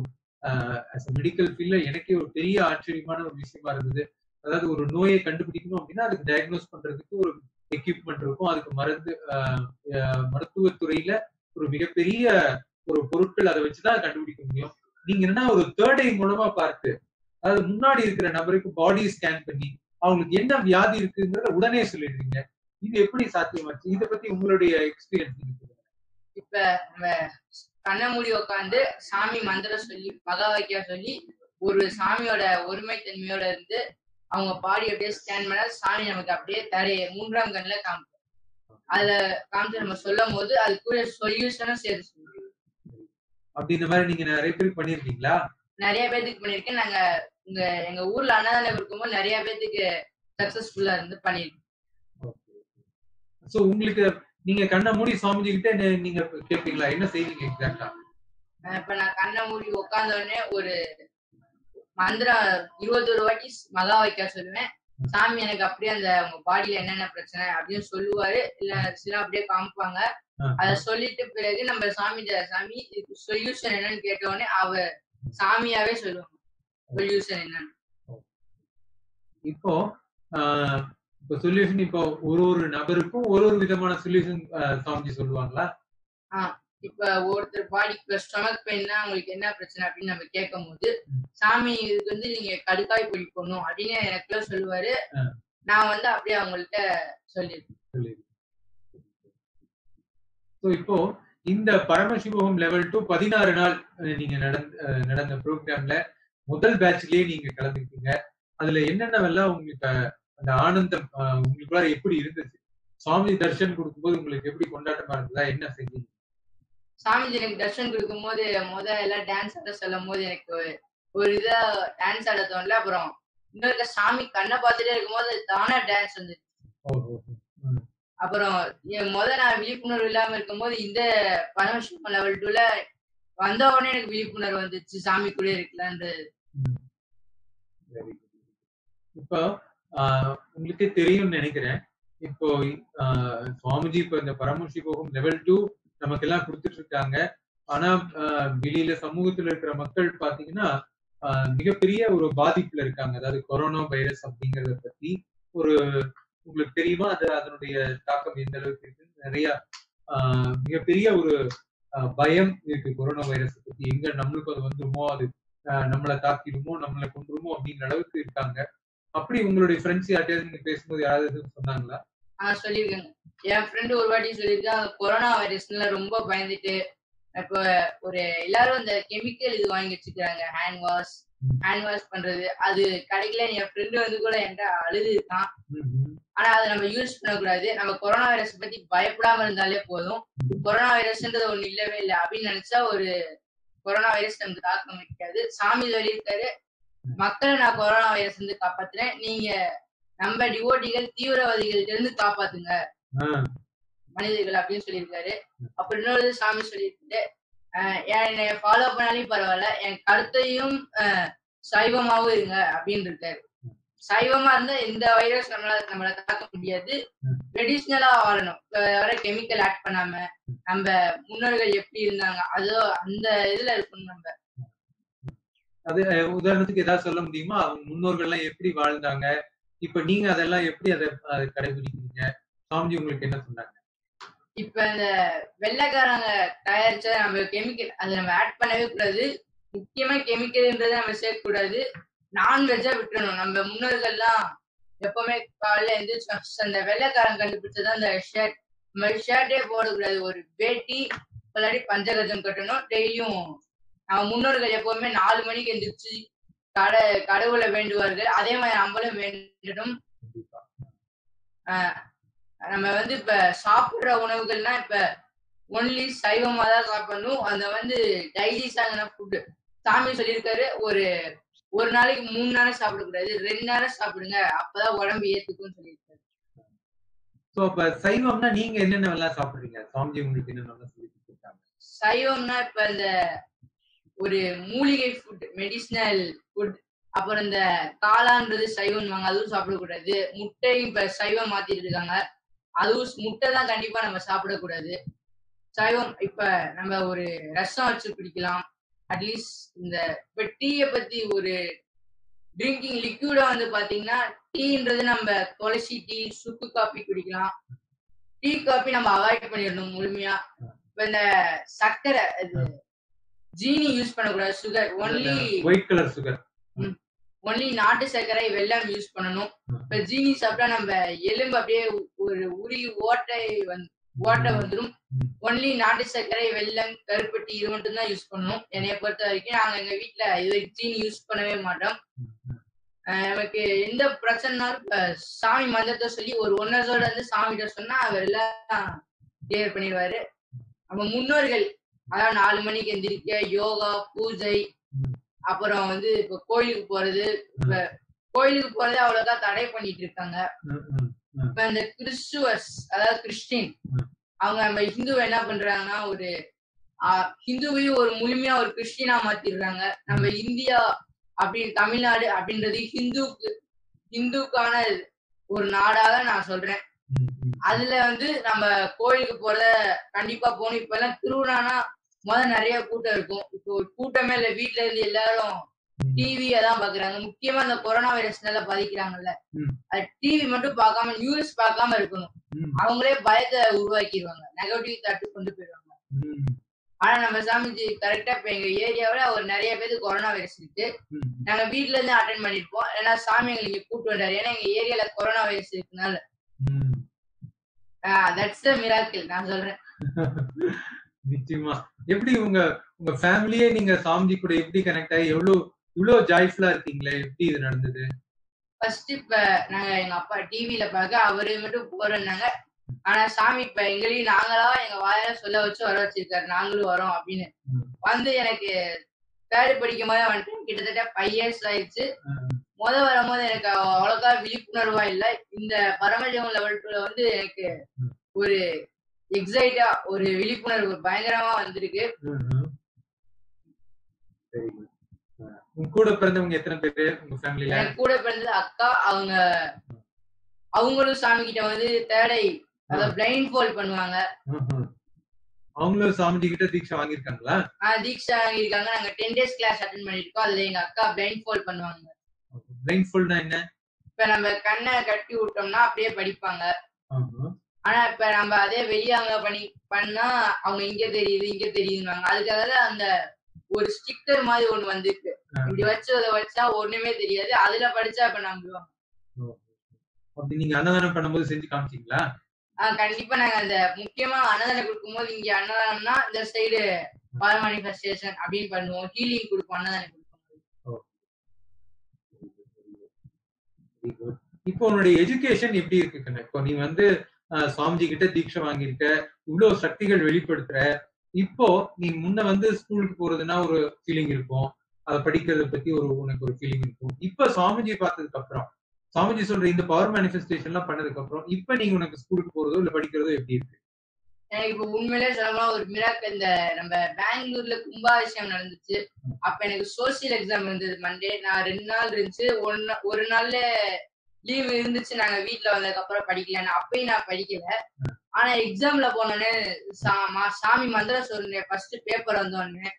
மெடிக்கல் ஃபீல்ட்ல எனக்கே ஒரு பெரிய ஆச்சரியமான ஒரு விஷயமா இருந்தது. அதாவது ஒரு நோயை கண்டுபிடிக்கணும் அப்படின்னா அதுக்கு டயக்னோஸ் பண்றதுக்கு ஒரு எக்யூப்மெண்ட் இருக்கும். அதுக்கு மருந்து மருத்துவத்துறையில ஒரு மிகப்பெரிய ஒரு பொருட்கள் அதை வச்சுதான் கண்டுபிடிக்க முடியும். நீங்க என்னன்னா ஒரு தேர்ட் ஐ மூலமா பார்த்து அதாவது முன்னாடி இருக்கிற நபருக்கு பாடி ஸ்கேன் பண்ணி அவங்களுக்கு என்ன வியாதி இருக்குங்கிறத உடனே சொல்லிடுறீங்க. இது எப்படி சாத்தியமாச்சு? இத பத்தி உங்களுடைய எக்ஸ்பீரியன்ஸ் இப்ப நம்ம கண்ண மூடி உட்காந்து சாமி மந்திரம் சொல்லி மகா வைக்க சொல்லி ஒரு சாமியோட ஒருமை தன்மையோட இருந்து அவங்க பாடி அப்படியே ஸ்கேன் பண்ணா சாமி நமக்கு அப்படியே தரைய மூன்றாம் கண்ணில் காமிக்கும். அத காமிச்சு நம்ம சொல்லும் போது அது கூட சொல்யூஷனும் சேர்த்து சொல்லுவோம் அப்படி இந்த மாதிரி நீங்க நிறைய பேர் பண்ணிருக்கீங்களா நிறைய பேத்துக்கு பண்ணிருக்கேன் நாங்க இங்க எங்க ஊர்ல அன்னதானம் இருக்கும்போது நிறைய பேத்துக்கு சக்சஸ்ஃபுல்லா இருந்து பண்ணிருக்கோம் சோ உங்களுக்கு நீங்க கண்ணை மூடி சுவாமிஜி கிட்ட நீங்க கேட்பீங்களா என்ன செய்வீங்க எக்ஸாக்டா இப்ப நான் கண்ணை மூடி உட்கார்ந்த உடனே ஒரு மந்திரம் இருபத்தொரு வாட்டி மகா வைக்க சொல்லுவேன். சாமி எனக்கு அப்படியே அந்த உங்க பாடியில என்னென்ன பிரச்சனை அப்படின்னு சொல்லுவாரு. இல்ல சில அப்படியே காமிப்பாங்க. அத சொல்லிட்டு பிறகு நம்ம சாமி சாமி சொல்யூஷன் என்னன்னு கேட்ட உடனே அவ சாமியாவே சொல்லுவாங்க. சொல்யூஷன் என்னன்னு. இப்போ இப்போ சொல்யூஷன் இப்போ ஒரு ஒரு நபருக்கும் ஒரு ஒரு விதமான சொல்யூஷன் சுவாமிஜி சொல்லுவாங்களா? இப்ப ஒருத்தர் பாடிக்கு ஸ்டொமக் பெயின்னா அவங்களுக்கு என்ன பிரச்சனை அப்படின்னு நம்ம கேட்கும் போது சாமி இதுக்கு வந்து நீங்க கடுக்காய் பொடி போடணும் அப்படின்னு எனக்குள்ள சொல்லுவாரு. நான் வந்து அப்படியே அவங்கள்ட்ட சொல்லிருக்கேன் ஸோ இப்போ இந்த பரமசிவகம் லெவல் டூ பதினாறு நாள் நீங்க நடந்த நடந்த ப்ரோக்ராம்ல முதல் பேட்ச்லயே நீங்க கலந்துக்கிட்டீங்க. அதுல என்னென்னவெல்லாம் உங்களுக்கு அந்த ஆனந்தம் உங்களுக்குள்ள எப்படி இருந்துச்சு? சுவாமி தர்ஷன் கொடுக்கும்போது உங்களுக்கு எப்படி கொண்டாட்டமா இருந்ததா? என்ன செஞ்சீங்க சாமிஜி எனக்கு தர்ஷன் கொடுக்கும்போது முத எல்லாம் டான்ஸ் ஆட சொல்லும் போது எனக்கு ஒரு- இதா டான்ஸ் ஆட தோணல. அப்புறம் இன்னொரு சாமி கண்ணை பார்த்துட்டே இருக்கும்போது தானே டான்ஸ் வந்து. அப்புறம் என் முத நான் விழிப்புணர்வு இல்லாம இருக்கும்போது இந்த பரமசிவம் லெவல் டூல வந்த உடனே எனக்கு விழிப்புணர்வு வந்துச்சு. சாமி கூட இருக்கலான்றது இப்போ ஆஹ், உங்களுக்கே தெரியும்னு நினைக்கிறேன். இப்போ ஆஹ், சுவாமிஜி இப்போ இந்த போகும் லெவல் டூ நமக்கு எல்லாம் கொடுத்துட்டு இருக்காங்க ஆனா வெளியில சமூகத்துல இருக்கிற மக்கள் பாத்தீங்கன்னா ஆஹ், மிகப்பெரிய ஒரு பாதிப்புல இருக்காங்க. அதாவது கொரோனா வைரஸ் அப்படிங்கறத பத்தி ஒரு உங்களுக்கு தெரியுமா? அது அதனுடைய தாக்கம் எந்த அளவுக்கு இருக்கு நிறைய ஆஹ், மிகப்பெரிய ஒரு பயம் இருக்கு கொரோனா வைரஸை பத்தி. எங்க நம்மளுக்கு அது வந்துருமோ? அது ஆஹ் நம்மளை தாக்கிடுமோ? நம்மளை கொண்டுருமோ அப்படிங்கிற அளவுக்கு இருக்காங்க. அப்படி உங்களுடைய ஃப்ரெண்ட்ஸ் யார்ட்டையாவது நீங்க பேசும்போது யாராவது எதுவும் சொன்னாங்களா? ஆஹ் சொல்லியிருக்கேன் என் ஃப்ரெண்டு ஒரு வாட்டி சொல்லியிருக்கேன் கொரோனா வைரஸ்ல ரொம்ப பயந்துட்டு இப்போ ஒரு எல்லாரும் இந்த கெமிக்கல் இது வாங்கி வச்சுக்கிறாங்க ஹேண்ட் வாஷ். ஹேண்ட் வாஷ் பண்றது. அது கிடைக்கல என் ஃப்ரெண்டு வந்து கூட என்கிட்ட அழுது இருக்கான் ம்ஹும். ஆனா அதை நம்ம யூஸ் பண்ணக்கூடாது. நம்ம கொரோனா வைரஸ் பத்தி பயப்படாம இருந்தாலே போதும். கொரோனா வைரஸ்ன்றது ஒண்ணு இல்லவே இல்லை அப்படின்னு நினைச்சா ஒரு கொரோனா வைரஸ் நமக்கு தாக்கம் வைக்காது சாமி சொல்லியிருக்காரு மக்களை நான் கொரோனா வைரஸ் இருந்து காப்பாத்துறேன். நீங்க நம்ம டிவோட்டிகள் தீவிரவாதிகள்ட்ட இருந்து காப்பாத்துங்க. மனிதர்கள் அப்படின்னு சொல்லியிருக்காரு. அப்புறம் இன்னொரு சாமி சொல்லியிருக்காரு. என்னை ஃபாலோ பண்ணாலும் பரவாயில்ல என் கருத்தையும் சைவமாவும் இருங்க அப்படின்னு இருக்காரு சைவமா இருந்தா எந்த வைரஸ் நம்மளால நம்மள தாக்க முடியாது. ட்ரெடிஷ்னலா வாழணும். வர கெமிக்கல் ஆட் பண்ணாம நம்ம முன்னோர்கள் எப்படி இருந்தாங்க அதோ அந்த இதுல இருக்கணும் நம்ம. அது உதாரணத்துக்கு ஏதாவது சொல்ல முடியுமா? அவங்க முன்னோர்கள் எல்லாம் எப்படி வாழ்ந்தாங்க? இப்ப நீங்க அதெல்லாம் எப்படி அதை அதை கடைபிடிக்கிறீங்க? சாமிஜி உங்களுக்கு என்ன சொன்னாங்க? இப்ப இந்த வெள்ளைக்காரங்க தயாரிச்ச நம்ம கெமிக்கல் அதை நம்ம ஆட் பண்ணவே கூடாது. முக்கியமா கெமிக்கல்ன்றதை நம்ம சேர்க்க கூடாது நான்வெஜ்ஜா விட்டுறணும். நம்ம முன்னோர்கள்லாம் எப்பவுமே காலையில எந்திரிச்சு அந்த வெள்ளைக்காரன் கண்டுபிடிச்சதான் அந்த ஷர்ட் நம்ம ஷர்ட்டே போடக்கூடாது. ஒரு வேட்டி இல்லாட்டி பஞ்சகஜம் கட்டணும். டெய்லியும் நம்ம முன்னோர்கள் எப்பவுமே நாலு மணிக்கு எந்திரிச்சு கடை கடவுளை வேண்டுவார்கள். அதே மாதிரி நம்மளும் வேண்டணும். ஆஹ் நம்ம வந்து இப்ப சாப்பிடுற உணவுகள்னா இப்ப ஒன்லி சைவமா தான் சாப்பிடணும். அந்த வந்து டைஜஸ்ட் ஆகின ஃபுட்டு சாமி சொல்லியிருக்காரு ஒரு ஒரு நாளைக்கு மூணு நேரம் சாப்பிடக்கூடாது ரெண்டு நேரம் சாப்பிடுங்க அப்பதான் உடம்பு ஏத்துக்கும்னு சொல்லியிருக்காரு. சோ அப்ப சைவம்னா நீங்க என்னென்ன எல்லாம் சாப்பிடுறீங்க? சாமிஜி உங்களுக்கு என்னென்ன சொல்லி கொடுத்துருக்காங்க? சைவம்னா இப்ப இந்த ஒரு மூலிகை ஃபுட் மெடிசினல் ஃபுட் அப்புறம் இந்த காளான்றது சைவம்வாங்க அதுவும் சாப்பிடக்கூடாது. முட்டையும் இப்ப சைவம் மாத்திட்டு இருக்காங்க. அதுவும் முட்டை தான் கண்டிப்பா நம்ம சாப்பிடக்கூடாது சைவம் இப்ப நம்ம ஒரு ரசம் வச்சு குடிக்கலாம். அட்லீஸ்ட் இந்த இப்ப டீயை பத்தி ஒரு ட்ரிங்கிங் லிக்யூடா வந்து பாத்தீங்கன்னா டீன்றது நம்ம துளசி டீ சுக்கு காபி குடிக்கலாம். டீ காபி நம்ம அவாய்ட் பண்ணிடணும் முழுமையா. இப்ப இந்த சர்க்கரை இது ஜீனி யூஸ் பண்ணக்கூடாது sugar only white colour sugar only நாட்டு சர்க்கரை வெல்லம் யூஸ் பண்ணணும். இப்ப ஜீனி சாப்பிட்டா நம்ம எலும்பு அப்படியே ஒரு உரி ஓட்டை வந்து ஓட்டை வந்துடும் ஒன்லி நாட்டு சர்க்கரை வெல்லம் கருப்பட்டி இது மட்டும் தான் யூஸ் பண்ணணும். என்னைய பொறுத்த வரைக்கும் நாங்க எங்க வீட்ல இது ஜீனி யூஸ் பண்ணவே மாட்டோம். நமக்கு எந்த பிரச்சனைனாலும் இப்ப சாமி மந்திரத்தை சொல்லி ஒரு ஒன்னர்ஸோட வந்து சாமிகிட்ட சொன்னா அவர் எல்லாம் கிளியர் பண்ணிடுவாரு. நம்ம முன்னோர்கள் அதாவது நாலு மணிக்கு எந்திரிக்க யோகா பூஜை அப்புறம் வந்து இப்ப கோயிலுக்கு போறது இப்ப கோயிலுக்கு போறதே அவ்வளவுக்கா தடை பண்ணிட்டு இருக்காங்க. இப்ப இந்த கிறிஸ்துவஸ் அதாவது கிறிஸ்டின் அவங்க நம்ம ஹிந்துவை என்ன பண்றாங்கன்னா ஒரு ஹிந்துவையும் ஒரு முழுமையா ஒரு கிறிஸ்டினா மாத்திடுறாங்க. நம்ம இந்தியா அப்படின்னு தமிழ்நாடு அப்படின்றது ஹிந்துக்கு ஹிந்துக்கான ஒரு நாடாக நான் சொல்றேன். அதுல வந்து நம்ம கோயிலுக்கு போறத கண்டிப்பா போகணும். இப்ப எல்லாம் திருவிழானா முத நிறைய கூட்டம் இருக்கும். இப்போ கூட்டமே இல்ல வீட்ல இருந்து எல்லாரும் டிவி தான் பாக்குறாங்க. முக்கியமா இந்த கொரோனா வைரஸ்னால பாதிக்கிறாங்கல்ல. டிவி மட்டும் பார்க்காம நியூஸ் பார்க்காம இருக்கணும். அவங்களே பயத்தை உருவாக்கிடுவாங்க. நெகட்டிவ் தாட்டு கொண்டு போயிடுவாங்க. ஆனா நம்ம சாமிஜி கரெக்டா இப்ப எங்க ஏரியாவுல ஒரு நிறைய பேருக்கு கொரோனா வைரஸ் இருக்கு. நாங்க வீட்ல இருந்து அட்டன் பண்ணிருப்போம். ஏன்னா சாமி எங்களுக்கு கூட்டு வந்தாரு. ஏன்னா எங்க ஏரியால கொரோனா வைரஸ் இருக்கனால. தட்ஸ் த மிராக்கிள் நான் சொல்றேன். [laughs] நிச்சயமா. எப்படி உங்க உங்க ஃபேமிலியே நீங்க சாமிஜி கூட எப்படி கனெக்ட் ஆகி எவ்வளவு இவ்வளவு ஜாய்ஃபுல்லா இருக்கீங்களே? எப்படி இது நடந்தது? ஃபர்ஸ்ட் இப்ப நாங்க எங்க அப்பா டிவில பார்க்க அவரு மட்டும் போறேன்னாங்க ஆனா சாமி இப்ப எங்களையும் நாங்களா எங்க வாயால சொல்ல வச்சு வர வச்சிருக்காரு. நாங்களும் வரோம் அப்படின்னு. வந்து எனக்கு தேர்ட் படிக்கும் போதே வந்துட்டு கிட்டத்தட்ட ஃபைவ் இயர்ஸ் ஆயிடுச்சு. முத வரும்போது எனக்கு அவ்வளோக்கா விழிப்புணர்வா இல்ல. இந்த பரமஜம் லெவல் டூல வந்து எனக்கு. ஒரு எக்ஸைட்டா ஒரு விழிப்புணர்வு பயங்கரமா வந்திருக்கு. கூட பிறந்தவங்க எத்தனை பேரு? உங்க ஃபேமிலில கூட பிறந்தது அக்கா அவங்க அவங்களும் சாமி கிட்ட வந்து தேடை அதாவது பிளைண்ட் ஃபோல் பண்ணுவாங்க. அவங்களும் சாமிஜி கிட்ட தீட்சை வாங்கியிருக்காங்களா? ஆஹ் தீக்ஷா வாங்கியிருக்காங்க. நாங்க டென் டேஸ் கிளாஸ் அட்டன் பண்ணிருக்கோம் அதுல எங்க அக்கா பிளைண்ட் ஃபோல் பண்ணுவாங்க. பிளைண்ட் ஃபோல்ட்னா என்ன? இப்ப நம்ம கண்ணை கட்டி விட்டோம்னா அப்படியே படிப்பாங்க. ஆனா இப்ப நம்ம அதே வெளியாங்க பண்ணி பண்ணா அவங்க இங்க தெரியுது இங்க தெரியுதுன்னு அதுக்காக அந்த ஒரு ஸ்டிக்கர் மாதிரி ஒண்ணு வந்திருக்கு. இப்படி வச்சு அதை வச்சா ஒண்ணுமே தெரியாது. அதுல படிச்சா இப்ப நம்புவாங்க அப்படி நீங்க அன்னதானம் பண்ணும்போது செஞ்சு காமிச்சீங்களா? ஆஹ் கண்டிப்பா நாங்க அந்த முக்கியமா அன்னதானம் கொடுக்கும்போது இங்க அன்னதானம்னா இந்த சைடு பவர் மேனிஃபெஸ்டேஷன் அப்படின்னு பண்ணுவோம். ஹீலிங் கொடுப்போம் அன்னதானம் good. இப்போ உன்னுடைய எஜுகேஷன் எப்படி இருக்கு இப்போ நீ வந்து சுவாமிஜி கிட்ட தீட்சை வாங்கியிருக்க இவ்வளவு சக்திகள் வெளிப்படுத்துற இப்போ நீ முன்ன வந்து ஸ்கூலுக்கு போறதுன்னா ஒரு ஃபீலிங் இருக்கும். அதை படிக்கிறத பத்தி ஒரு உனக்கு ஒரு ஃபீலிங் இருக்கும். இப்ப சுவாமிஜி பார்த்ததுக்கு அப்புறம் சுவாமிஜி சொல்ற இந்த பவர் மேனிஃபெஸ்டேஷன் எல்லாம் பண்ணதுக்கு அப்புறம் இப்ப நீங்க உனக்கு ஸ்கூலுக்கு போறதோ இல்ல படிக்கிறதோ எப்படி இருக்கு? எனக்கு இப்ப உண்மையிலே சொல்லலாம் ஒரு மிராக்கள் இந்த நம்ம பெங்களூர்ல கும்பாபிஷேகம் நடந்துச்சு. அப்ப எனக்கு சோசியல் எக்ஸாம் இருந்தது மண்டே நான் ரெண்டு நாள் இருந்துச்சு. நா- ஒரு நாள்ல லீவ் இருந்துச்சு நாங்க வீட்ல வந்ததுக்கு அப்புறம் படிக்கல அப்பயும் நான் படிக்கல. ஆனா எக்ஸாம்ல போனோடனே சாமி மந்திரம் சொன்னேன் ஃபர்ஸ்ட் பேப்பர் வந்தோடனே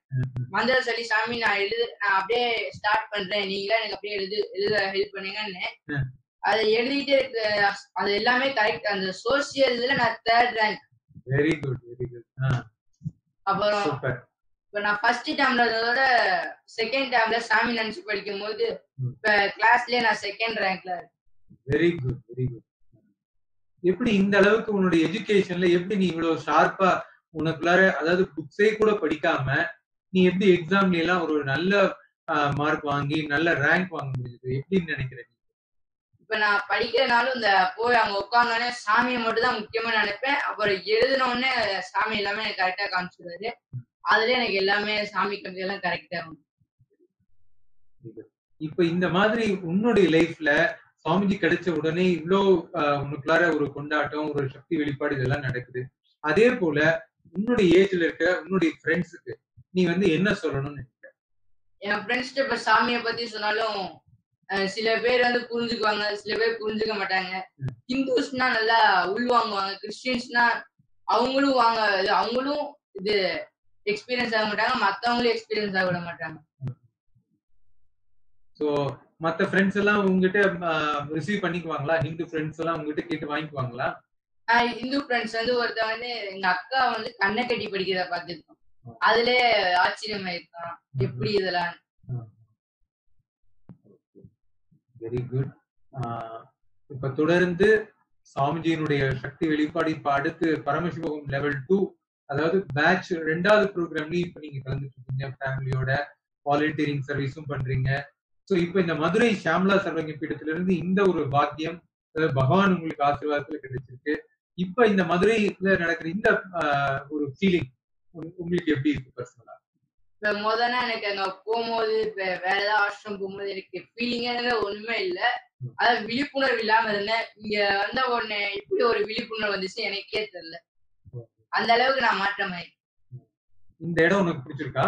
மந்திரம் சொல்லி சாமி நான் எழுது நான் அப்படியே ஸ்டார்ட் பண்றேன். நீங்களே எனக்கு அப்படியே எழுது எழுத ஹெல்ப் பண்ணுங்கன்னு. அதை எழுதிட்டே இருக்கு அது எல்லாமே கரெக்ட் அந்த சோசியல் இதுல நான் third rank very good very good அப்புறம் இப்ப நான் ஃபர்ஸ்ட் டேர்ம்ல இருந்ததோட செகண்ட் டேர்ம்ல சாமி நினைச்சு படிக்கும் போது. இப்ப கிளாஸ்லயே நான் செகண்ட் ரேங்க்ல வெரி குட் வெரி குட் எப்படி இந்த அளவுக்கு உன்னுடைய எஜுகேஷன்ல எப்படி நீ இவ்வளவு ஷார்ப்பா உனக்குள்ளார அதாவது புக்ஸே கூட படிக்காம நீ எப்படி எக்ஸாம்ல எல்லாம் ஒரு நல்ல மார்க் வாங்கி நல்ல ரேங்க் வாங்க முடியுது எப்படின்னு நினைக்கிறேன்? இப்ப நான் படிக்கிறனாலும் இந்த போய் அங்க உட்காந்தோடனே சாமியை மட்டும் தான் முக்கியமா நினைப்பேன். அப்புறம் எழுதின உடனே சாமி எல்லாமே எனக்கு கரெக்டா காமிச்சிடுவாரு அதுல எனக்கு எல்லாமே சாமி கம்பி எல்லாம் கரெக்டா இப்ப இந்த மாதிரி உன்னுடைய லைஃப்ல சுவாமிஜி கிடைச்ச உடனே இவ்வளோ உனக்குள்ளார ஒரு கொண்டாட்டம் ஒரு சக்தி வெளிப்பாடு இதெல்லாம் நடக்குது. அதே போல உன்னுடைய ஏஜ்ல இருக்க உன்னுடைய ஃப்ரெண்ட்ஸுக்கு நீ வந்து என்ன சொல்லணும்னு நினைக்கிற? என் ஃப்ரெண்ட்ஸ்ட இப்ப சாமியை பத்தி சொன்னாலும் சில பேர் வந்து புரிஞ்சுக்குவாங்க சில பேர் புரிஞ்சுக்க மாட்டாங்க. ஹிந்துஸ்னா நல்லா உள்வாங்குவாங்க கிறிஸ்டியன்ஸ்னா அவங்களும் வாங்க அவங்களும் இது எக்ஸ்பீரியன்ஸ் ஆக மாட்டாங்க மத்தவங்களும் எக்ஸ்பீரியன்ஸ் ஆக விட மாட்டாங்க. சோ மத்த ஃப்ரெண்ட்ஸ் எல்லாம் உங்ககிட்ட ரிசீவ் பண்ணிக்குவாங்களா? ஹிந்து ஃப்ரெண்ட்ஸ் எல்லாம் உங்ககிட்ட கேட்டு வாங்கிக்குவாங்களா? ஆஹ் இந்து ஃப்ரெண்ட்ஸ் வந்து ஒருத்தன் வந்து எங்க அக்கா வந்து கண்ணை கட்டி படிக்கிறத பார்த்துருக்கோம். அதுலயே ஆச்சரியமா இருக்கான் எப்படி இதெல்லாம்? வெரி குட் இப்ப தொடர்ந்து சாமிஜியினுடைய சக்தி வெளிப்பாடு இப்ப அடுத்து பரமசிவகம் லெவல் டூ அதாவது பேட்ச் ரெண்டாவது ப்ரோக்ராம்லயும் இப்ப நீங்க கலந்துட்டு இருக்கீங்க. ஃபேமிலியோட வாலண்டியரிங் சர்வீஸும் பண்றீங்க. சோ இப்ப இந்த மதுரை ஷாம்லா சர்வங்க பீடத்துல இருந்து இந்த ஒரு பாக்கியம் பகவான் உங்களுக்கு ஆசீர்வாதத்துல கிடைச்சிருக்கு. இப்ப இந்த மதுரையில நடக்கிற இந்த ஒரு ஃபீலிங் உங்களுக்கு எப்படி இருக்கு பர்சனலா இப்ப முதல்ல எனக்கு அங்க போகும்போது இப்ப வேற ஏதாவது ஆசிரம் போகும்போது எனக்கு ஃபீலிங்கே ஒண்ணுமே இல்ல. அதாவது விழிப்புணர்வு இல்லாம இருந்தேன். இங்க வந்த உடனே இப்படி ஒரு விழிப்புணர்வு வந்துச்சு எனக்கே தெரியல. அந்த அளவுக்கு நான் மாற்றமாயிருக்கேன் இந்த இடம் உனக்கு பிடிச்சிருக்கா?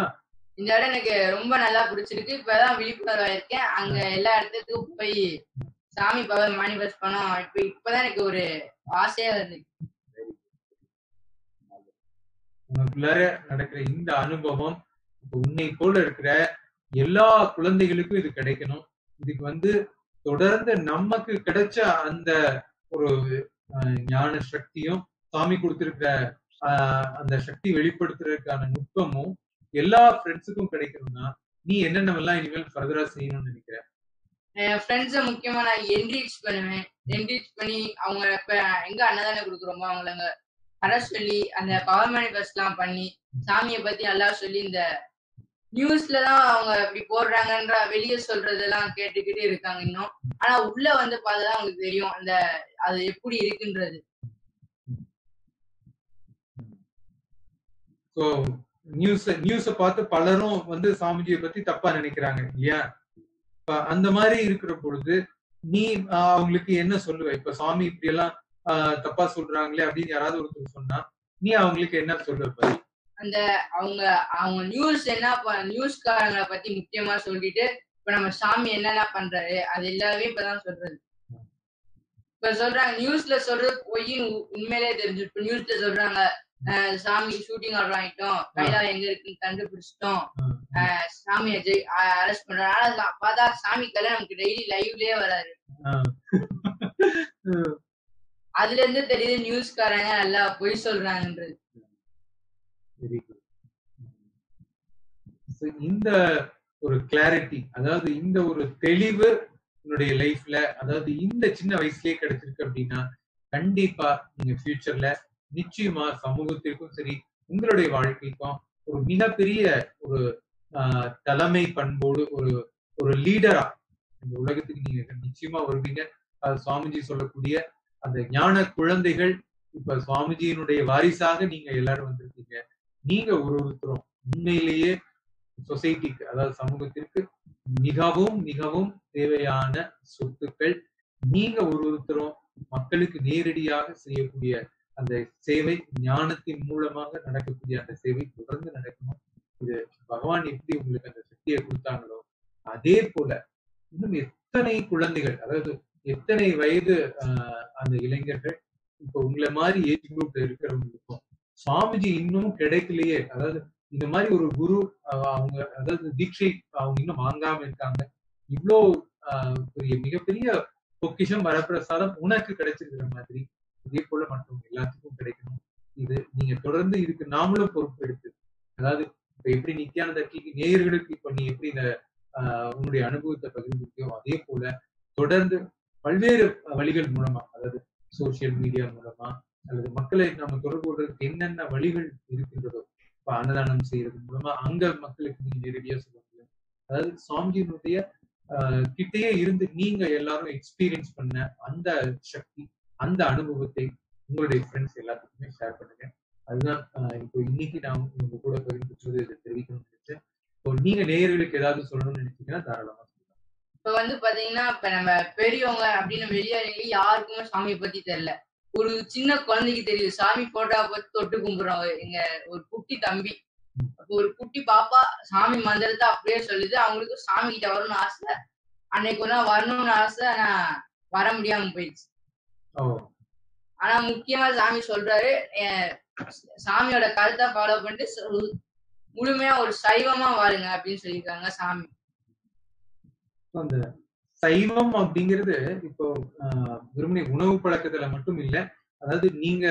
இந்த இடம் எனக்கு ரொம்ப நல்லா பிடிச்சிருக்கு. இப்பதான் விழிப்புணர்வு ஆயிருக்கேன். அங்க எல்லா இடத்துக்கும் போய் சாமி பவர் மேனிஃபெஸ்ட் பண்ணோம். இப்ப இப்பதான் எனக்கு ஒரு ஆசையா இருந்துச்சு உனக்குள்ளார நடக்கிற இந்த அனுபவம் உன்னை போல இருக்கிற எல்லா குழந்தைகளுக்கும் இது கிடைக்கணும். இதுக்கு வந்து தொடர்ந்து நமக்கு கிடைச்ச அந்த ஒரு அஹ், ஞான சக்தியும் சாமி கொடுத்திருக்கிற ஆஹ், அந்த சக்தி வெளிப்படுத்துறதுக்கான நுட்பமும் எல்லா ஃப்ரெண்ட்ஸுக்கும் கிடைக்கணும்னா நீ என்னென்னவெல்லாம் இனிமேல் ஃபர்தரா செய்யணும்னு நினைக்கிற? என் ஃப்ரெண்ட்ஸை முக்கியமா நான் என்ரீச் பண்ணுவேன். என்ரீச் பண்ணி அவங்க இப்ப எங்க அன்னதானம் கொடுக்குறோமோ அவங்கள வர சொல்லி அந்த பவர் மேனிஃபெஸ்ட் எல்லாம் பண்ணி சாமியை பத்தி நல்லா சொல்லி இந்த நியூஸ்ல தான் அவங்க இப்படி போடுறாங்கன்ற வெளியே சொல்றதெல்லாம் கேட்டுக்கிட்டு இருக்காங்க இன்னும். ஆனா உள்ள வந்து பார்த்தாதான் அவங்களுக்கு தெரியும் அந்த அது எப்படி இருக்குன்றது. நியூஸ் நியூஸ பார்த்து பலரும் வந்து சாமிஜியை பத்தி தப்பா நினைக்கிறாங்க இல்லையா? இப்ப அந்த மாதிரி இருக்கிற பொழுது நீ அவங்களுக்கு என்ன சொல்லுவ? இப்ப சாமி இப்படி எல்லாம் ஆஹ், தப்பா சொல்றாங்களே அப்படின்னு யாராவது ஒருத்தர் சொன்னா நீ அவங்களுக்கு என்ன சொல்லுவ அந்த அவங்க அவங்க நியூஸ் என்ன நியூஸ்காரங்களை பத்தி முக்கியமா சொல்லிட்டு இப்ப நம்ம சாமி என்னென்ன பண்றாரு அது எல்லாமே இப்பதான் சொல்றது. இப்ப சொல்றாங்க நியூஸ்ல சொல்றது பொய்ன்னு உ- உண்மையிலே தெரிஞ்சு இப்ப நியூஸ்ல சொல்றாங்க சாமி ஷூட்டிங் ஆர்டர் வாங்கிட்டோம் கைலா எங்க இருக்குன்னு கண்டுபிடிச்சிட்டோம். சாமியை ஜெய் அரெஸ்ட் பண்றோம் ஆனா பார்த்தா சாமி கல்யாணம் நமக்கு டெய்லி லைவ்லயே வராரு. அதுல இருந்து தெரியுது நியூஸ்காரங்க நல்லா பொய் சொல்றாங்கன்றது. இந்த ஒரு கிளாரிட்டி அதாவது இந்த ஒரு தெளிவு உன்னுடைய லைஃப்ல அதாவது இந்த சின்ன வயசுலயே கிடைச்சிருக்கு அப்படின்னா கண்டிப்பா நீங்க ஃபியூச்சர்ல நிச்சயமா சமூகத்திற்கும் சரி உங்களுடைய வாழ்க்கைக்கும் ஒரு மிகப்பெரிய ஒரு ஆஹ், தலைமை பண்போடு ஒரு ஒரு லீடரா இந்த உலகத்துக்கு நீங்க நிச்சயமா வருவீங்க. அது சுவாமிஜி சொல்லக்கூடிய அந்த ஞான குழந்தைகள் இப்ப சுவாமிஜியினுடைய வாரிசாக நீங்க எல்லாரும் வந்திருக்கீங்க. நீங்க ஒரு ஒருத்தரும் உண்மையிலேயே சொசைட்டிக்கு அதாவது சமூகத்திற்கு மிகவும் மிகவும் தேவையான சொத்துக்கள் நீங்க ஒரு ஒருத்தரும் மக்களுக்கு நேரடியாக செய்யக்கூடிய அந்த சேவை ஞானத்தின் மூலமாக நடக்கக்கூடிய அந்த சேவை தொடர்ந்து நடக்கணும். இது பகவான் எப்படி உங்களுக்கு அந்த சக்தியை கொடுத்தாங்களோ அதே போல இன்னும் எத்தனை குழந்தைகள் அதாவது எத்தனை வயது ஆஹ், அந்த இளைஞர்கள் இப்போ உங்களை மாதிரி ஏஜ் குரூப்ல இருக்கிறவங்களுக்கும் சுவாமிஜி இன்னும் கிடைக்கலையே. அதாவது இந்த மாதிரி ஒரு குரு அவங்க அதாவது தீட்சை அவங்க இன்னும் வாங்காம இருக்காங்க. இவ்வளோ பெரிய மிகப்பெரிய பொக்கிஷம் வரப்பிரசாதம் உனக்கு கிடைச்சிருக்கிற மாதிரி இதே போல மற்றவங்க எல்லாத்துக்கும் கிடைக்கணும். இது நீங்க தொடர்ந்து இதுக்கு நாமளும் பொறுப்பு எடுத்து அதாவது இப்ப எப்படி நித்யானந்த கீ- நேயர்களுக்கு இப்ப நீ எப்படி இந்த ஆஹ், உன்னுடைய அனுபவத்தை பகிர்ந்துருக்கியோ அதே போல தொடர்ந்து பல்வேறு வழிகள் மூலமா அதாவது சோசியல் மீடியா மூலமா அல்லது மக்களை நம்ம தொடர்பு கொள்றதுக்கு என்னென்ன வழிகள் இருக்கின்றதோ இப்ப அன்னதானம் செய்யறது மூலமா அங்க மக்களுக்கு நீங்க நேரடியா சொல்ல முடியும் அதாவது சுவாமிஜியினுடைய ஆஹ், கிட்டேயே இருந்து நீங்க எல்லாரும் எக்ஸ்பீரியன்ஸ் பண்ண அந்த சக்தி அந்த அனுபவத்தை உங்களுடைய ஃப்ரெண்ட்ஸ் எல்லாத்துக்குமே ஷேர் பண்ணுங்க. அதுதான் இப்போ இன்னைக்கு நான் உங்க கூட பகிர்ந்து இதை தெரிவிக்கணும்னு நினைச்சேன். இப்போ நீங்க நேயர்களுக்கு ஏதாவது சொல்லணும்னு நினைச்சீங்கன்னா தாராளமா இப்ப வந்து பாத்தீங்கன்னா இப்ப நம்ம பெரியவங்க அப்படின்னு வெளியாளுங்க யாருக்குமே சாமியை பத்தி தெரியல. ஒரு சின்ன குழந்தைக்கு தெரியும். சாமி போட்டோ பத்தி தொட்டு கும்பிடுறோம் எங்க ஒரு குட்டி தம்பி. அப்போ ஒரு குட்டி பாப்பா சாமி மந்திரத்தை அப்படியே சொல்லுது. அவங்களுக்கு சாமி கிட்ட வரணும்னு ஆசை. அன்னைக்கு ஒரு நாள் வரணும்னு ஆசை. ஆனா வர முடியாம போயிடுச்சு. ஆனா முக்கியமா சாமி சொல்றாரு சாமியோட கருத்தை ஃபாலோ பண்ணிட்டு முழுமையா ஒரு சைவமா வாழுங்க அப்படின்னு சொல்லியிருக்காங்க சாமி. அந்த சைவம் அப்படிங்கிறது இப்போ வெறுமனே உணவு பழக்கத்துல மட்டும் இல்ல அதாவது நீங்க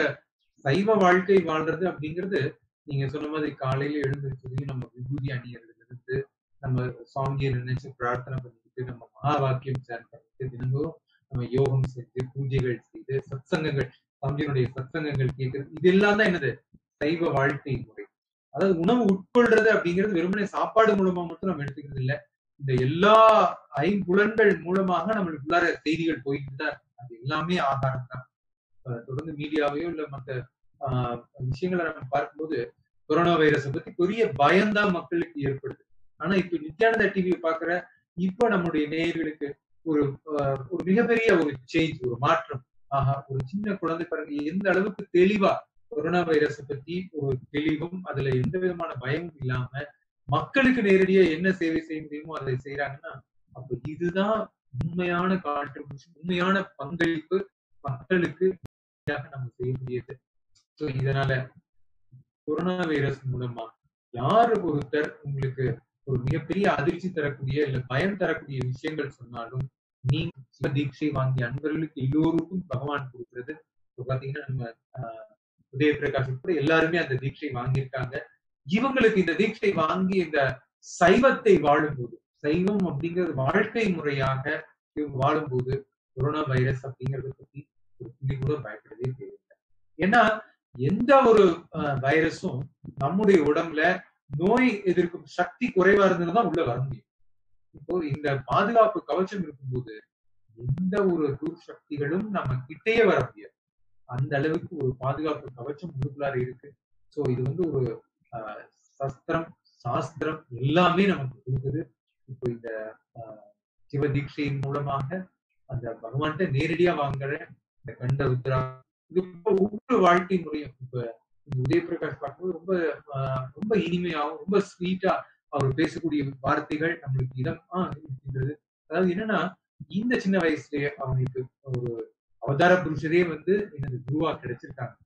சைவ வாழ்க்கை வாழ்றது அப்படிங்கிறது நீங்க சொன்ன மாதிரி காலையில எழுந்திருச்சதையும் நம்ம விபூதி அணியறதுல இருந்து நம்ம சுவாமியை நினைச்சு பிரார்த்தனை பண்ணிக்கிட்டு நம்ம மகா வாக்கியம் சேன் பண்ணிட்டு தினந்தோறும் நம்ம யோகம் செஞ்சு பூஜைகள் செய்து சத்சங்கங்கள் தம்பியனுடைய சத்சங்கங்கள் கேட்கறது இதெல்லாம் தான் என்னது? சைவ வாழ்க்கை முறை. அதாவது உணவு உட்கொள்றது அப்படிங்கிறது வெறுமனே சாப்பாடு மூலமா மட்டும் நம்ம எடுத்துக்கிறது இல்ல. இந்த எல்லா ஐம்புலன்கள் மூலமாக நம்மளுக்குள்ளார செய்திகள் போயிட்டு தான் அது எல்லாமே ஆதாரம் தான். தொடர்ந்து மீடியாவையோ இல்ல மற்ற விஷயங்களை நம்ம பார்க்கும்போது கொரோனா வைரஸை பத்தி பெரிய பயம்தான் மக்களுக்கு ஏற்படுது. ஆனா இப்ப நித்யானந்தா டிவி பாக்குற இப்ப நம்முடைய நேயர்களுக்கு ஒரு ஒரு மிகப்பெரிய ஒரு சேஞ்ச் ஒரு மாற்றம். ஆஹா ஒரு சின்ன குழந்தை பாருங்க எந்த அளவுக்கு தெளிவா கொரோனா வைரஸை பத்தி ஒரு தெளிவும் அதுல எந்த விதமான பயமும் இல்லாம மக்களுக்கு நேரடியா என்ன சேவை செய்ய முடியுமோ அதை செய்யறாங்கன்னா அப்ப இதுதான் உண்மையான கான்ட்ரிபியூஷன் உண்மையான பங்களிப்பு மக்களுக்கு நேரடியாக நம்ம செய்ய ஸோ இதனால கொரோனா வைரஸ் மூலமா யாரு ஒருத்தர் உங்களுக்கு ஒரு மிகப்பெரிய அதிர்ச்சி தரக்கூடிய இல்ல பயம் தரக்கூடிய விஷயங்கள் சொன்னாலும் நீங்க சிவ தீட்சை வாங்கிய அன்பர்களுக்கு எல்லோருக்கும் பகவான் கொடுக்கிறது. இப்ப பாத்தீங்கன்னா நம்ம உதய பிரகாஷ் உட்பட எல்லாருமே அந்த தீட்சை வாங்கியிருக்காங்க. இவங்களுக்கு இந்த தீட்சை வாங்கி இந்த சைவத்தை வாழும்போது சைவம் அப்படிங்கிறது வாழ்க்கை முறையாக இவங்க வாழும்போது கொரோனா வைரஸ் அப்படிங்கறத பத்தி ஒரு புள்ளி கூட பயப்படவே தேவையில்லை. ஏன்னா எந்த ஒரு அஹ், வைரஸும் நம்முடைய உடம்புல நோய் எதிர்க்கும் சக்தி குறைவா இருந்ததுதான் உள்ள வர முடியும். இப்போ இந்த பாதுகாப்பு கவச்சம் இருக்கும்போது எந்த ஒரு துர்சக்திகளும் நம்ம கிட்டேயே வர முடியாது. அந்த அளவுக்கு ஒரு பாதுகாப்பு கவச்சம் உள்ளுக்குள்ளார இருக்கு. சோ இது வந்து ஒரு ஆஹ், சஸ்திரம் சாஸ்திரம் எல்லாமே நமக்கு கொடுக்குது. இப்போ இந்த ஆஹ், சிவ மூலமாக அந்த பகவான்கிட்ட நேரடியா வாங்குற இந்த கண்ட ருத்ரா இது ஒவ்வொரு வாழ்க்கை முறையும். இப்ப உதயபிரகாஷ் பார்க்கும்போது ரொம்ப ரொம்ப இனிமையாகவும் ரொம்ப ஸ்வீட்டா அவர் பேசக்கூடிய வார்த்தைகள் நம்மளுக்கு இதமா இருக்கின்றது. அதாவது என்னன்னா இந்த சின்ன வயசுலயே அவனுக்கு ஒரு அவதார புருஷரே வந்து எனது குருவா கிடைச்சிருக்காங்க.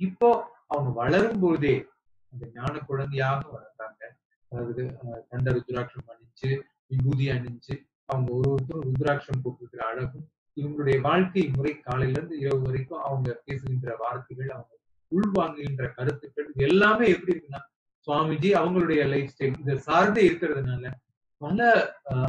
இப்போ அவங்க வளரும் போதே அந்த ஞான குழந்தையாக வளர்ந்தாங்க அதாவது தண்ட ருத்ராட்சம் அணிஞ்சு விபூதி அணிஞ்சு அவங்க ஒரு ஒருத்தரும் ருத்ராட்சம் போட்டிருக்கிற அழகும் இவங்களுடைய வாழ்க்கை முறை காலையில இருந்து இரவு வரைக்கும் அவங்க பேசுகின்ற வார்த்தைகள் அவங்க உள்வாங்குகின்ற கருத்துக்கள் இது எல்லாமே எப்படி இருக்குன்னா சுவாமிஜி அவங்களுடைய லைஃப் ஸ்டைல் இதை சார்ந்தே இருக்கிறதுனால பல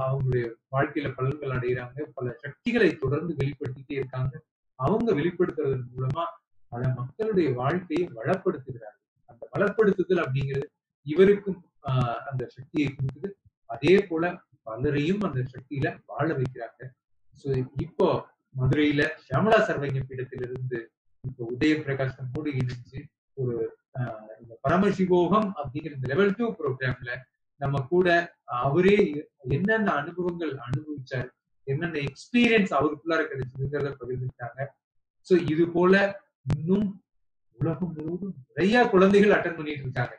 அவங்களுடைய வாழ்க்கையில பலன்கள் அடைகிறாங்க பல சக்திகளை தொடர்ந்து வெளிப்படுத்திட்டே இருக்காங்க. அவங்க வெளிப்படுத்துறதன் மூலமா பல மக்களுடைய வாழ்க்கையை வளப்படுத்துகிறார்கள். அந்த வளப்படுத்துதல் அப்படிங்கிறது இவருக்கும் ஆஹ், அந்த சக்தியை கொடுக்குது. அதே போல பலரையும் அந்த சக்தியில வாழ வைக்கிறாங்க. சோ இப்போ மதுரையில ஷியாமலா சர்வங்க பீடத்திலிருந்து இப்போ உதய பிரகாஷ் கூட இணைஞ்சு ஒரு இந்த பரமசிவோகம் அப்படிங்கிற இந்த லெவல் டூ ப்ரோக்ராம்ல நம்ம கூட அவரே என்னென்ன அனுபவங்கள் அனுபவிச்சார் என்னென்ன எக்ஸ்பீரியன்ஸ் அவருக்குள்ளார கிடைச்சதுங்கிறத பகிர்ந்துட்டாங்க சோ இது போல இன்னும் உலகம் முழுவதும் நிறைய குழந்தைகள் அட்டன் பண்ணிட்டு இருக்காங்க.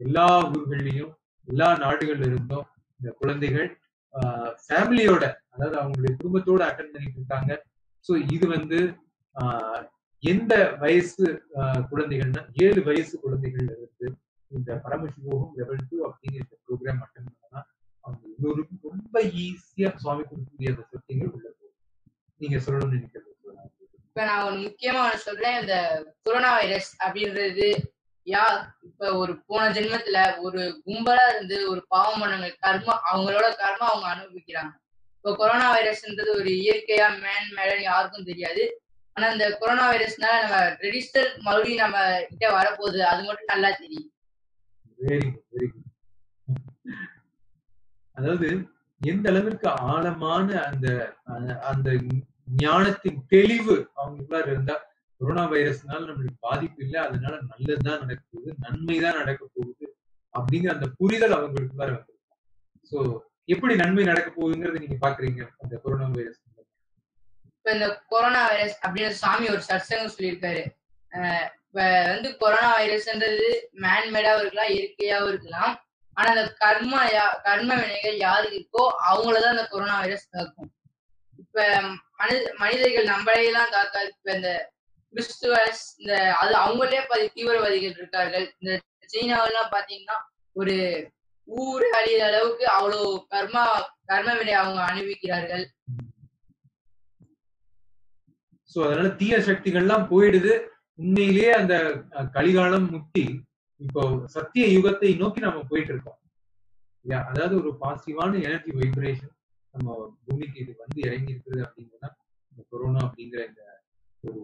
எல்லா ஊர்கள்லயும் எல்லா நாடுகள்ல இருந்தும் இந்த குழந்தைகள் ஃபேமிலியோட அதாவது அவங்களுடைய குடும்பத்தோட அட்டன் பண்ணிட்டு இருக்காங்க. சோ இது வந்து ஆஹ், எந்த வயசு குழந்தைகள்னா ஏழு வயசு குழந்தைகள் இருந்து இந்த பரமசிவோகம் லெவல் டூ அப்படிங்கிற இந்த ப்ரோக்ராம் அட்டன் பண்ணா அவங்க எல்லோருக்கும் ரொம்ப ஈஸியா சுவாமி கொடுக்கக்கூடிய அந்த சத்தியங்கள் உள்ள போகும். நீங்க சொல்லணும்னு நினைக்கிறது இப்ப நான் ஒரு முக்கியமா ஒண்ணு சொல்றேன் இந்த கொரோனா வைரஸ் அப்படின்றது யா இப்ப ஒரு போன ஜென்மத்துல ஒரு கும்பலா இருந்து ஒரு பாவம் பண்ணவங்க கர்மா அவங்களோட கர்மா அவங்க அனுபவிக்கிறாங்க. இப்போ கொரோனா வைரஸ்ன்றது ஒரு இயற்கையா மேன் மேடன் யாருக்கும் தெரியாது. ஆனா இந்த கொரோனா வைரஸ்னால நம்ம ரெஜிஸ்டர் மறுபடியும் நம்ம கிட்ட வரப்போகுது. அது மட்டும் நல்லா தெரியும் வெரி குட் வெரி குட் அதாவது எந்த அளவிற்கு ஆழமான அந்த அந்த- ஞானத்தின் தெளிவு அவங்களுக்குள்ளார இருந்தா கொரோனா வைரஸ்னால நம்மளுக்கு பாதிப்பு இல்லை. அதனால நல்லதுதான் நடக்க போகுது நன்மைதான் நடக்க போகுது அப்படிங்கிற அந்த புரிதல் அவங்களுக்குள்ளார வந்திருக்கும் சோ எப்படி நன்மை நடக்க போகுதுங்கிறத நீங்க பாக்குறீங்க அந்த கொரோனா வைரஸ் இப்ப இந்த கொரோனா வைரஸ் அப்படின்னு சாமி ஒரு சத்சங்கம் சொல்லியிருக்காரு. அஹ் இப்ப வந்து கொரோனா வைரஸ்ன்றது மேன்மேடாவும் இருக்கலாம் இயற்கையாவும் இருக்கலாம். ஆனா அந்த கர்ம யா- கர்ம வினைகள் யாருக்கு இருக்கோ அவங்களதான் அந்த கொரோனா வைரஸ் தாக்கும். இப்ப மனித மனிதர்கள் நம்மளையெல்லாம் தாக்காது இப்ப இந்த கிறிஸ்துவஸ் இந்த அது அவங்களே பாதி தீவிரவாதிகள் இருக்கார்கள். இந்த சீனாவெல்லாம் பாத்தீங்கன்னா ஒரு ஊர் அழியிற அளவுக்கு அவ்வளவு கர்மா கர்ம வினை அவங்க அனுபவிக்கிறார்கள் சோ அதனால தீய சக்திகள்லாம் போயிடுது. உண்மையிலேயே அந்த கலிகாலம் முத்தி இப்போ சத்திய யுகத்தை நோக்கி நம்ம போயிட்டு இருக்கோம் இல்லையா? அதாவது ஒரு பாசிட்டிவான எனர்ஜி வைப்ரேஷன் நம்ம பூமிக்கு இது வந்து இறங்கி இருக்குது அப்படிங்கன்னா இந்த கொரோனா அப்படிங்கிற இந்த ஒரு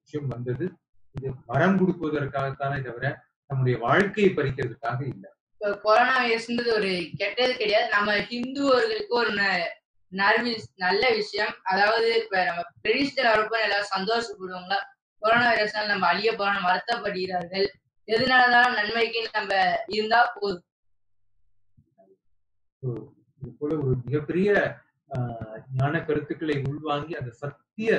விஷயம் வந்தது. இது மரம் கொடுப்பதற்காகத்தானே தவிர நம்முடைய வாழ்க்கையை பறிக்கிறதுக்காக இல்லை. இப்ப கொரோனா வைரஸ்ன்றது ஒரு கெட்டது கிடையாது. நம்ம ஹிந்துவர்களுக்கு ஒரு நல்வி நல்ல விஷயம். அதாவது இப்ப நம்ம ட்ரெடிஷனல் வரப்போ எல்லாரும் சந்தோஷப்படுவாங்களா கொரோனா வைரஸ்னால நம்ம அழிய போறோம் வருத்தப்படுகிறார்கள். எதுனாலதான் நன்மைக்கு நம்ம இருந்தா போதும்? போல ஒரு மிகப்பெரிய ஆஹ், ஞான கருத்துக்களை உள்வாங்கி அந்த சத்திய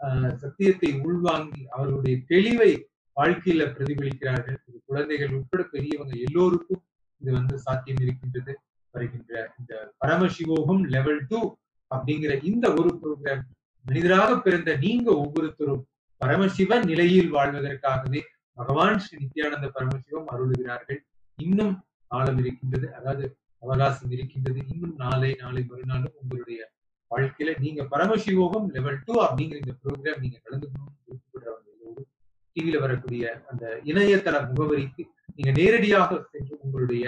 ஆஹ், சத்தியத்தை உள்வாங்கி அவர்களுடைய தெளிவை வாழ்க்கையில பிரதிபலிக்கிறார்கள். குழந்தைகள் உட்பட பெரியவங்க எல்லோருக்கும் இது வந்து சாத்தியம் இருக்கின்றது. வருகின்ற இந்த பரமசிவோகம் லெவல் டூ அப்படிங்கிற இந்த ஒரு ப்ரோக்ராம் மனிதராக பிறந்த நீங்க ஒவ்வொருத்தரும் பரமசிவ நிலையில் வாழ்வதற்காகவே பகவான் ஸ்ரீ நித்யானந்த பரமசிவம் அருளுகிறார்கள். இன்னும் காலம் இருக்கின்றது அதாவது அவகாசம் இருக்கின்றது. இன்னும் நாளை நாளை மறுநாளும் உங்களுடைய வாழ்க்கையில நீங்க பரமசிவோகம் லெவல் டூ அப்படிங்கிற இந்த ப்ரோக்ராம் நீங்க கலந்துக்கணும் விருப்பப்படுறவங்க எல்லோரும் டிவியில வரக்கூடிய அந்த இணையதள முகவரிக்கு நீங்க நேரடியாக சென்று உங்களுடைய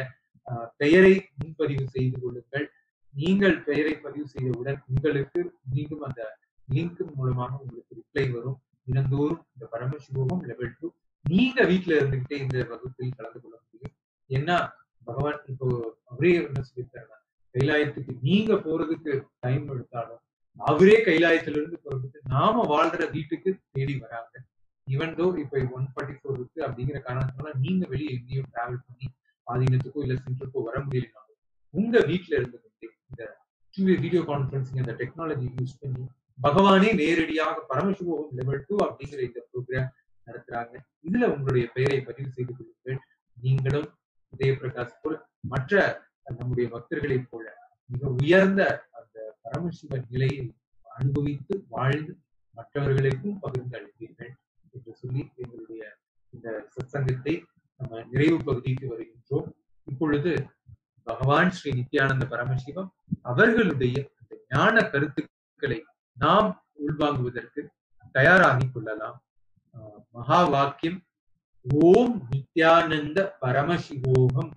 பெயரை முன்பதிவு செய்து கொள்ளுங்கள். நீங்கள் பெயரை பதிவு செய்தவுடன் உங்களுக்கு மீண்டும் அந்த லிங்க் மூலமாக உங்களுக்கு ரிப்ளை வரும். தினந்தோறும் இந்த பரமசிவோகம் லெவல் டூ நீங்க வீட்டுல இருந்துகிட்டே இந்த வகுப்பில் கலந்து கொள்ள முடியும். ஏன்னா பகவான் இப்போ அவரே என்ன சொல்லியிருக்காருன்னா கைலாயத்துக்கு நீங்க போறதுக்கு டைம் எடுத்தாலும் அவரே கைலாயத்துல இருந்து போறதுக்கு நாம வாழ்ற வீட்டுக்கு தேடி வராங்க. இவன் தோ இப்ப ஒன் ஃபார்ட்டி ஃபோர் இருக்கு அப்படிங்கிற காரணத்தினால நீங்க வெளியே எங்கேயும் டிராவல் பண்ணி ஆதீனத்துக்கோ இல்ல சென்டருக்கோ வர முடியலனாலும் உங்க வீட்டுல இருந்து கொண்டு இந்த வீடியோ கான்பரன்சிங் அந்த டெக்னாலஜி யூஸ் பண்ணி பகவானே நேரடியாக பரமசிவோகம் லெவல் டூ அப்படிங்கிற இந்த ப்ரோக்ராம் நடத்துறாங்க. இதுல உங்களுடைய பெயரை பதிவு செய்து கொள்ளுங்கள். நீங்களும் உதய பிரகாஷ் மற்ற நம்முடைய பக்தர்களைப் போல மிக உயர்ந்த அந்த பரமசிவ நிலையை அனுபவித்து வாழ்ந்து மற்றவர்களுக்கும் பகிர்ந்து அளிப்பீர்கள் என்று சொல்லி எங்களுடைய இந்த சத்சங்கத்தை நம்ம நிறைவு பகுதிக்கு வருகின்றோம். இப்பொழுது பகவான் ஸ்ரீ நித்யானந்த பரமசிவம் அவர்களுடைய அந்த ஞான கருத்துக்களை நாம் உள்வாங்குவதற்கு தயாராகிக் கொள்ளலாம். மகா வாக்கியம் ஓம் நித்யானந்த பரமசிவோகம்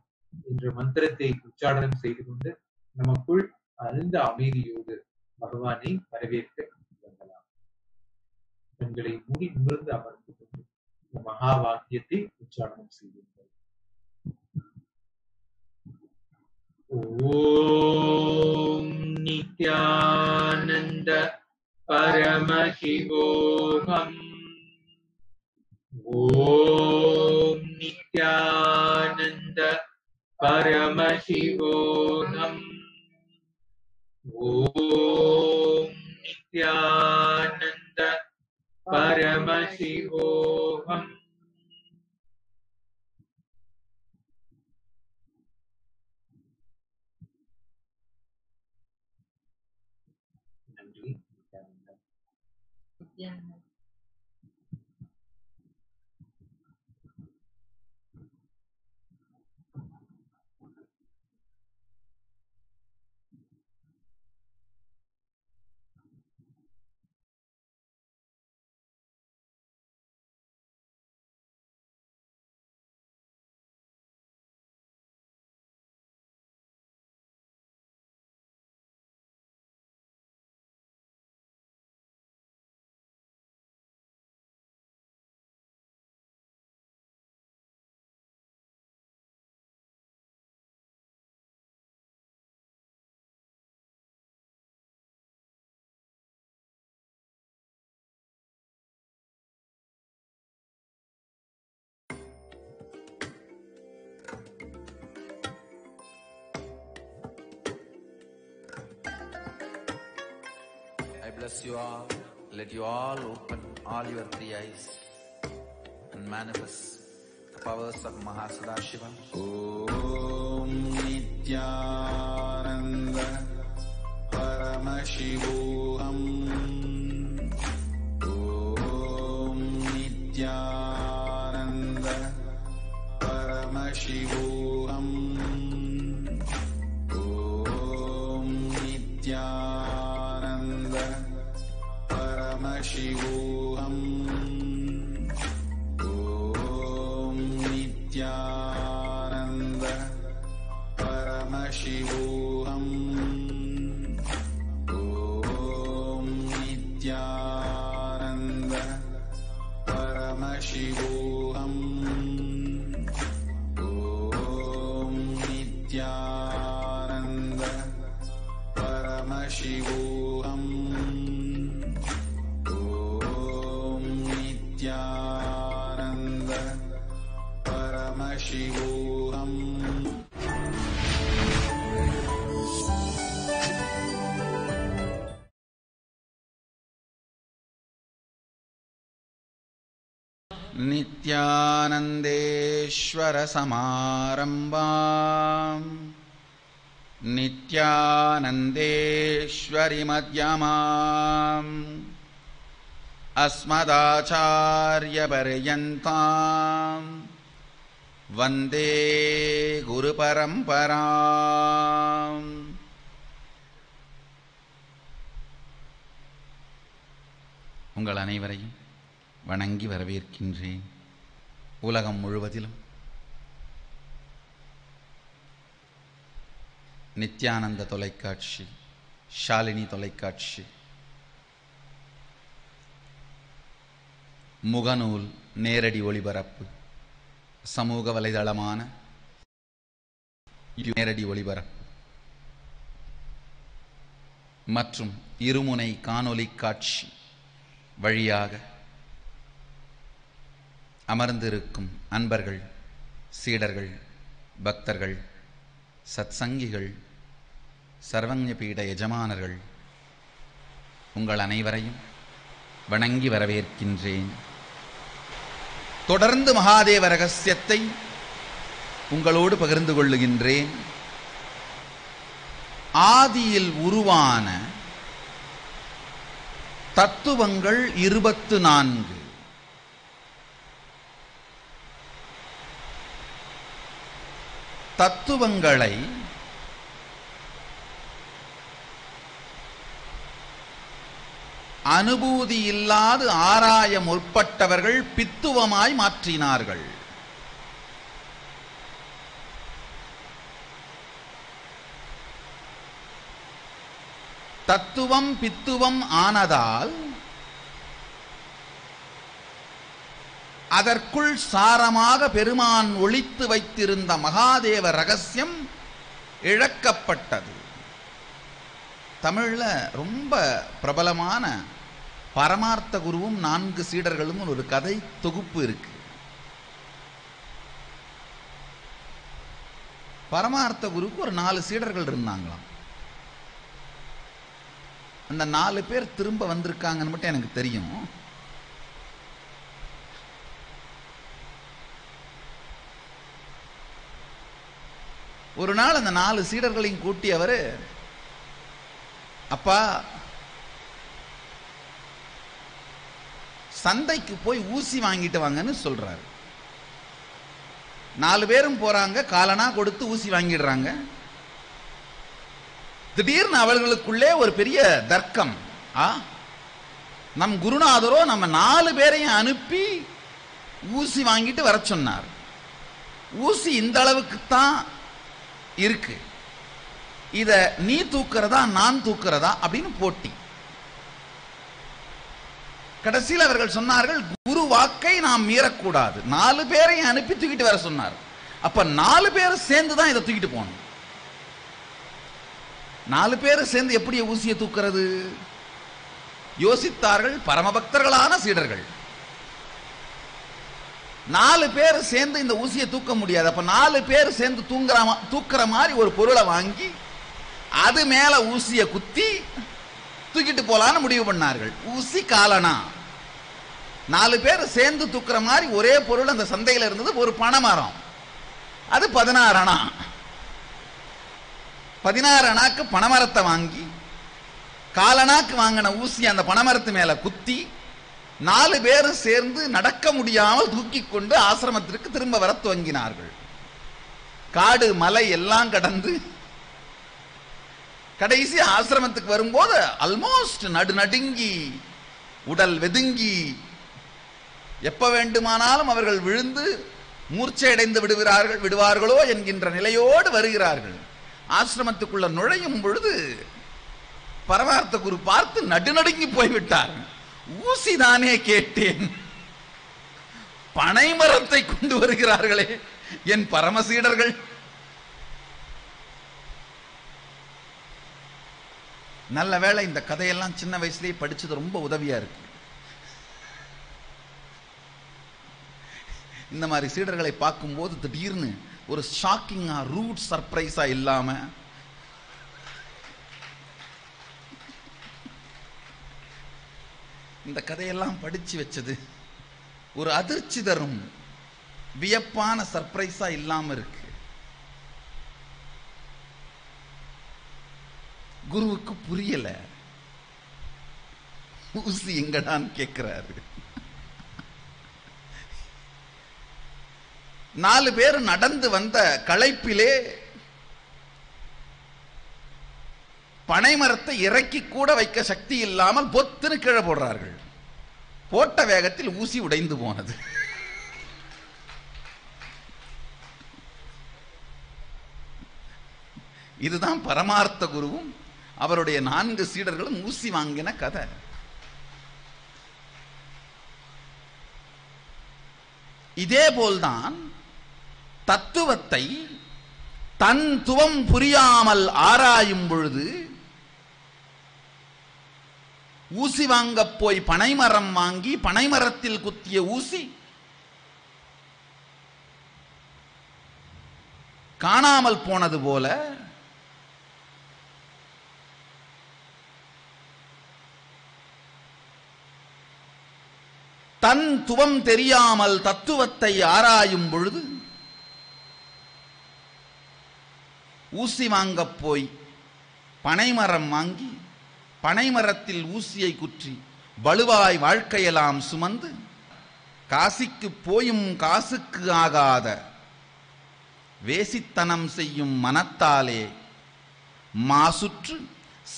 என்ற மந்திரத்தை உச்சாரணம் செய்து கொண்டு நமக்குள் அந்த அமைதியோடு பகவானை வரவேற்க தொடங்கலாம் கண்களை மூடி நிமிர்ந்து அமர்ந்து கொண்டு இந்த மகா வாக்கியத்தை உச்சாரணம் செய்யுங்கள் ஓம் நித்யானந்த பரமசிவோகம் ஓம் நித்யானந்த பரமசிவோகம் ஓம் bless you all. Let you all open all your three eyes and manifest the powers of Mahasadashiva. Om Nityananda Paramashivo परमशिवोऽहम् ॐ नित्यानन्द परमशिवोऽहम्। नित्यानन्देश्वरसमारम्भाम् नित्यानन्देश्वरि मध्यमाम् अस्मदाचार्यपर्यन्ताम् वन्दे गुरुपरम्पराम् உங்கள் அனைவரையும் வணங்கி வரவேற்கின்றேன் உலகம் முழுவதிலும் நித்யானந்த தொலைக்காட்சி ஷாலினி தொலைக்காட்சி முகநூல் நேரடி ஒளிபரப்பு சமூக வலைதளமான நேரடி ஒளிபரப்பு மற்றும் இருமுனை காணொளி காட்சி வழியாக அமர்ந்திருக்கும் அன்பர்கள் சீடர்கள் பக்தர்கள் சத்சங்கிகள் சர்வஞ பீட எஜமானர்கள் உங்கள் அனைவரையும் வணங்கி வரவேற்கின்றேன். தொடர்ந்து மகாதேவ ரகசியத்தை உங்களோடு பகிர்ந்து கொள்ளுகின்றேன். ஆதியில் உருவான தத்துவங்கள் இருபத்து நான்கு. தத்துவங்களை அனுபூதி இல்லாது ஆராய முற்பட்டவர்கள் பித்துவமாய் மாற்றினார்கள். தத்துவம் பித்துவம் ஆனதால் அதற்குள் சாரமாக பெருமான் ஒழித்து வைத்திருந்த மகாதேவ ரகசியம் இழக்கப்பட்டது. தமிழ்ல ரொம்ப பிரபலமான பரமார்த்த குருவும் நான்கு சீடர்களும் ஒரு கதை தொகுப்பு இருக்கு. பரமார்த்த குருக்கு ஒரு நாலு சீடர்கள் இருந்தாங்களாம். அந்த நாலு பேர் திரும்ப வந்திருக்காங்கன்னு மட்டும் எனக்கு தெரியும். ஒரு நாள் அந்த நாலு சீடர்களையும் கூட்டி அவர் அப்பா சந்தைக்கு போய் ஊசி வாங்கிட்டு வாங்கன்னு சொல்றாரு. நாலு பேரும் போறாங்க காலனா கொடுத்து ஊசி வாங்கிடுறாங்க. திடீர்னு அவர்களுக்குள்ளே ஒரு பெரிய தர்க்கம். ஆ? நம் குருநாதரோ நம்ம நாலு பேரையும் அனுப்பி ஊசி வாங்கிட்டு வர சொன்னார். ஊசி இந்த அளவுக்கு தான் இருக்கு. இதை நீ தூக்குறதா நான் தூக்குறதா அப்படின்னு போட்டி. கடைசியில் அவர்கள் சொன்னார்கள் குரு வாக்கை நாம் மீறக்கூடாது. நாலு பேரையும் அனுப்பி தூக்கிட்டு வர சொன்னார். அப்ப நாலு பேர் சேர்ந்து தான் இதை தூக்கிட்டு போகணும். நாலு பேர் சேர்ந்து எப்படி ஊசியை தூக்குறது? யோசித்தார்கள் பரமபக்தர்களான சீடர்கள். நாலு பேர் சேர்ந்து இந்த ஊசியை தூக்க முடியாது. அப்ப நாலு பேர் சேர்ந்து தூங்குற தூக்குற மாதிரி ஒரு பொருளை வாங்கி அது மேல ஊசியை குத்தி தூக்கிட்டு போலான்னு முடிவு பண்ணார்கள். ஊசி காலனா? நாலு பேர் சேர்ந்து தூக்குற மாதிரி ஒரே பொருள் அந்த சந்தையில் இருந்தது ஒரு பனைமரம். அது பதினாறு அணா. பதினாறு அணாக்கு பனைமரத்தை வாங்கி காலனாக்கு வாங்கின ஊசி அந்த பனைமரத்து மேலே குத்தி நாலு பேர் சேர்ந்து நடக்க முடியாமல் தூக்கி கொண்டு ஆசிரமத்திற்கு திரும்ப வர துவங்கினார்கள். காடு மலை எல்லாம் கடந்து கடைசி ஆசிரமத்துக்கு வரும்போது அல்மோஸ்ட் நடு நடுங்கி உடல் வெதுங்கி எப்ப வேண்டுமானாலும் அவர்கள் விழுந்து மூர்ச்சையடைந்து விடுகிறார்கள் விடுவார்களோ என்கின்ற நிலையோடு வருகிறார்கள். ஆசிரமத்துக்குள்ள நுழையும் பொழுது பரமார்த்த குரு பார்த்து நடுநடுங்கி போய்விட்டார். ஊசி தானே கேட்டேன். பனைமரத்தை கொண்டு வருகிறார்களே என் பரமசீடர்கள். நல்ல வேளை இந்த கதையெல்லாம் சின்ன வயசுலேயே படிச்சது ரொம்ப உதவியா இருக்கு. இந்த மாதிரி சீடர்களை பார்க்கும்போது திடீர்னு ஒரு ஷாக்கிங்காக ரூட் சர்ப்ரைஸாக இல்லாமல் இந்த கதையெல்லாம் படித்து வச்சது ஒரு அதிர்ச்சி தரும் வியப்பான சர்ப்ரைஸாக இல்லாமல் இருக்கு. குருவுக்கு புரியல. ஊசி எங்கடான்னு கேட்குறாரு நாலு பேர் நடந்து வந்த களைப்பிலே பனைமரத்தை இறக்கி கூட வைக்க சக்தி இல்லாமல் பொத்துன்னு கீழே போடுறார்கள். போட்ட வேகத்தில் ஊசி உடைந்து போனது. இதுதான் பரமார்த்த குருவும் அவருடைய நான்கு சீடர்களும் ஊசி வாங்கின கதை. இதே போல்தான் தத்துவத்தை தன் துவம் புரியாமல் ஆராயும் பொழுது ஊசி வாங்கப் போய் பனைமரம் வாங்கி பனைமரத்தில் குத்திய ஊசி காணாமல் போனது போல தன் துவம் தெரியாமல் தத்துவத்தை ஆராயும் பொழுது ஊசி வாங்கப் போய் பனைமரம் வாங்கி பனைமரத்தில் ஊசியை குற்றி வலுவாய் வாழ்க்கையெல்லாம் சுமந்து காசிக்கு போயும் காசுக்கு ஆகாத வேசித்தனம் செய்யும் மனத்தாலே மாசுற்று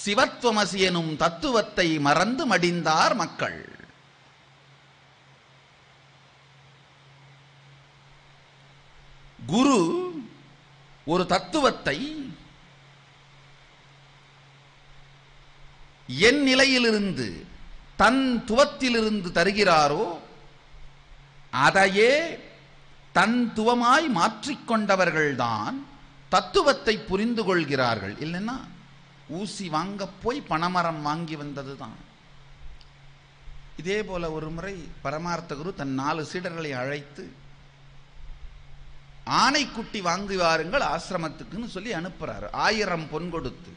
சிவத்வமசி எனும் தத்துவத்தை மறந்து மடிந்தார் மக்கள். குரு ஒரு தத்துவத்தை என் நிலையிலிருந்து தன் துவத்திலிருந்து தருகிறாரோ அதையே தன் துவமாய் மாற்றிக்கொண்டவர்கள்தான் தத்துவத்தை புரிந்து கொள்கிறார்கள். இல்லைன்னா ஊசி வாங்க போய் பணமரம் வாங்கி வந்ததுதான். இதே போல ஒரு முறை பரமார்த்த குரு தன் நாலு சீடர்களை அழைத்து ஆனைக்குட்டி வாங்கி வாருங்கள் ஆசிரமத்துக்குன்னு சொல்லி அனுப்புறாரு. ஆயிரம் பொன் கொடுத்து.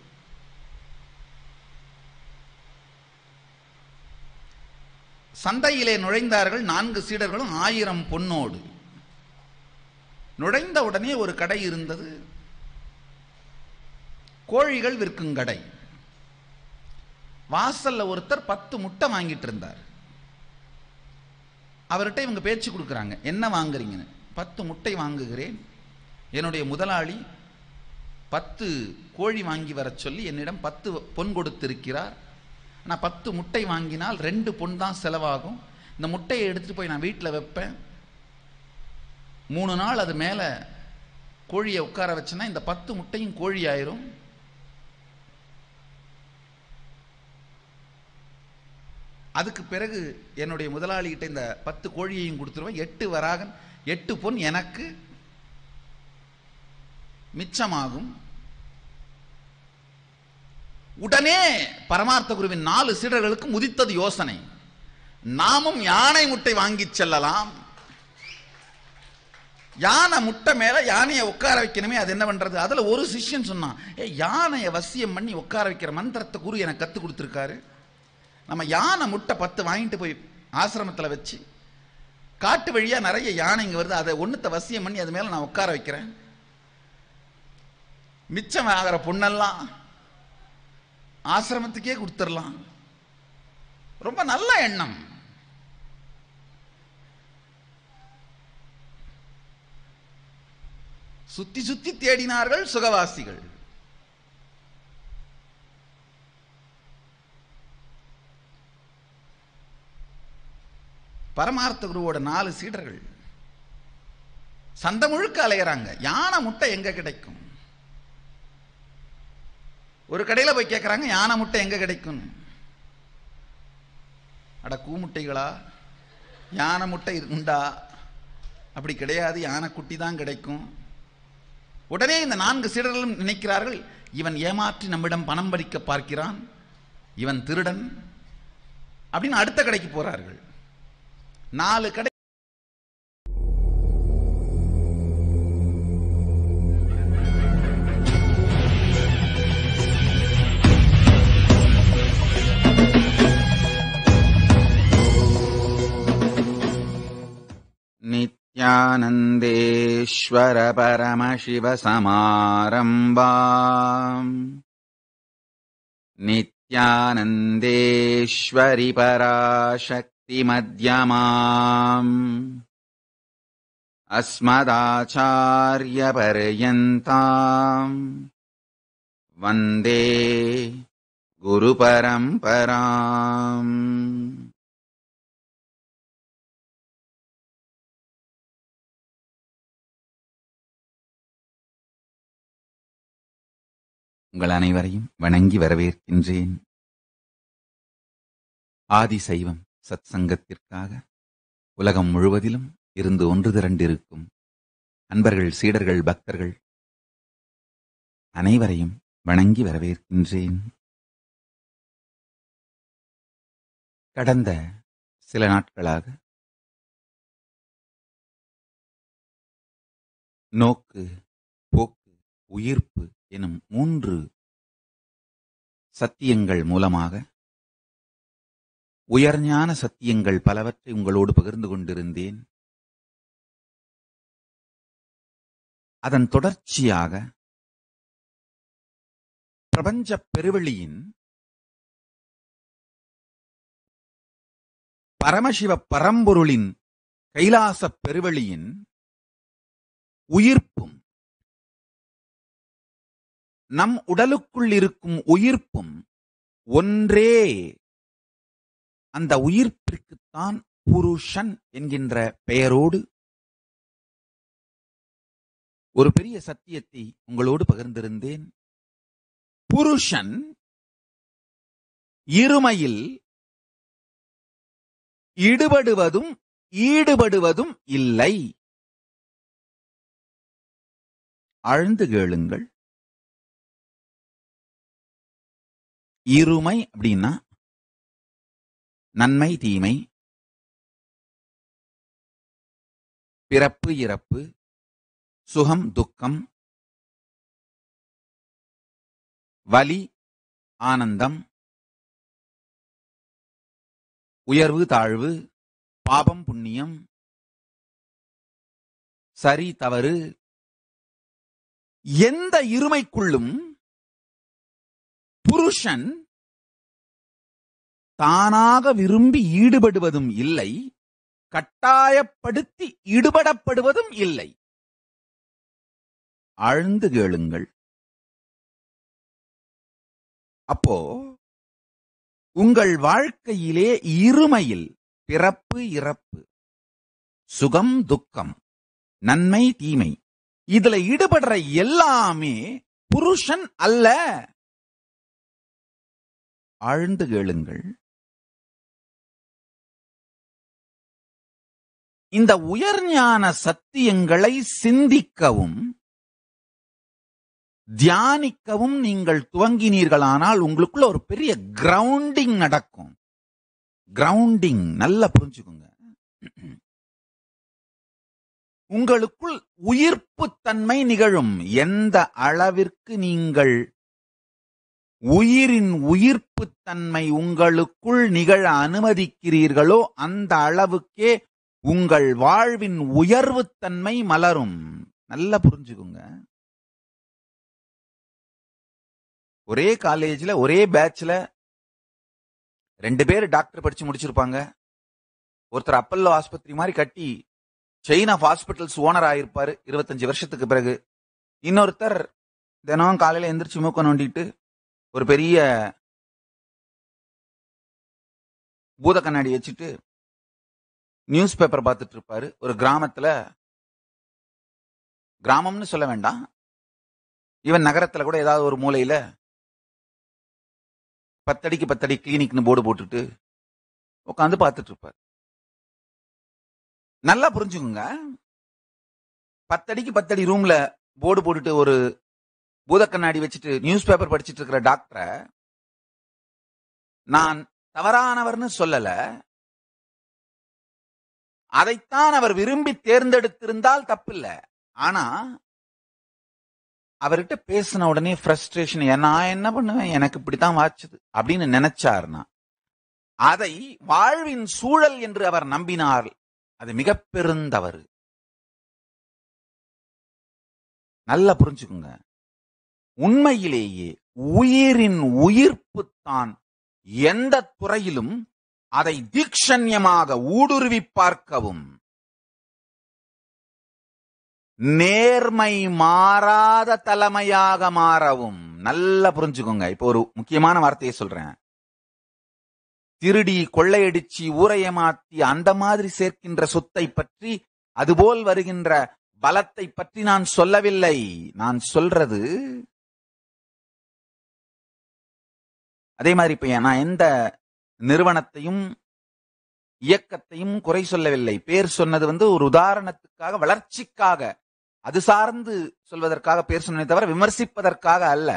சந்தையிலே நுழைந்தார்கள் நான்கு சீடர்களும் ஆயிரம் பொன்னோடு. நுழைந்த உடனே ஒரு கடை இருந்தது. கோழிகள் விற்கும் கடை. வாசல்ல ஒருத்தர் பத்து முட்டை வாங்கிட்டு இருந்தார். அவர்கிட்ட இவங்க பேச்சு கொடுக்குறாங்க என்ன வாங்குறீங்கன்னு? பத்து முட்டை வாங்குகிறேன். என்னுடைய முதலாளி பத்து கோழி வாங்கி வரச் சொல்லி என்னிடம் பத்து பொன் கொடுத்திருக்கிறார். நான் பத்து முட்டை வாங்கினால் ரெண்டு பொன் தான் செலவாகும். இந்த முட்டையை எடுத்துகிட்டு போய் நான் வீட்டில் வைப்பேன். மூணு நாள் அது மேலே கோழியை உட்கார வச்சேன்னா இந்த பத்து முட்டையும் கோழி ஆயிரும். அதுக்கு பிறகு என்னுடைய முதலாளிகிட்ட இந்த பத்து கோழியையும் கொடுத்துருவேன். எட்டு வராகன் எட்டு பொன் எனக்கு மிச்சமாகும். உடனே பரமார்த்த குருவின் நாலு சீடர்களுக்கு முதித்தது யோசனை. நாமும் யானை முட்டை வாங்கி செல்லலாம். யானை முட்டை மேல யானையை உட்கார வைக்கணுமே அது என்ன பண்றது? அதுல ஒரு சிஷ்யன் சொன்னான் ஏ யானையை வசியம் பண்ணி உட்கார வைக்கிற மந்திரத்தை குரு எனக்கு கத்து கொடுத்துருக்காரு. நம்ம யானை முட்டை பத்து வாங்கிட்டு போய் ஆசிரமத்தில் வச்சு காட்டு வழியா நிறைய யானைங்க வருது. அதை ஒன்றுத்த வசியம் பண்ணி அது மேல நான் உட்கார வைக்கிறேன். மிச்சம் ஆகிற பொண்ணெல்லாம் ஆசிரமத்துக்கே கொடுத்துடலாம். ரொம்ப நல்ல எண்ணம். சுத்தி சுத்தி தேடினார்கள் சுகவாசிகள். பரமார்த்த குருவோட நாலு சீடர்கள். சந்த முழுக்க அலையிறாங்க. யானை முட்டை எங்க கிடைக்கும்? ஒரு கடையில் போய் கேட்குறாங்க யானை முட்டை எங்க கிடைக்கும் அட கூமுட்டைகளா யானை முட்டை உண்டா? அப்படி கிடையாது யானை குட்டி தான் கிடைக்கும். உடனே இந்த நான்கு சீடர்களும் நினைக்கிறார்கள் இவன் ஏமாற்றி நம்மிடம் பணம் பறிக்க பார்க்கிறான் இவன் திருடன் அப்படின்னு அடுத்த கடைக்கு போறார்கள். நாலு கடை नित्यानन्देश्वर परमशिवसमारम्भाम् नित्यानन्देश्वरि पराशक्तिमध्यमाम् अस्मदाचार्यपर्यन्ताम् वन्दे गुरुपरम्पराम् உங்கள் அனைவரையும் வணங்கி வரவேற்கின்றேன் ஆதி சைவம் சத் சங்கத்திற்காக உலகம் முழுவதிலும் இருந்து ஒன்று திரண்டிருக்கும் அன்பர்கள் சீடர்கள் பக்தர்கள் அனைவரையும் வணங்கி வரவேற்கின்றேன். கடந்த சில நாட்களாக நோக்கு போக்கு உயிர்ப்பு எனும் மூன்று சத்தியங்கள் மூலமாக உயர்ஞான சத்தியங்கள் பலவற்றை உங்களோடு பகிர்ந்து கொண்டிருந்தேன். அதன் தொடர்ச்சியாக பிரபஞ்ச பெருவெளியின் பரமசிவ பரம்பொருளின் கைலாச பெருவெளியின் உயிர்ப்பும் நம் உடலுக்குள் இருக்கும் உயிர்ப்பும் ஒன்றே அந்த உயிர்ப்பிற்குத்தான் புருஷன் என்கின்ற பெயரோடு ஒரு பெரிய சத்தியத்தை உங்களோடு பகிர்ந்திருந்தேன். புருஷன் இருமையில் இடுபடுவதும் ஈடுபடுவதும் இல்லை. ஆழ்ந்து கேளுங்கள். இருமை அப்படின்னா நன்மை தீமை. பிறப்பு இறப்பு. சுகம் துக்கம். வலி ஆனந்தம். உயர்வு தாழ்வு. பாபம் புண்ணியம். சரி தவறு. எந்த இருமைக்குள்ளும் புருஷன் தானாக விரும்பி ஈடுபடுவதும் இல்லை கட்டாயப்படுத்தி ஈடுபடப்படுவதும் இல்லை. ஆழ்ந்து கேளுங்கள். அப்போ உங்கள் வாழ்க்கையிலே இருமையில் பிறப்பு இறப்பு சுகம் துக்கம் நன்மை தீமை இதுல ஈடுபடுற எல்லாமே புருஷன் அல்ல. ஆழ்ந்து கேளுங்கள். இந்த உயர்ஞான சத்தியங்களை சிந்திக்கவும் தியானிக்கவும் நீங்கள் துவங்கினீர்களானால் உங்களுக்குள்ள ஒரு பெரிய கிரவுண்டிங் நடக்கும். கிரவுண்டிங் நல்லா புரிஞ்சுக்கோங்க. உங்களுக்குள் உயிர்ப்பு தன்மை நிகழும். எந்த அளவிற்கு நீங்கள் உயிரின் உயிர்ப்பு தன்மை உங்களுக்குள் நிகழ அனுமதிக்கிறீர்களோ அந்த அளவுக்கே உங்கள் வாழ்வின் உயர்வு தன்மை மலரும். நல்லா புரிஞ்சுக்குங்க. ஒரே காலேஜில் ஒரே பேட்ச்ல ரெண்டு பேர் டாக்டர் படிச்சு முடிச்சிருப்பாங்க. ஒருத்தர் அப்பல்லோ ஆஸ்பத்திரி மாதிரி கட்டி செயின் ஆஃப் ஹாஸ்பிட்டல்ஸ் ஓனர் ஆயிருப்பாரு இருபத்தஞ்சு வருஷத்துக்கு பிறகு. இன்னொருத்தர் தினம் காலையில எந்திரிச்சு மூக்க நோண்டிட்டு ஒரு பெரிய பூத கண்ணாடி வச்சுட்டு நியூஸ் பேப்பர் பார்த்துட்டு இருப்பாரு ஒரு கிராமத்துல கிராமம்னு சொல்ல வேண்டாம். ஈவன் நகரத்துல கூட ஏதாவது ஒரு மூலையில பத்தடிக்கு பத்தடி கிளினிக்னு போர்டு போட்டுட்டு உட்காந்து பார்த்துட்டு இருப்பார் நல்லா புரிஞ்சுக்குங்க. பத்தடிக்கு பத்தடி ரூம்ல போர்டு போட்டுட்டு ஒரு பூத கண்ணாடி வச்சுட்டு நியூஸ் பேப்பர் படிச்சிட்டு இருக்கிற டாக்டரை நான் தவறானவர்னு சொல்லலை. அதைத்தான் அவர் விரும்பி தேர்ந்தெடுத்திருந்தால் தப்பில்ல. ஆனா அவர்கிட்ட பேசின உடனே ஃப்ரஸ்ட்ரேஷன் நான் என்ன பண்ணுவேன்? எனக்கு இப்படித்தான் வாச்சுது. அப்படின்னு நினைச்சார்னா அதை வாழ்வின் சூழல் என்று அவர் நம்பினார். அது மிக பெருந்தவறு நல்லா புரிஞ்சுக்குங்க. உண்மையிலேயே உயிரின் உயிர்ப்பு தான் எந்த துறையிலும் அதை தீக்ஷண்யமாக ஊடுருவி பார்க்கவும் நேர்மை மாறாத தலைமையாக மாறவும். நல்லா புரிஞ்சுக்கோங்க. இப்போ ஒரு முக்கியமான வார்த்தையை சொல்றேன். திருடி கொள்ளையடிச்சு ஊரையமாத்தி அந்த மாதிரி சேர்க்கின்ற சொத்தை பற்றி அதுபோல் வருகின்ற பலத்தை பற்றி நான் சொல்லவில்லை. நான் சொல்றது அதே மாதிரி இப்ப நான் எந்த நிறுவனத்தையும் இயக்கத்தையும் குறை சொல்லவில்லை. பேர் சொன்னது வந்து ஒரு உதாரணத்துக்காக வளர்ச்சிக்காக அது சார்ந்து சொல்வதற்காக பேர் சொன்னதை தவிர விமர்சிப்பதற்காக அல்ல.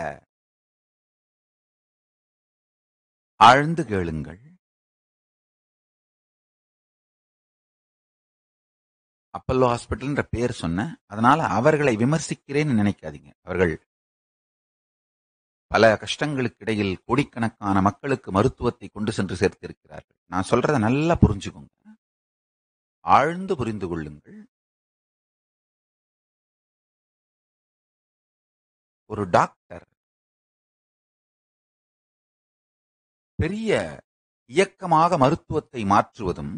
ஆழ்ந்து கேளுங்கள். அப்பல்லோ ஹாஸ்பிட்டல்ன்ற பேர் சொன்ன அதனால அவர்களை விமர்சிக்கிறேன்னு நினைக்காதீங்க. அவர்கள் பல கஷ்டங்களுக்கு இடையில் கோடிக்கணக்கான மக்களுக்கு மருத்துவத்தை கொண்டு சென்று சேர்த்திருக்கிறார்கள். நான் சொல்றத நல்லா புரிஞ்சுக்கோங்க. ஆழ்ந்து புரிந்து கொள்ளுங்கள். ஒரு டாக்டர் பெரிய இயக்கமாக மருத்துவத்தை மாற்றுவதும்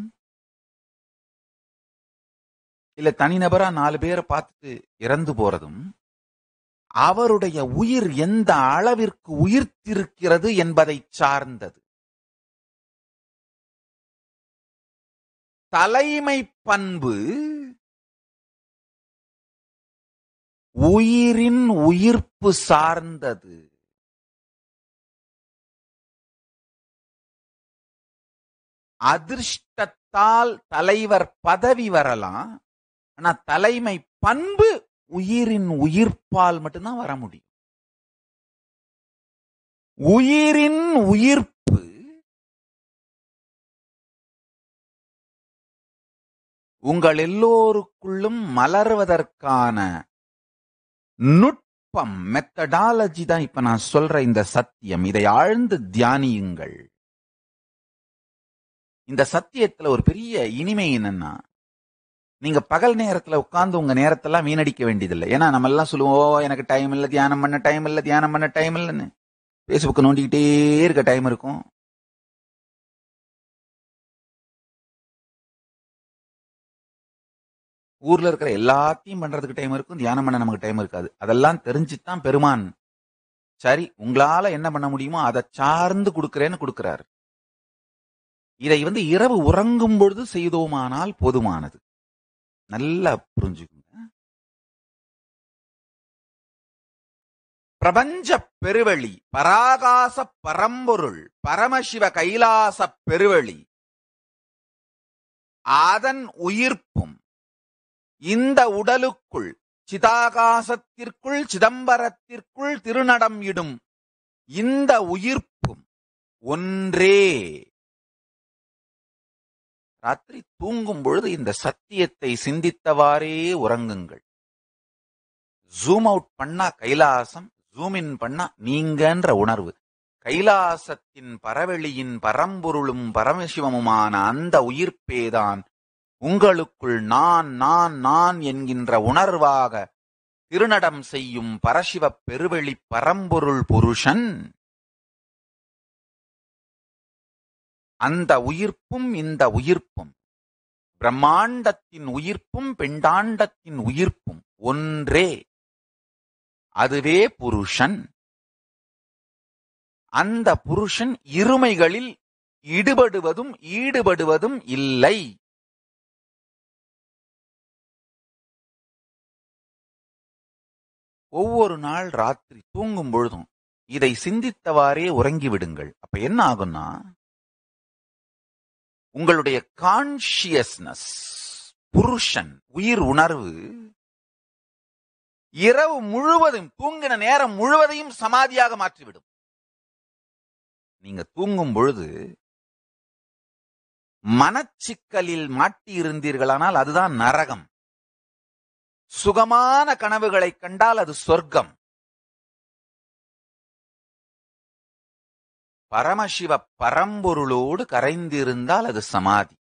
இல்ல தனிநபரா நாலு பேரை பார்த்துட்டு இறந்து போறதும் அவருடைய உயிர் எந்த அளவிற்கு உயிர்த்திருக்கிறது என்பதை சார்ந்தது. தலைமை பண்பு உயிரின் உயிர்ப்பு சார்ந்தது. அதிர்ஷ்டத்தால் தலைவர் பதவி வரலாம் ஆனா தலைமை பண்பு உயிரின் உயிர்ப்பால் மட்டும்தான் வர முடியும். உயிரின் உயிர்ப்பு உங்கள் எல்லோருக்குள்ளும் மலர்வதற்கான நுட்பம் மெத்தடாலஜி தான் இப்ப நான் சொல்ற இந்த சத்தியம். இதை ஆழ்ந்து தியானியுங்கள். இந்த சத்தியத்துல ஒரு பெரிய இனிமை என்னன்னா நீங்க பகல் நேரத்துல உட்கார்ந்து உங்க நேரத்தெல்லாம் வீணடிக்க வேண்டியதில்லை. ஏன்னா நம்ம எல்லாம் சொல்லுவோம் எனக்கு டைம் இல்லை தியானம் பண்ண டைம் இல்லை தியானம் பண்ண டைம் இல்லைன்னு. பேஸ்புக் நோண்டிக்கிட்டே இருக்க டைம் இருக்கும். ஊர்ல இருக்கிற எல்லாத்தையும் பண்றதுக்கு டைம் இருக்கும் தியானம் பண்ண நமக்கு டைம் இருக்காது. அதெல்லாம் தெரிஞ்சுதான் பெருமான். சரி உங்களால என்ன பண்ண முடியுமோ அதை சார்ந்து கொடுக்குறேன்னு கொடுக்கிறார். இதை வந்து இரவு உறங்கும் பொழுது செய்தோமானால் போதுமானது. நல்லா புரிஞ்சுக்குங்க. பிரபஞ்ச பெருவெளி பராகாச பரம்பொருள் பரமசிவ கைலாச பெருவெளி. அதன் உயிர்ப்பும் இந்த உடலுக்குள் சிதாகாசத்திற்குள் சிதம்பரத்திற்குள் திருநடம் இடும் இந்த உயிர்ப்பும் ஒன்றே. ராத்திரி தூங்கும் பொழுது இந்த சத்தியத்தை சிந்தித்தவாறே உறங்குங்கள். ஜூம் அவுட் பண்ணா கைலாசம் ஜூம் இன் பண்ணா நீங்கன்ற உணர்வு. கைலாசத்தின் பரவெளியின் பரம்பொருளும் பரமசிவமுமான அந்த உயிர்ப்பேதான் உங்களுக்குள் நான் நான் நான் என்கின்ற உணர்வாக திருநடம் செய்யும் பரசிவப் பெருவெளி பரம்பொருள் புருஷன் அந்த உயிர்ப்பும் இந்த உயிர்ப்பும். பிரம்மாண்டத்தின் உயிர்ப்பும் பெண்டாண்டத்தின் உயிர்ப்பும் ஒன்றே. அதுவே புருஷன். அந்த புருஷன் இருமைகளில் ஈடுபடுவதும் ஈடுபடுவதும் இல்லை. ஒவ்வொரு நாள் ராத்திரி தூங்கும் பொழுதும் இதை சிந்தித்தவாறே உறங்கி விடுங்கள் அப்ப என்ன ஆகும்னா உங்களுடைய கான்சியஸ்னஸ் புருஷன் உயிர் உணர்வு இரவு முழுவதும் தூங்கின நேரம் முழுவதையும் சமாதியாக மாற்றிவிடும். நீங்க தூங்கும் பொழுது மனச்சிக்கலில் மாட்டி இருந்தீர்களானால் அதுதான் நரகம். சுகமான கனவுகளை கண்டால் அது சொர்க்கம். பரமசிவ பரம்பொருளோடு கரைந்திருந்தால் அது சமாதி.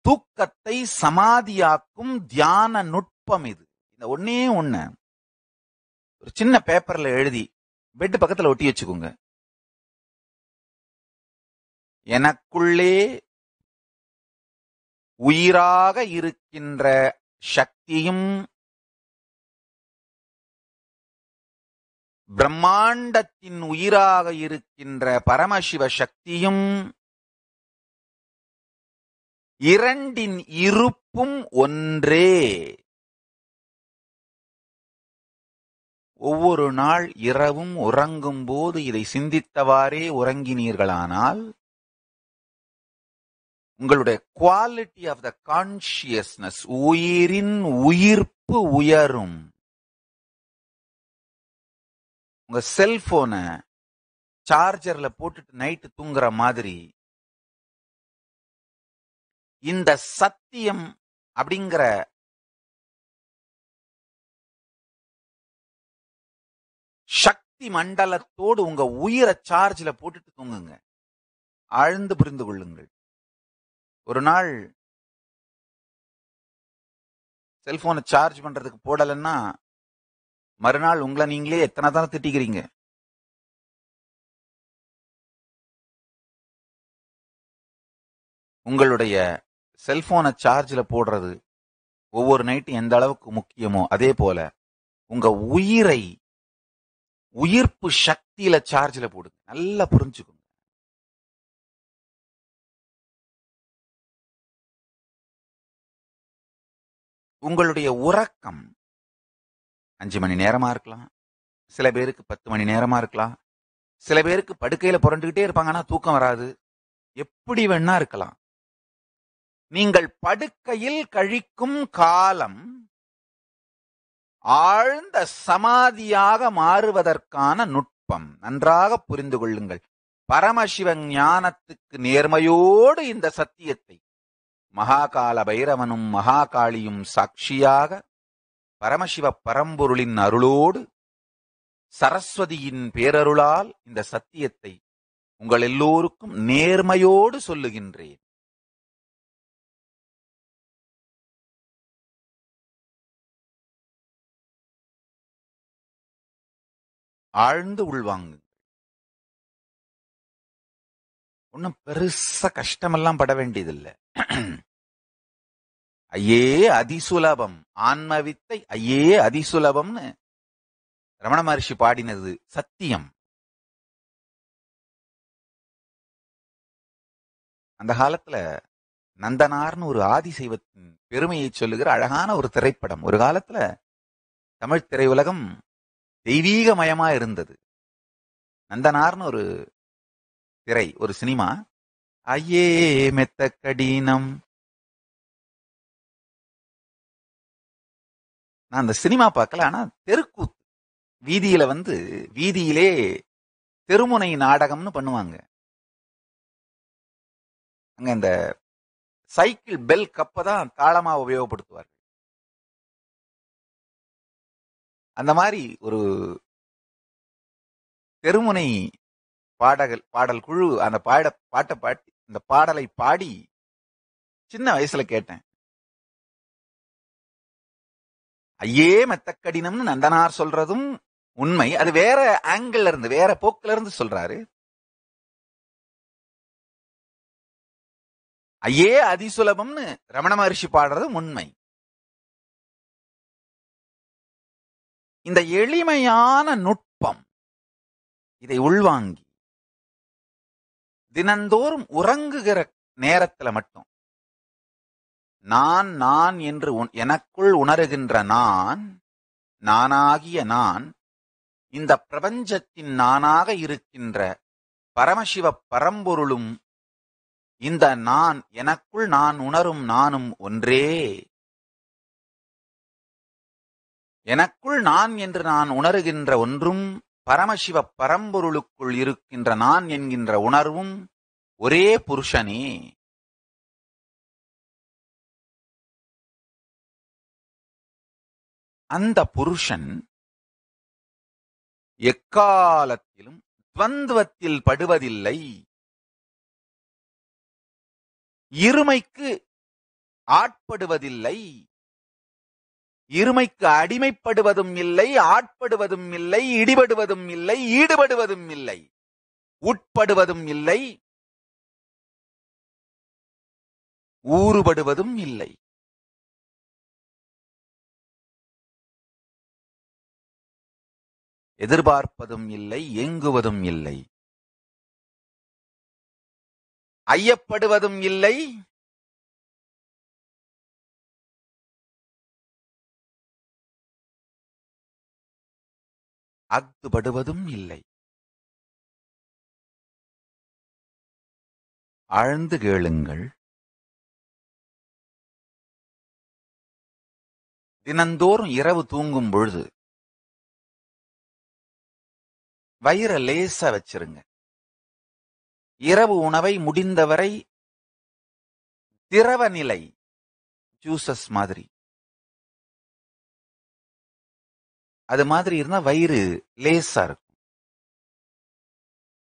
தூக்கத்தை சமாதியாக்கும் தியான நுட்பம் இது. இந்த ஒன்னே ஒண்ணு. ஒரு சின்ன பேப்பர்ல எழுதி பெட் பக்கத்துல ஒட்டி வச்சுக்கோங்க. எனக்குள்ளே உயிராக இருக்கின்ற சக்தியும் பிரம்மாண்டத்தின் உயிராக இருக்கின்ற பரமசிவ சக்தியும் இரண்டின் இருப்பும் ஒன்றே. ஒவ்வொரு நாள் இரவும் உறங்கும் போது இதை சிந்தித்தவாறே உறங்கினீர்களானால் உங்களுடைய குவாலிட்டி ஆஃப் த கான்சியஸ்னஸ் உயிரின் உயிர்ப்பு உயரும். உங்க செல்போனை சார்ஜர்ல போட்டுட்டு நைட்டு தூங்குற மாதிரி இந்த சத்தியம் அப்படிங்கிற சக்தி மண்டலத்தோடு உங்க உயிரை சார்ஜ்ல போட்டுட்டு தூங்குங்க. ஆழ்ந்து புரிந்து கொள்ளுங்கள். ஒரு நாள் செல்போனை சார்ஜ் பண்றதுக்கு போடலைன்னா மறுநாள் உங்களை நீங்களே எத்தனை தானே திட்டிக்கிறீங்க? உங்களுடைய செல்போனை சார்ஜில் போடுறது ஒவ்வொரு நைட்டும் எந்த அளவுக்கு முக்கியமோ அதே போல உங்க உயிரை உயிர்ப்பு சக்தியில சார்ஜில் போடுங்க. நல்லா புரிஞ்சுக்கோங்க. உங்களுடைய உறக்கம் அஞ்சு மணி நேரமா இருக்கலாம். சில பேருக்கு பத்து மணி நேரமா இருக்கலாம். சில பேருக்கு படுக்கையில புரண்டுகிட்டே இருப்பாங்க ஆனா தூக்கம் வராது. எப்படி வேணா இருக்கலாம். நீங்கள் படுக்கையில் கழிக்கும் காலம் ஆழ்ந்த சமாதியாக மாறுவதற்கான நுட்பம். நன்றாக புரிந்து கொள்ளுங்கள். பரமசிவ ஞானத்துக்கு நேர்மையோடு இந்த சத்தியத்தை மகாகால பைரவனும் மகாகாளியும் சாட்சியாக பரமசிவ பரம்பொருளின் அருளோடு சரஸ்வதியின் பேரருளால் இந்த சத்தியத்தை உங்கள் எல்லோருக்கும் நேர்மையோடு சொல்லுகின்றேன். ஆழ்ந்து உள்வாங்கு. ஒன்னும் பெருசா கஷ்டமெல்லாம் பட வேண்டியதில்லை. ஐயே அதிசுலபம். ஆன்மவித்தை ஐயே அதிசுலபம்னு ரமண மகர்ஷி பாடினது சத்தியம். அந்த காலத்துல நந்தனார்னு ஒரு ஆதிசைவத்தின் பெருமையை சொல்லுகிற அழகான ஒரு திரைப்படம். ஒரு காலத்துல தமிழ் திரையுலகம் தெய்வீகமயமா இருந்தது. நந்தனார்னு ஒரு திரை ஒரு சினிமா. ஐயே மெத்த கடினம் நான் அந்த சினிமா பார்க்கல ஆனா தெருக்கூத்து. வீதியில வந்து வீதியிலே தெருமுனை நாடகம்னு பண்ணுவாங்க. அங்க இந்த சைக்கிள் பெல் கப்பை தான் தாளமா உபயோகப்படுத்துவார்கள். அந்த மாதிரி ஒரு தெருமுனை பாடகல் பாடல் குழு அந்த பாட பாட்டை பாட்டி இந்த பாடலை பாடி சின்ன வயசுல கேட்டேன். ஐயே மெத்தக்கடினம்னு நந்தனார் சொல்றதும் உண்மை. அது வேற ஆங்கிள் இருந்து வேற போக்குல இருந்து சொல்றாரு. ஐயே அதிசுலபம்னு ரமண மகர்ஷி பாடுறதும் உண்மை. இந்த எளிமையான நுட்பம் இதை உள்வாங்கி தினந்தோறும் உறங்குகிற நேரத்துல மட்டும் நான் நான் என்று எனக்குள் உணருகின்ற நான் நானாகிய நான் இந்த பிரபஞ்சத்தின் நானாக இருக்கின்ற பரமசிவ பரம்பொருளும் இந்த நான் எனக்குள் நான் உணரும் நானும் ஒன்றே. எனக்குள் நான் என்று நான் உணருகின்ற ஒன்றும் பரமசிவ பரம்பொருளுக்குள் இருக்கின்ற நான் என்கின்ற உணர்வும் ஒரே புருஷனே. அந்த புருஷன் எக்காலத்திலும் துவந்துவத்தில் படுவதில்லை. இருமைக்கு ஆட்படுவதில்லை. இருமைக்கு அடிமைப்படுவதும் இல்லை ஆட்படுவதும் இல்லை இடிபடுவதும் இல்லை ஈடுபடுவதும் இல்லை உட்படுவதும் இல்லை ஊறுபடுவதும் இல்லை. எதிர்பார்ப்பதும் இல்லை ஏங்குவதும் இல்லை. ஐயப்படுவதும் இல்லை. அக்துபடுவதும் இல்லை. ஆழ்ந்து கேளுங்கள். தினந்தோறும் இரவு தூங்கும் பொழுது வயிற லேசா வச்சிருங்க. இரவு உணவை முடிந்தவரை திரவ நிலை ஜூசஸ் மாதிரி. அது மாதிரி இருந்தா வயிறு லேசா இருக்கும்.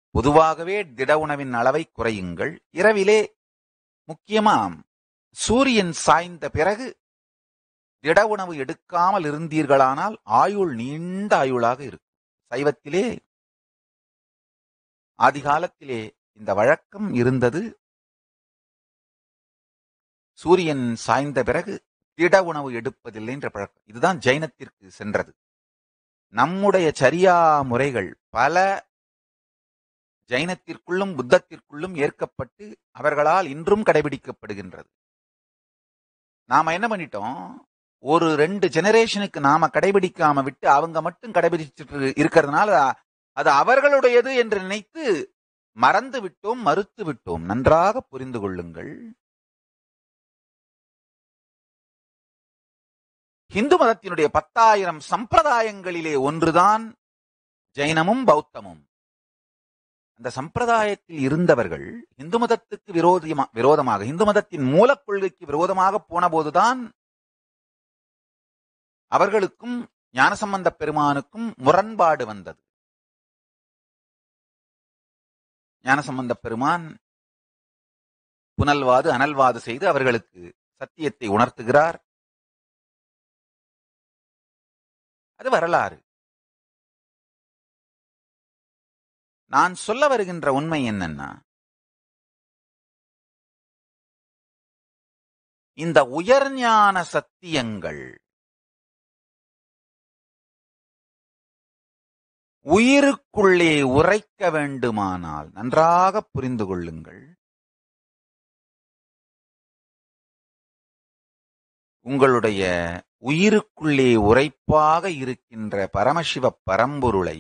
பொதுவாகவே திட உணவின் அளவை குறையுங்கள். இரவிலே முக்கியமா சூரியன் சாய்ந்த பிறகு திட உணவு எடுக்காமல் இருந்தீர்களானால் ஆயுள் நீண்ட ஆயுளாக இருக்கும். சைவத்திலே ஆதி காலத்திலே இந்த வழக்கம் இருந்தது. சூரியன் சாய்ந்த பிறகு திட உணவு எடுப்பதில்லை என்ற பழக்கம். இதுதான் ஜைனத்திற்கு சென்றது. நம்முடைய சரியா முறைகள் பல ஜைனத்திற்குள்ளும் புத்தத்திற்குள்ளும் ஏற்கப்பட்டு அவர்களால் இன்றும் கடைபிடிக்கப்படுகின்றது. நாம என்ன பண்ணிட்டோம்? ஒரு ரெண்டு ஜெனரேஷனுக்கு நாம கடைபிடிக்காம விட்டு அவங்க மட்டும் கடைபிடிச்சிட்டு இருக்கிறதுனால அது அவர்களுடையது என்று நினைத்து மறந்து விட்டோம் மறுத்து விட்டோம் நன்றாக புரிந்து கொள்ளுங்கள். இந்து மதத்தினுடைய பத்தாயிரம் சம்பிரதாயங்களிலே ஒன்றுதான் ஜைனமும் பௌத்தமும். அந்த சம்பிரதாயத்தில் இருந்தவர்கள் இந்து மதத்துக்கு விரோதியமா விரோதமாக இந்து மதத்தின் மூலக் கொள்கைக்கு விரோதமாக போனபோதுதான் அவர்களுக்கும் ஞானசம்பந்த பெருமானுக்கும் முரண்பாடு வந்தது. ஞானசம்பந்த பெருமான் புனல்வாது அனல்வாது செய்து அவர்களுக்கு சத்தியத்தை உணர்த்துகிறார். அது வரலாறு. நான் சொல்ல வருகின்ற உண்மை என்னன்னா இந்த உயர்ஞான சத்தியங்கள் உயிருக்குள்ளே உரைக்க வேண்டுமானால் நன்றாக புரிந்து கொள்ளுங்கள். உங்களுடைய உயிருக்குள்ளே உரைப்பாக இருக்கின்ற பரமசிவ பரம்பொருளை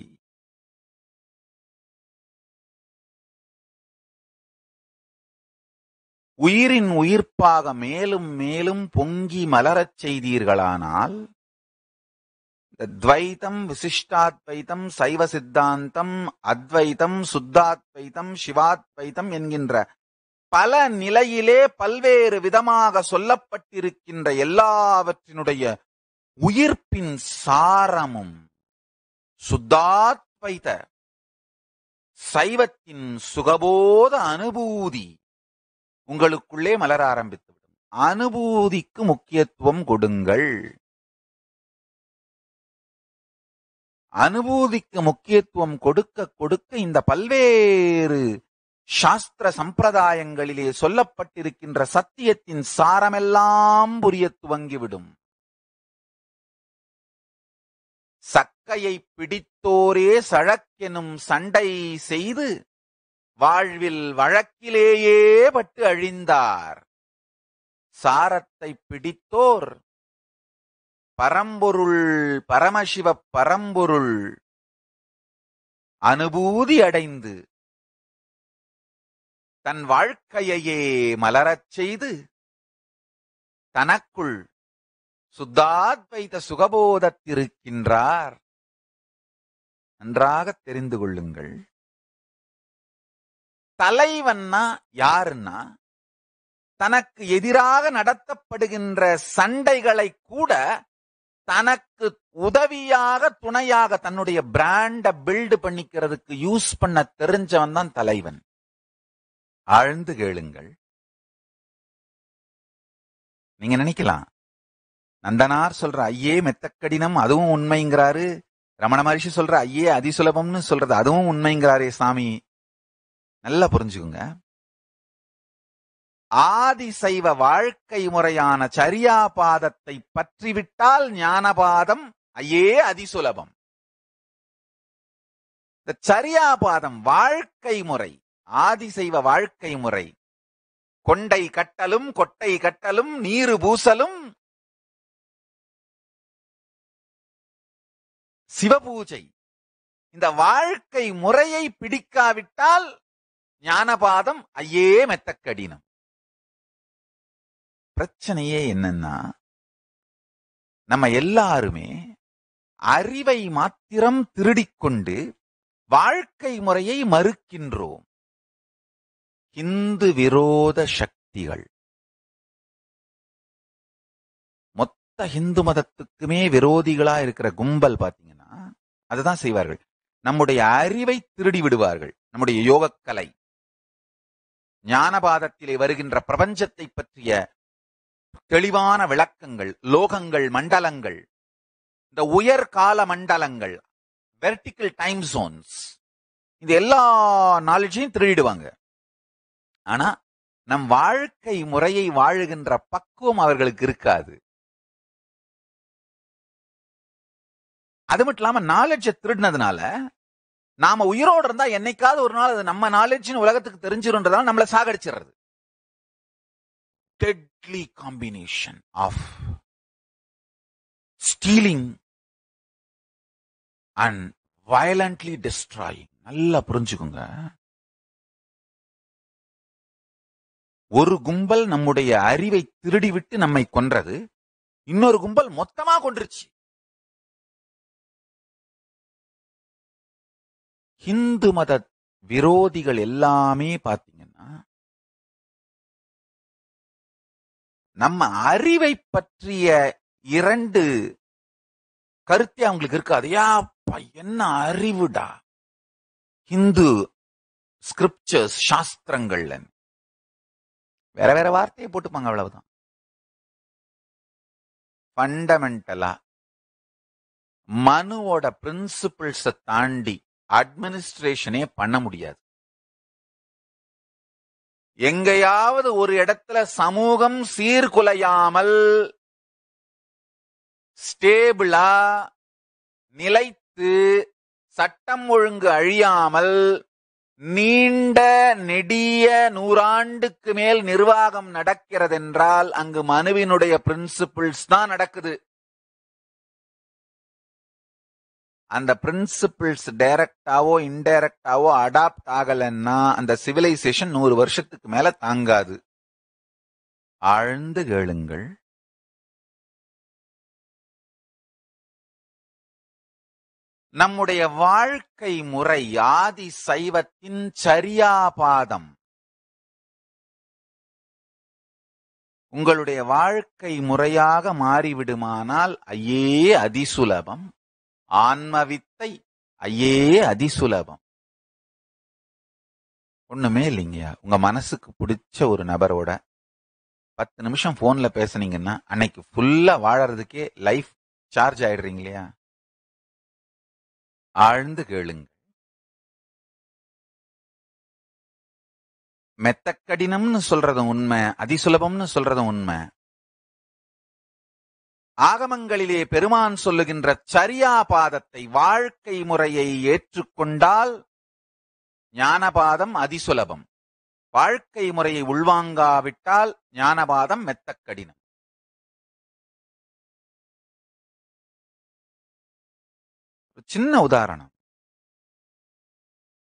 உயிரின் உயிர்ப்பாக மேலும் மேலும் பொங்கி மலரச் செய்தீர்களானால் இந்த துவைதம் விசிஷ்டாத்வைதம் சைவ சித்தாந்தம் அத்வைதம் சுத்தாத்வைத்தம் சிவாத்வைத்தம் என்கின்ற பல நிலையிலே பல்வேறு விதமாக சொல்லப்பட்டிருக்கின்ற எல்லாவற்றினுடைய உயிர்ப்பின் சாரமும் சுத்தாத்வைத சைவத்தின் சுகபோத அனுபூதி உங்களுக்குள்ளே மலர ஆரம்பித்துவிடும். அனுபூதிக்கு முக்கியத்துவம் கொடுங்கள். அனுபூதிக்கு முக்கியத்துவம் கொடுக்க கொடுக்க இந்த பல்வேறு சாஸ்திர சம்பிரதாயங்களிலே சொல்லப்பட்டிருக்கின்ற சத்தியத்தின் சாரமெல்லாம் புரிய துவங்கிவிடும். சக்கையை பிடித்தோரே சழக்கெனும் சண்டை செய்து வாழ்வில் வழக்கிலேயே பட்டு அழிந்தார். சாரத்தை பிடித்தோர் பரம்பொருள் பரமசிவ பரம்பொருள் அனுபூதி அடைந்து தன் வாழ்க்கையையே மலரச் செய்து தனக்குள் சுத்தாத்வைத சுகபோதத்திருக்கின்றார். நன்றாக தெரிந்து கொள்ளுங்கள். தலைவன்னா யாருன்னா தனக்கு எதிராக நடத்தப்படுகின்ற சண்டைகளை கூட தனக்கு உதவியாக துணையாக தன்னுடைய பிராண்ட பில்டு பண்ணிக்கிறதுக்கு யூஸ் பண்ண தெரிஞ்சவன் தான் தலைவன். ஆழ்ந்து கேளுங்கள். நீங்க நினைக்கலாம். நந்தனார் சொல்ற ஐயே மெத்தக்கடினம் அதுவும் உண்மைங்கிறாரு. ரமண மகரிஷி சொல்ற ஐயே அதிசுலபம்னு சொல்றது அதுவும் உண்மைங்கிறாரே சாமி. நல்லா புரிஞ்சுக்குங்க. ஆதிசைவ வாழ்க்கை முறையான சரியா பாதத்தை பற்றிவிட்டால் ஞானபாதம் ஐயே அதிசுலபம். இந்த சரியா பாதம் வாழ்க்கை முறை ஆதிசைவ வாழ்க்கை முறை கொண்டை கட்டலும் கொட்டை கட்டலும் நீரு பூசலும் சிவபூஜை. இந்த வாழ்க்கை முறையை பிடிக்காவிட்டால் ஞானபாதம் ஐயே மெத்த கடினம் பிரச்சனையே என்னன்னா நம்ம எல்லாருமே அறிவை மாத்திரம் திருடிக்கொண்டு வாழ்க்கை முறையை மறுக்கின்றோம். இந்து விரோத சக்திகள். மொத்த இந்து மதத்துக்குமே விரோதிகளா இருக்கிற கும்பல் பாத்தீங்கன்னா அதுதான் செய்வார்கள். நம்முடைய அறிவை திருடி விடுவார்கள். நம்முடைய யோகக்கலை. ஞானபாதத்திலே வருகின்ற பிரபஞ்சத்தை பற்றிய தெளிவான விளக்கங்கள் லோகங்கள் மண்டலங்கள். இந்த உயர் கால மண்டலங்கள் வெர்டிக்கல் டைம் ஜோன்ஸ் இது எல்லா நாலேஜையும் திருடிடுவாங்க. ஆனா நம் வாழ்க்கை முறையை வாழுகின்ற பக்குவம் அவர்களுக்கு இருக்காது. அது மட்டும் இல்லாம நாலேஜை திருடினதுனால நாம உயிரோடு இருந்தா என்னைக்காவது ஒரு நாள் அது நம்ம நாலேஜ்னு உலகத்துக்கு தெரிஞ்சிருன்றதால நம்மளை சாகடிச்சிடுறது. Deadly combination of stealing and violently destroying. நல்லா புரிஞ்சுக்குங்க. ஒரு கும்பல் நம்முடைய அறிவை திருடிவிட்டு நம்மை கொன்றது இன்னொரு கும்பல் மொத்தமா கொன்றுச்சு. ஹிந்து மத விரோதிகள் எல்லாமே பார்த்தீங்க நம்ம அறிவை பற்றிய இரண்டு கருத்தே அவங்களுக்கு இருக்காது ஏப்பா என்ன அறிவுடா? ஹிந்து ஸ்கிரிப்சர்ஸ் சாஸ்திரங்கள்ல. வேற வேற வார்த்தையை போட்டுப்பாங்க அவ்வளவுதான். ஃபண்டமெண்டலா மனுவோட பிரின்சிபிள்ஸை தாண்டி அட்மினிஸ்ட்ரேஷனே பண்ண முடியாது. எங்கேயாவது ஒரு இடத்துல சமூகம் சீர்குலையாமல் ஸ்டேபிளா நிலைத்து சட்டம் ஒழுங்கு அழியாமல் நீண்ட நெடிய நூறாண்டுக்கு மேல் நிர்வாகம் நடக்கிறதென்றால் அங்கு மனுவினுடைய பிரின்சிபிள்ஸ் தான் நடக்குது. அந்த பிரின்சிபிள்ஸ் டைரக்டாவோ இன்டைரக்டாவோ அடாப்ட் ஆகலன்னா அந்த சிவிலைசேஷன் நூறு வருஷத்துக்கு மேல தாங்காது. ஆழ்ந்து கேளுங்கள். நம்முடைய வாழ்க்கை முறை ஆதி சைவத்தின் சரியாபாதம். உங்களுடைய வாழ்க்கை முறையாக மாறிவிடுமானால் ஐயே அதிசுலபம். ஆன்மவித்தை ஐயே அதிசுலபம். ஒண்ணுமே இல்லைங்கய்யா. உங்க மனசுக்கு பிடிச்ச ஒரு நபரோட பத்து நிமிஷம் போன்ல பேசுனீங்கன்னா அன்னைக்கு ஃபுல்லா வாழறதுக்கே லைஃப் சார்ஜ் ஆயிடுறீங்க இல்லையா ஆழ்ந்து கேளுங்க மெத்தக்கடினம்னு சொல்றதும் உண்மை அதிசுலபம்னு சொல்றதும் உண்மை. ஆகமங்களிலே பெருமான் சொல்லுகின்ற சரியாபாதத்தை வாழ்க்கை முறையை ஏற்றுக்கொண்டால் ஞானபாதம் அதிசுலபம். வாழ்க்கை முறையை உள்வாங்காவிட்டால் ஞானபாதம் மெத்தக்கடினம் ஒரு சின்ன உதாரணம்.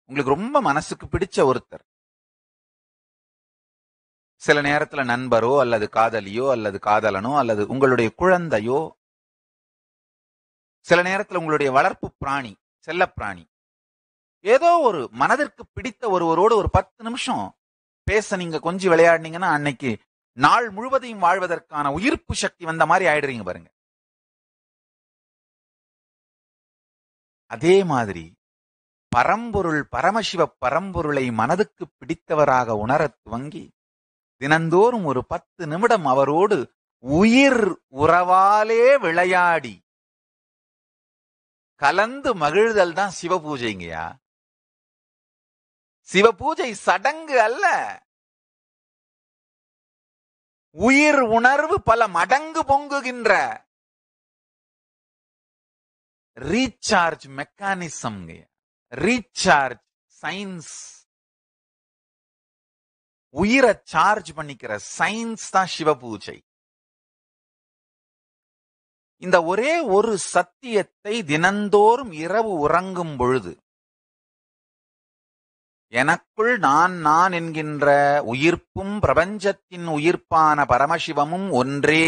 உங்களுக்கு ரொம்ப மனசுக்கு பிடிச்ச ஒருத்தர். சில நேரத்துல நண்பரோ அல்லது காதலியோ அல்லது காதலனோ அல்லது உங்களுடைய குழந்தையோ சில நேரத்துல உங்களுடைய வளர்ப்பு பிராணி செல்ல பிராணி ஏதோ ஒரு மனதிற்கு பிடித்த ஒருவரோடு ஒரு பத்து நிமிஷம் பேச நீங்க கொஞ்சம் விளையாடினீங்கன்னா அன்னைக்கு நாள் முழுவதையும் வாழ்வதற்கான உயிர்ப்பு சக்தி வந்த மாதிரி ஆயிடுறீங்க பாருங்க. அதே மாதிரி பரம்பொருள் பரமசிவ பரம்பொருளை மனதுக்கு பிடித்தவராக உணரத் துவங்கி தினந்தோறும் ஒரு பத்து நிமிடம் அவரோடு உயிர் உறவாலே விளையாடி கலந்து மகிழ்தல் தான் சிவ பூஜைங்கயா சிவ பூஜை சடங்கு அல்ல. உயிர் உணர்வு பல மடங்கு பொங்குகின்ற ரீசார்ஜ் மெக்கானிசம் ரீசார்ஜ் சயின்ஸ் உயிரை சார்ஜ் பண்ணிக்கிற சயின்ஸ் தான் சிவ பூஜை இந்த ஒரே ஒரு சத்தியத்தை தினந்தோறும் இரவு உறங்கும் பொழுது எனக்குள் நான் நான் என்கின்ற உயிர்ப்பும் பிரபஞ்சத்தின் உயிர்ப்பான பரமசிவமும் ஒன்றே.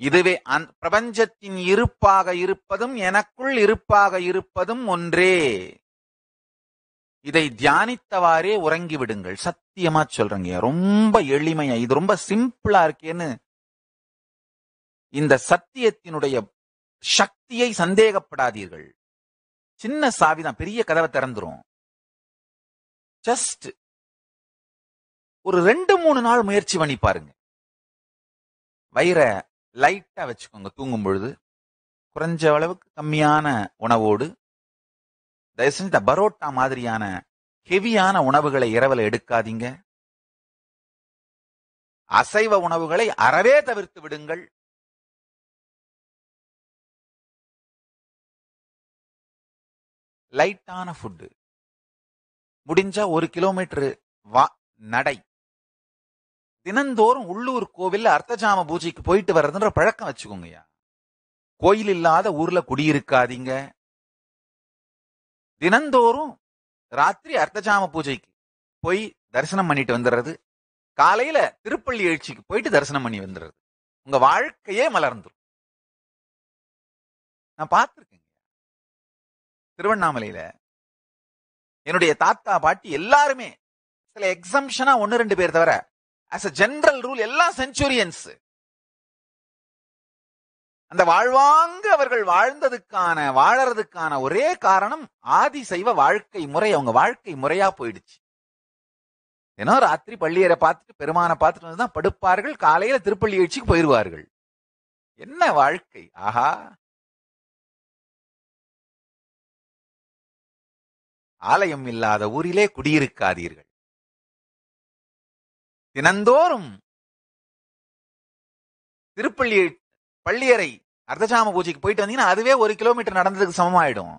இதுவே அந் பிரபஞ்சத்தின் இருப்பாக இருப்பதும் எனக்குள் இருப்பாக இருப்பதும் ஒன்றே. இதை தியானித்தவாறே உறங்கி விடுங்கள். சத்தியமா சொல்றேங்க. ரொம்ப எளிமையா இது ரொம்ப சிம்பிளா இருக்கேன்னு இந்த சத்தியத்தினுடைய சக்தியை சந்தேகப்படாதீர்கள். சின்ன சாவிதான் பெரிய கதவை திறந்துரும். ஜஸ்ட் ஒரு ரெண்டு மூணு நாள் முயற்சி பண்ணி பாருங்க. வயிறை லைட்டா வச்சுக்கோங்க தூங்கும் பொழுது குறைஞ்ச அளவுக்கு கம்மியான உணவோடு தயவு செஞ்சு இந்த பரோட்டா மாதிரியான ஹெவியான உணவுகளை இரவில் எடுக்காதீங்க. அசைவ உணவுகளை அறவே தவிர்த்து விடுங்கள். லைட்டான ஃபுட்டு. முடிஞ்சா ஒரு கிலோமீட்டர் வா நடை. தினந்தோறும் உள்ளூர் கோவில்ல அர்த்தஜாம பூஜைக்கு போயிட்டு வர்றதுன்ற பழக்கம் வச்சுக்கோங்கய்யா. கோயில் இல்லாத ஊர்ல குடியிருக்காதீங்க. தினந்தோறும் ராத்திரி அர்த்தஜாம பூஜைக்கு போய் தரிசனம் பண்ணிட்டு வந்துடுறது காலையில திருப்பள்ளி எழுச்சிக்கு போயிட்டு தரிசனம் பண்ணி வந்துடுறது உங்க வாழ்க்கையே மலர்ந்துடும் நான் பார்த்துருக்கேங்க. திருவண்ணாமலையில என்னுடைய தாத்தா பாட்டி எல்லாருமே சில எக்ஸம்ஷனா ஒன்னு ரெண்டு பேர் தவிர ஆஸ் அ ஜென்ரல் ரூல் எல்லாம் செஞ்சுரியன்ஸ் அந்த வாழ்வாங்க அவர்கள் வாழ்ந்ததுக்கான வாழறதுக்கான ஒரே காரணம் ஆதி சைவ வாழ்க்கை முறை. அவங்க வாழ்க்கை முறையா போயிடுச்சு. ஏன்னா ராத்திரி பள்ளியரை பார்த்துட்டு பெருமானை பார்த்துட்டு வந்து தான் படுப்பார்கள். காலையில திருப்பள்ளி எழுச்சிக்கு போயிடுவார்கள் என்ன வாழ்க்கை? ஆஹா! ஆலயம் இல்லாத ஊரிலே குடியிருக்காதீர்கள். தினந்தோறும் திருப்பள்ளி பள்ளியறை அர்த்தசாம பூஜைக்கு போயிட்டு வந்தீங்கன்னா அதுவே ஒரு கிலோமீட்டர் நடந்ததுக்கு சமமாயிடும்.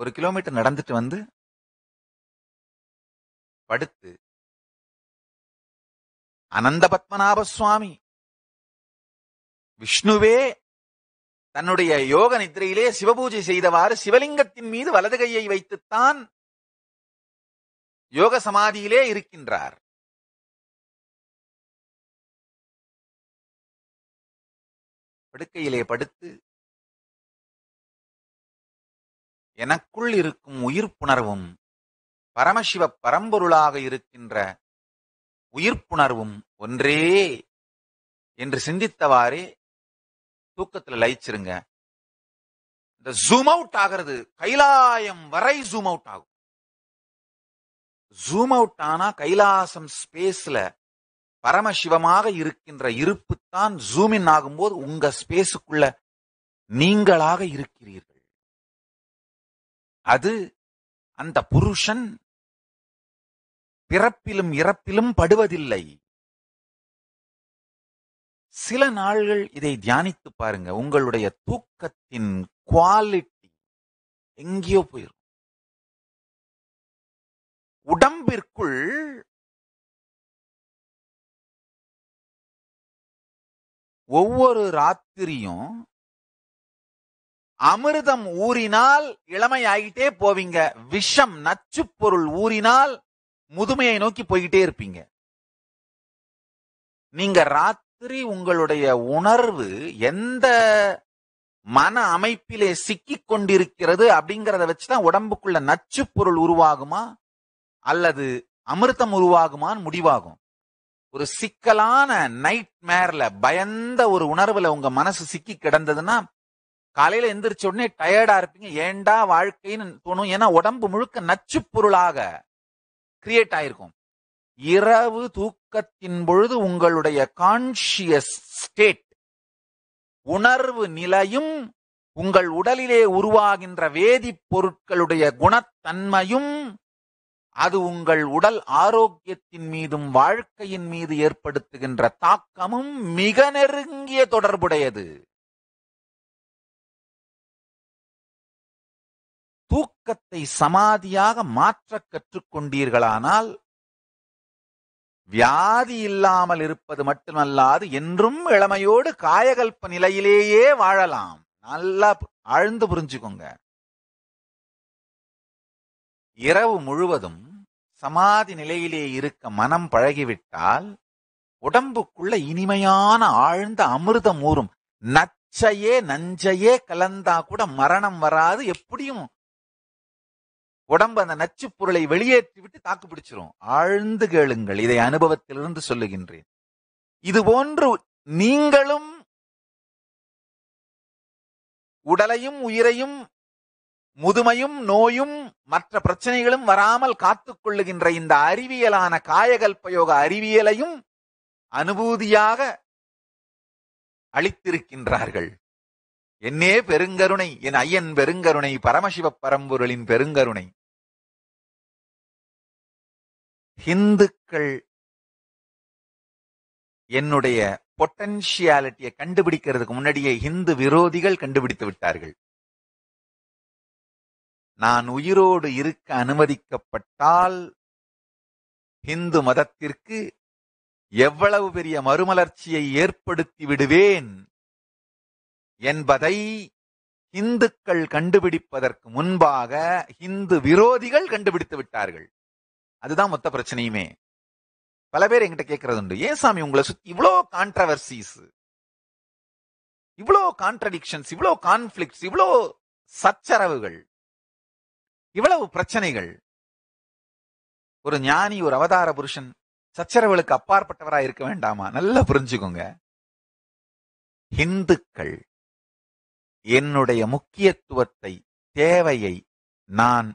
ஒரு கிலோமீட்டர் நடந்துட்டு வந்து படுத்து அனந்த பத்மநாப சுவாமி விஷ்ணுவே தன்னுடைய யோக நித்திரையிலே சிவபூஜை செய்தவாறு சிவலிங்கத்தின் மீது வலது கையை வைத்துத்தான் யோக சமாதியிலே இருக்கின்றார். படுக்கையிலே படுத்து எனக்குள் இருக்கும் உயிர்ப்புணர்வும் பரமசிவ பரம்பொருளாக இருக்கின்ற உயிர்ப்புணர்வும் ஒன்றே என்று சிந்தித்தவாறே தூக்கத்துல லயிச்சிருங்க. இந்த ஜூம் அவுட் ஆகிறது கைலாயம் வரை ஜூம் அவுட் ஆகும். ஜூம் அவுட் ஆனா கைலாசம் ஸ்பேஸ்ல பரமசிவமாக இருக்கின்ற இருப்புத்தான் ஜூமின் ஆகும்போது உங்க ஸ்பேஸுக்குள்ள நீங்களாக இருக்கிறீர்கள். அது அந்த புருஷன் பிறப்பிலும் இறப்பிலும் படுவதில்லை. சில நாள்கள் இதை தியானித்து பாருங்க. உங்களுடைய தூக்கத்தின் குவாலிட்டி எங்கேயோ போயிரும். உடம்பிற்குள் ஒவ்வொரு ராத்திரியும் அமிர்தம் ஊறினால் இளமையாகிட்டே போவீங்க. விஷம் நச்சு பொருள் ஊறினால் முதுமையை நோக்கி போய்கிட்டே இருப்பீங்க. நீங்க ராத்திரி உங்களுடைய உணர்வு எந்த மன அமைப்பிலே சிக்கிக் கொண்டிருக்கிறது அப்படிங்கிறத வச்சுதான் உடம்புக்குள்ள நச்சு பொருள் உருவாகுமா? அல்லது அமிர்தம் உருவாகுமான்னு முடிவாகும். ஒரு சிக்கலான நைட் மேர்ல பயந்த ஒரு உணர்வுல உங்க மனசு சிக்கி கிடந்ததுன்னா காலையில எந்திரிச்ச உடனே டயர்டா இருப்பீங்க. ஏண்டா வாழ்க்கைன்னு தோணும். ஏன்னா உடம்பு முழுக்க நச்சு பொருளாக கிரியேட் ஆயிருக்கும். இரவு தூக்கத்தின் பொழுது உங்களுடைய கான்சியஸ் ஸ்டேட் உணர்வு நிலையும் உங்கள் உடலிலே உருவாகின்ற வேதிப் பொருட்களுடைய குணத்தன்மையும் அது உங்கள் உடல் ஆரோக்கியத்தின் மீதும் வாழ்க்கையின் மீது ஏற்படுத்துகின்ற தாக்கமும் மிக நெருங்கிய தொடர்புடையது. தூக்கத்தை சமாதியாக மாற்ற கற்றுக்கொண்டீர்களானால் வியாதி இல்லாமல் இருப்பது மட்டுமல்லாது என்றும் இளமையோடு காயகல்ப நிலையிலேயே வாழலாம். நல்லா ஆழ்ந்து புரிஞ்சுக்கோங்க. இரவு முழுவதும் சமாதி நிலையிலே இருக்க மனம் பழகிவிட்டால் உடம்புக்குள்ள இனிமையான ஆழ்ந்த அமிர்தம் ஊறும். நச்சையே நஞ்சையே கலந்தா கூட மரணம் வராது. எப்படியும் உடம்பு அந்த நச்சு பொருளை வெளியேற்றி விட்டு தாக்கு பிடிச்சிரும். ஆழ்ந்து கேளுங்கள் இதை அனுபவத்திலிருந்து சொல்லுகின்றேன். இது போன்று நீங்களும் உடலையும் உயிரையும் முதுமையும் நோயும் மற்ற பிரச்சனைகளும் வராமல் காத்துக்கொள்ளுகின்ற இந்த அறிவியலான காயகல்பயோக அறிவியலையும் அனுபூதியாக அளித்திருக்கின்றார்கள். என்னே பெருங்கருணை என் ஐயன் பெருங்கருணை பரமசிவ பரம்பொருளின் பெருங்கருணை. ஹிந்துக்கள் என்னுடைய பொட்டன்ஷியாலிட்டியை கண்டுபிடிக்கிறதுக்கு முன்னாடியே ஹிந்து விரோதிகள் கண்டுபிடித்து விட்டார்கள். நான் உயிரோடு இருக்க அனுமதிக்கப்பட்டால் இந்து மதத்திற்கு எவ்வளவு பெரிய மறுமலர்ச்சியை ஏற்படுத்தி விடுவேன் என்பதை இந்துக்கள் கண்டுபிடிப்பதற்கு முன்பாக இந்து விரோதிகள் கண்டுபிடித்து விட்டார்கள். அதுதான் மொத்த பிரச்சனையுமே. பல பேர் என்கிட்ட கேட்கறது உண்டு. ஏன் சாமி உங்களை சுத்தி இவ்வளோ கான்ட்ரவர்சிஸ் இவ்வளோ கான்ட்ரடிக்ஷன்ஸ் இவ்வளோ கான்ஃபிளிக்ஸ் இவ்வளோ சச்சரவுகள்? இவ்வளவு பிரச்சனைகள். ஒரு ஞானி ஒரு அவதார புருஷன் சச்சரவுகளுக்கு அப்பாற்பட்டவரா இருக்க வேண்டாமா? நல்லா புரிஞ்சுக்கோங்க. இந்துக்கள் என்னுடைய முக்கியத்துவத்தை தேவையை நான்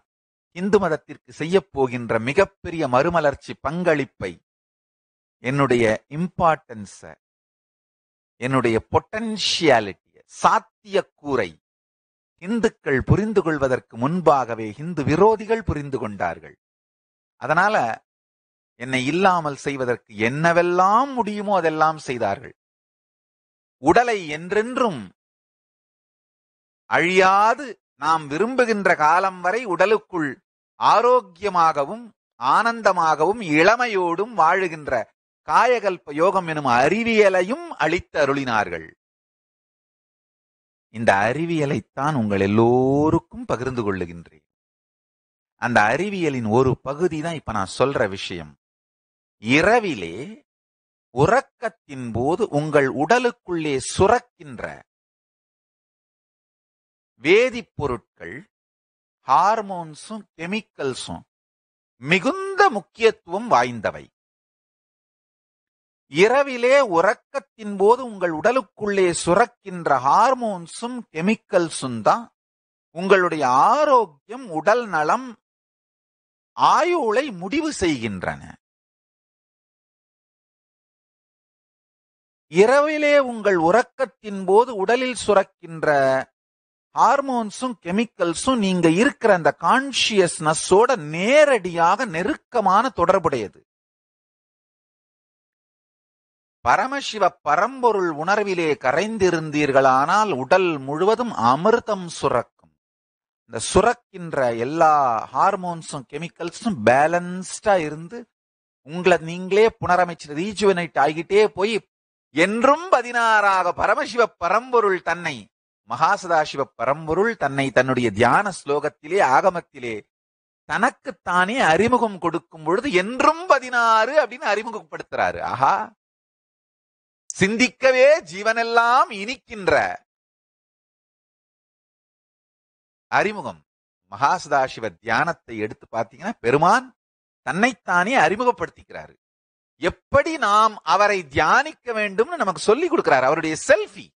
இந்து மதத்திற்கு செய்ய போகின்ற மிகப்பெரிய மறுமலர்ச்சி பங்களிப்பை என்னுடைய இம்பார்ட்டன்ஸ என்னுடைய பொட்டன்ஷியாலிட்டிய சாத்தியக்கூறை இந்துக்கள் புரிந்து கொள்வதற்கு முன்பாகவே இந்து விரோதிகள் புரிந்து கொண்டார்கள். அதனால என்னை இல்லாமல் செய்வதற்கு என்னவெல்லாம் முடியுமோ அதெல்லாம் செய்தார்கள். உடலை என்றென்றும் அழியாது. நாம் விரும்புகின்ற காலம் வரை உடலுக்குள் ஆரோக்கியமாகவும் ஆனந்தமாகவும் இளமையோடும் வாழுகின்ற காயகல்ப யோகம் எனும் அறிவியலையும் அளித்து அருளினார்கள் இந்த அறிவியலைத்தான் உங்கள் எல்லோருக்கும் பகிர்ந்து கொள்ளுகின்றேன். அந்த அறிவியலின் ஒரு பகுதி தான் இப்ப நான் சொல்ற விஷயம். இரவிலே உறக்கத்தின் போது உங்கள் உடலுக்குள்ளே சுரக்கின்ற வேதிப்பொருட்கள் ஹார்மோன்ஸும் கெமிக்கல்ஸும் மிகுந்த முக்கியத்துவம் வாய்ந்தவை. இரவிலே உறக்கத்தின் போது உங்கள் உடலுக்குள்ளே சுரக்கின்ற ஹார்மோன்ஸும் கெமிக்கல்ஸும் தான். உங்களுடைய ஆரோக்கியம் உடல் நலம் ஆயுளை முடிவு செய்கின்றன. இரவிலே உங்கள் உறக்கத்தின் போது உடலில் சுரக்கின்ற ஹார்மோன்ஸும் கெமிக்கல்ஸும் நீங்க இருக்கிற அந்த கான்சியஸ்னஸோட நேரடியாக நெருக்கமான தொடர்புடையது. பரமசிவ பரம்பொருள் உணர்விலே கரைந்திருந்தீர்களானால் உடல் முழுவதும் அமிர்தம் சுரக்கும். இந்த சுரக்கின்ற எல்லா ஹார்மோன்ஸும் கெமிக்கல்ஸும் பேலன்ஸ்டா இருந்து உங்களை நீங்களே புனரமைச்சு ரீஜுவனைட் ஆகிட்டே போய் என்றும் பதினாறாக பரமசிவ பரம்பொருள் தன்னை மகாசதாசிவ பரம்பொருள் தன்னை தன்னுடைய தியான ஸ்லோகத்திலே ஆகமத்திலே தனக்குத்தானே அறிமுகம் கொடுக்கும் பொழுது என்றும் பதினாறு அப்படின்னு அறிமுகப்படுத்துறாரு. ஆஹா! சிந்திக்கவே ஜீவனெல்லாம் இனிக்கின்ற அறிமுகம். மகாசதாசிவ தியானத்தை எடுத்து பார்த்தீங்கன்னா பெருமான் தன்னைத்தானே அறிமுகப்படுத்திக்கிறாரு. எப்படி நாம் அவரை தியானிக்க வேண்டும்னு நமக்கு சொல்லி கொடுக்கிறார். அவருடைய செல்ஃபி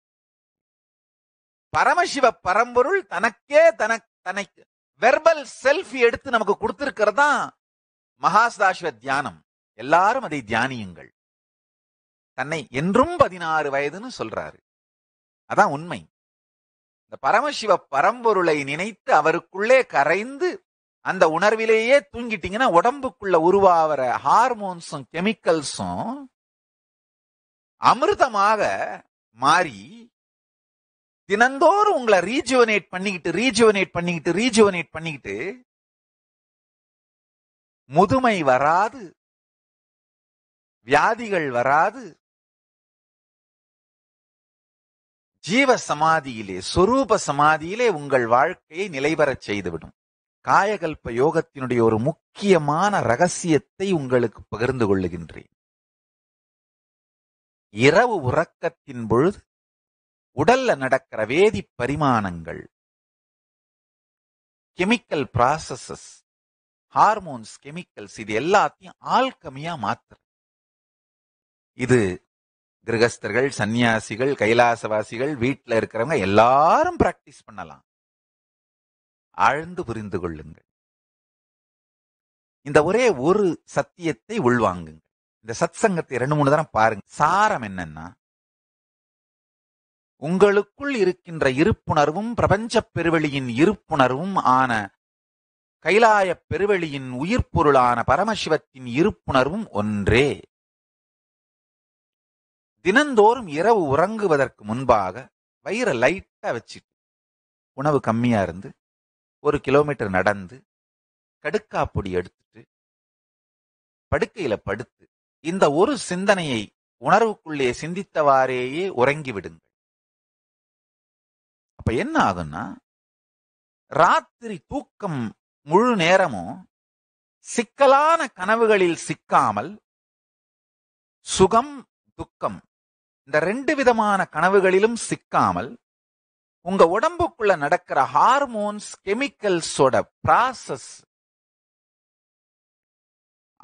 பரமசிவ பரம்பொருள் தனக்கே தனக்கு தனக்கு வெர்பல் செல்ஃபி எடுத்து நமக்கு கொடுத்திருக்கிறதா மகாசதாசிவ தியானம். எல்லாரும் அதை தியானியுங்கள். தன்னை என்றும் பதினாறு வயதுன்னு சொல்றாரு. அதான் உண்மை. இந்த பரமசிவ பரம்பொருளை நினைத்து அவருக்குள்ளே கரைந்து அந்த உணர்விலேயே தூங்கிட்டீங்கன்னா உடம்புக்குள்ள உருவாகிற ஹார்மோன்ஸும் கெமிக்கல்ஸும் அமிர்தமாக மாறி தினந்தோறும் உங்களை ரீஜுவனேட் பண்ணிக்கிட்டு ரீஜுவனேட் பண்ணிக்கிட்டு ரீஜுவனேட் பண்ணிக்கிட்டு முதுமை வராது வியாதிகள் வராது ஜீவ சமாதியிலே சொரூப சமாதியிலே உங்கள் வாழ்க்கையை நிலைபெறச் செய்துவிடும். காயகல்ப யோகத்தினுடைய ஒரு முக்கியமான ரகசியத்தை உங்களுக்கு பகிர்ந்து கொள்ளுகின்றேன். இரவு உறக்கத்தின் பொழுது உடல்ல நடக்கிற வேதி பரிமாணங்கள் கெமிக்கல் ப்ராசஸஸ் ஹார்மோன்ஸ் கெமிக்கல்ஸ் இது எல்லாத்தையும் ஆல்கமியா மாத்துற இது கிரகஸ்தர்கள் சந்நியாசிகள் கைலாசவாசிகள் வீட்டில் இருக்கிறவங்க எல்லாரும் பிராக்டிஸ் பண்ணலாம். ஆழ்ந்து புரிந்து கொள்ளுங்கள். இந்த ஒரே ஒரு சத்தியத்தை உள்வாங்குங்க இந்த சத் சங்கத்தை ரெண்டு மூணு தரம் பாருங்க. சாரம் என்னன்னா உங்களுக்குள் இருக்கின்ற இருப்புணர்வும் பிரபஞ்ச பெருவெளியின் இருப்புணர்வும் ஆன கைலாய பெருவெளியின் உயிர்ப்பொருளான பரமசிவத்தின் இருப்புணர்வும் ஒன்றே. தினந்தோறும் இரவு உறங்குவதற்கு முன்பாக வயிறை லைட்டா வச்சுட்டு உணவு கம்மியா இருந்து ஒரு கிலோமீட்டர் நடந்து கடுக்கா பொடி எடுத்துட்டு படுக்கையில படுத்து இந்த ஒரு சிந்தனையை உணர்வுக்குள்ளே சிந்தித்தவாறேயே உறங்கி விடுங்கள். அப்ப என்ன ஆகும்னா ராத்திரி தூக்கம் முழு நேரமும் சிக்கலான கனவுகளில் சிக்காமல் சுகம் துக்கம் இந்த ரெண்டு விதமான கனவுகளிலும் சிக்காமல் உங்க உடம்புக்குள்ள நடக்கிற ஹார்மோன்ஸ் கெமிக்கல்ஸோட ப்ராசஸ்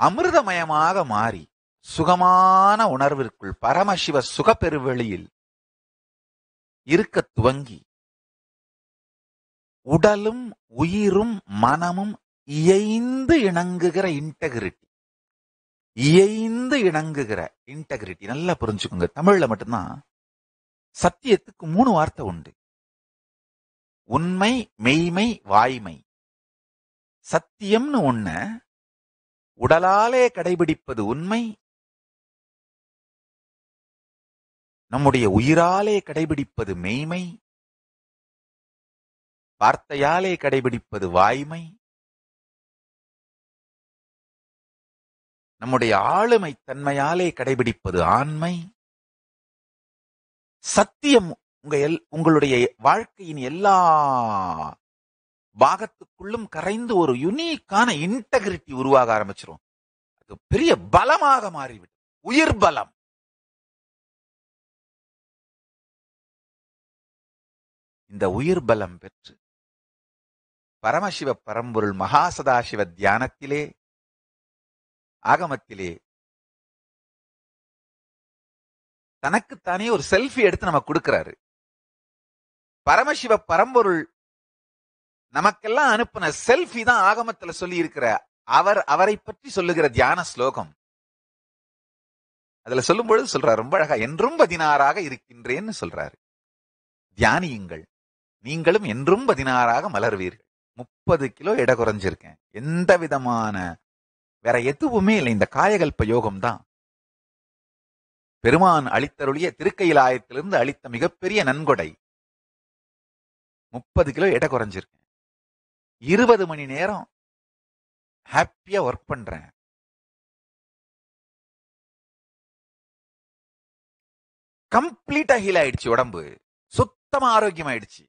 அமிர்தமயமாக மாறி சுகமான உணர்விற்குள் பரமசிவ சுகப்பெருவெளியில் இருக்க துவங்கி உடலும் உயிரும் மனமும் இயைந்து இணங்குகிற இன்டெகிரிட்டி இயைந்து இணங்குகிற இன்டெகிரிட்டி நல்லா புரிஞ்சுக்கோங்க. தமிழ்ல மட்டும்தான் சத்தியத்துக்கு மூணு வார்த்தை உண்டு. உண்மை மெய்மை வாய்மை. சத்தியம்னு ஒண்ண உடலாலே கடைபிடிப்பது உண்மை. நம்முடைய உயிராலே கடைபிடிப்பது மெய்மை. வார்த்தையாலே கடைபிடிப்பது வாய்மை. நம்முடைய ஆளுமை தன்மையாலே கடைபிடிப்பது ஆண்மை. சத்தியம் உங்க எல் உங்களுடைய வாழ்க்கையின் எல்லா பாகத்துக்குள்ளும் கரைந்து ஒரு யுனிக்கான இன்டெகிரிட்டி உருவாக ஆரம்பிச்சிரும். அது பெரிய பலமாக மாறிவிடும். உயிர் பலம். இந்த உயிர் பலம் பெற்று பரமசிவ பரம்பொருள் மகாசதாசிவ தியானத்திலே ஆகமத்திலே தனக்குத்தானே ஒரு செல்ஃபி எடுத்து நம்ம கொடுக்கிறாரு. பரமசிவ பரம்பொருள் நமக்கெல்லாம் அனுப்பின செல்ஃபி தான் ஆகமத்துல சொல்லி இருக்கிற அவர் அவரை பற்றி சொல்லுகிற தியான ஸ்லோகம். அதுல சொல்லும் பொழுது சொல்றாரு ரொம்ப அழகா என்றும் பதினாறாக இருக்கின்றேன்னு சொல்றாரு. தியானியுங்கள். நீங்களும் என்றும் பதினாறாக மலர்வீர்கள். முப்பது கிலோ எடை குறைஞ்சிருக்கேன். எந்த விதமான வேற எதுவுமே இல்லை. இந்த காயகல்ப யோகம் தான் பெருமான் அளித்தருளிய திருக்கையிலாயத்திலிருந்து அளித்த மிகப்பெரிய நன்கொடை. முப்பது கிலோ எடை குறைஞ்சிருக்கேன் இருபது மணி நேரம் ஹாப்பியா ஒர்க் பண்றேன். கம்ப்ளீட்டா ஹீல் ஆயிடுச்சு உடம்பு. சுத்தமா ஆரோக்கியம் ஆயிடுச்சு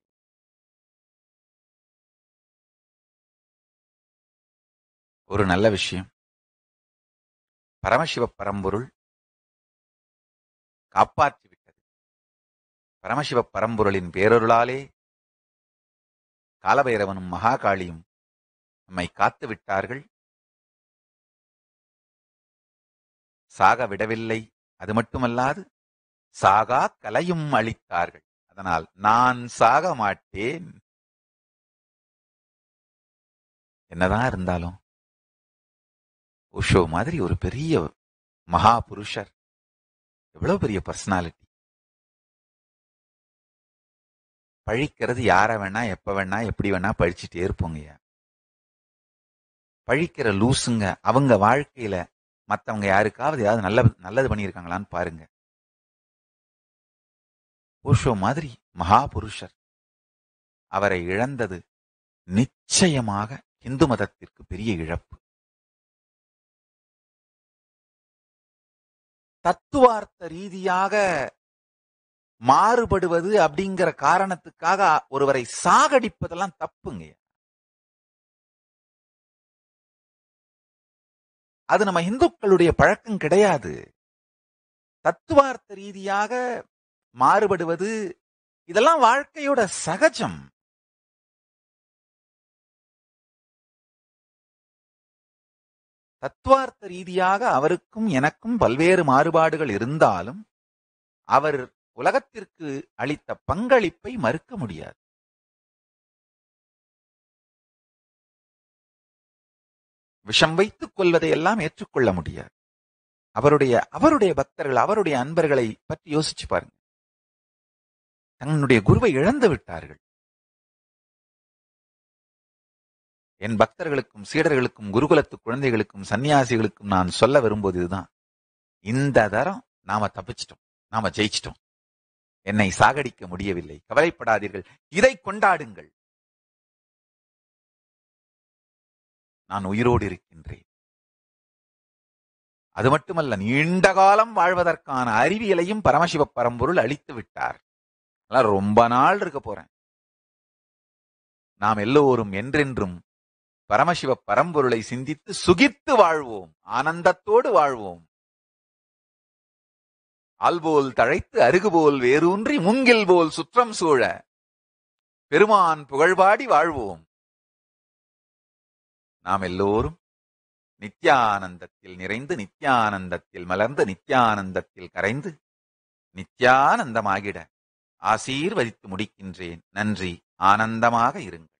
ஒரு நல்ல விஷயம். பரமசிவ பரம்பொருள் காப்பாற்றிவிட்டது. பரமசிவ பரம்பொருளின் பேரொருளாலே காலபைரவனும் மகாகாளியும் நம்மை காத்து விட்டார்கள் சாக விடவில்லை. அது மட்டுமல்லாது சாகா கலையும் அளித்தார்கள். அதனால் நான் சாக மாட்டேன். என்னதான் இருந்தாலும் ஓஷோ மாதிரி ஒரு பெரிய மகா புருஷர் எவ்வளவு பெரிய பர்சனாலிட்டி பழிக்கிறது யார வேணா எப்ப வேணா எப்படி வேணா பழிச்சுட்டே இருப்போங்கய்யா பழிக்கிற லூசுங்க அவங்க வாழ்க்கையில மத்தவங்க யாருக்காவது ஏதாவது நல்ல நல்லது பண்ணியிருக்காங்களான்னு பாருங்க. ஓஷோ மாதிரி மகா புருஷர் அவரை இழந்தது நிச்சயமாக இந்து மதத்திற்கு பெரிய இழப்பு. தத்துவார்த்த ரீதியாக மாறுபடுவது அப்படிங்கிற காரணத்துக்காக ஒருவரை சாகடிப்பதெல்லாம் தப்புங்க. அது நம்ம இந்துக்களுடைய பழக்கம் கிடையாது. தத்துவார்த்த ரீதியாக மாறுபடுவது இதெல்லாம் வாழ்க்கையோட சகஜம். தத்துவார்த்த ரீதியாக அவருக்கும் எனக்கும் பல்வேறு மாறுபாடுகள் இருந்தாலும் அவர் உலகத்திற்கு அளித்த பங்களிப்பை மறுக்க முடியாது. விஷம் வைத்துக் கொள்வதை எல்லாம் ஏற்றுக்கொள்ள முடியாது. அவருடைய அவருடைய பக்தர்கள் அவருடைய அன்பர்களை பற்றி யோசிச்சு பாருங்க. தன்னுடைய குருவை இழந்து விட்டார்கள். என் பக்தர்களுக்கும் சீடர்களுக்கும் குருகுலத்து குழந்தைகளுக்கும் சன்னியாசிகளுக்கும் நான் சொல்ல விரும்புவது இதுதான். இந்த தரம் நாம தப்பிச்சிட்டோம். நாம ஜெயிச்சிட்டோம். என்னை சாகடிக்க முடியவில்லை. கவலைப்படாதீர்கள். இதை கொண்டாடுங்கள். நான் உயிரோடு இருக்கின்றேன். அது மட்டுமல்ல நீண்ட காலம் வாழ்வதற்கான அறிவியலையும் பரமசிவ பரம்பொருள் அளித்து விட்டார். அதெல்லாம் ரொம்ப நாள் இருக்க போறேன். நாம் எல்லோரும் என்றென்றும் பரமசிவ பரம்பொருளை சிந்தித்து சுகித்து வாழ்வோம் ஆனந்தத்தோடு வாழ்வோம். ஆல்போல் தழைத்து அருகுபோல் வேரூன்றி மூங்கில் போல் சுற்றம் சூழ பெருமான் புகழ்பாடி வாழ்வோம். நாம் எல்லோரும் நித்யானந்தத்தில் நிறைந்து நித்யானந்தத்தில் மலர்ந்து நித்யானந்தத்தில் கரைந்து நித்யானந்தமாகிட ஆசீர்வதித்து முடிக்கின்றேன். நன்றி. ஆனந்தமாக இருங்கள்.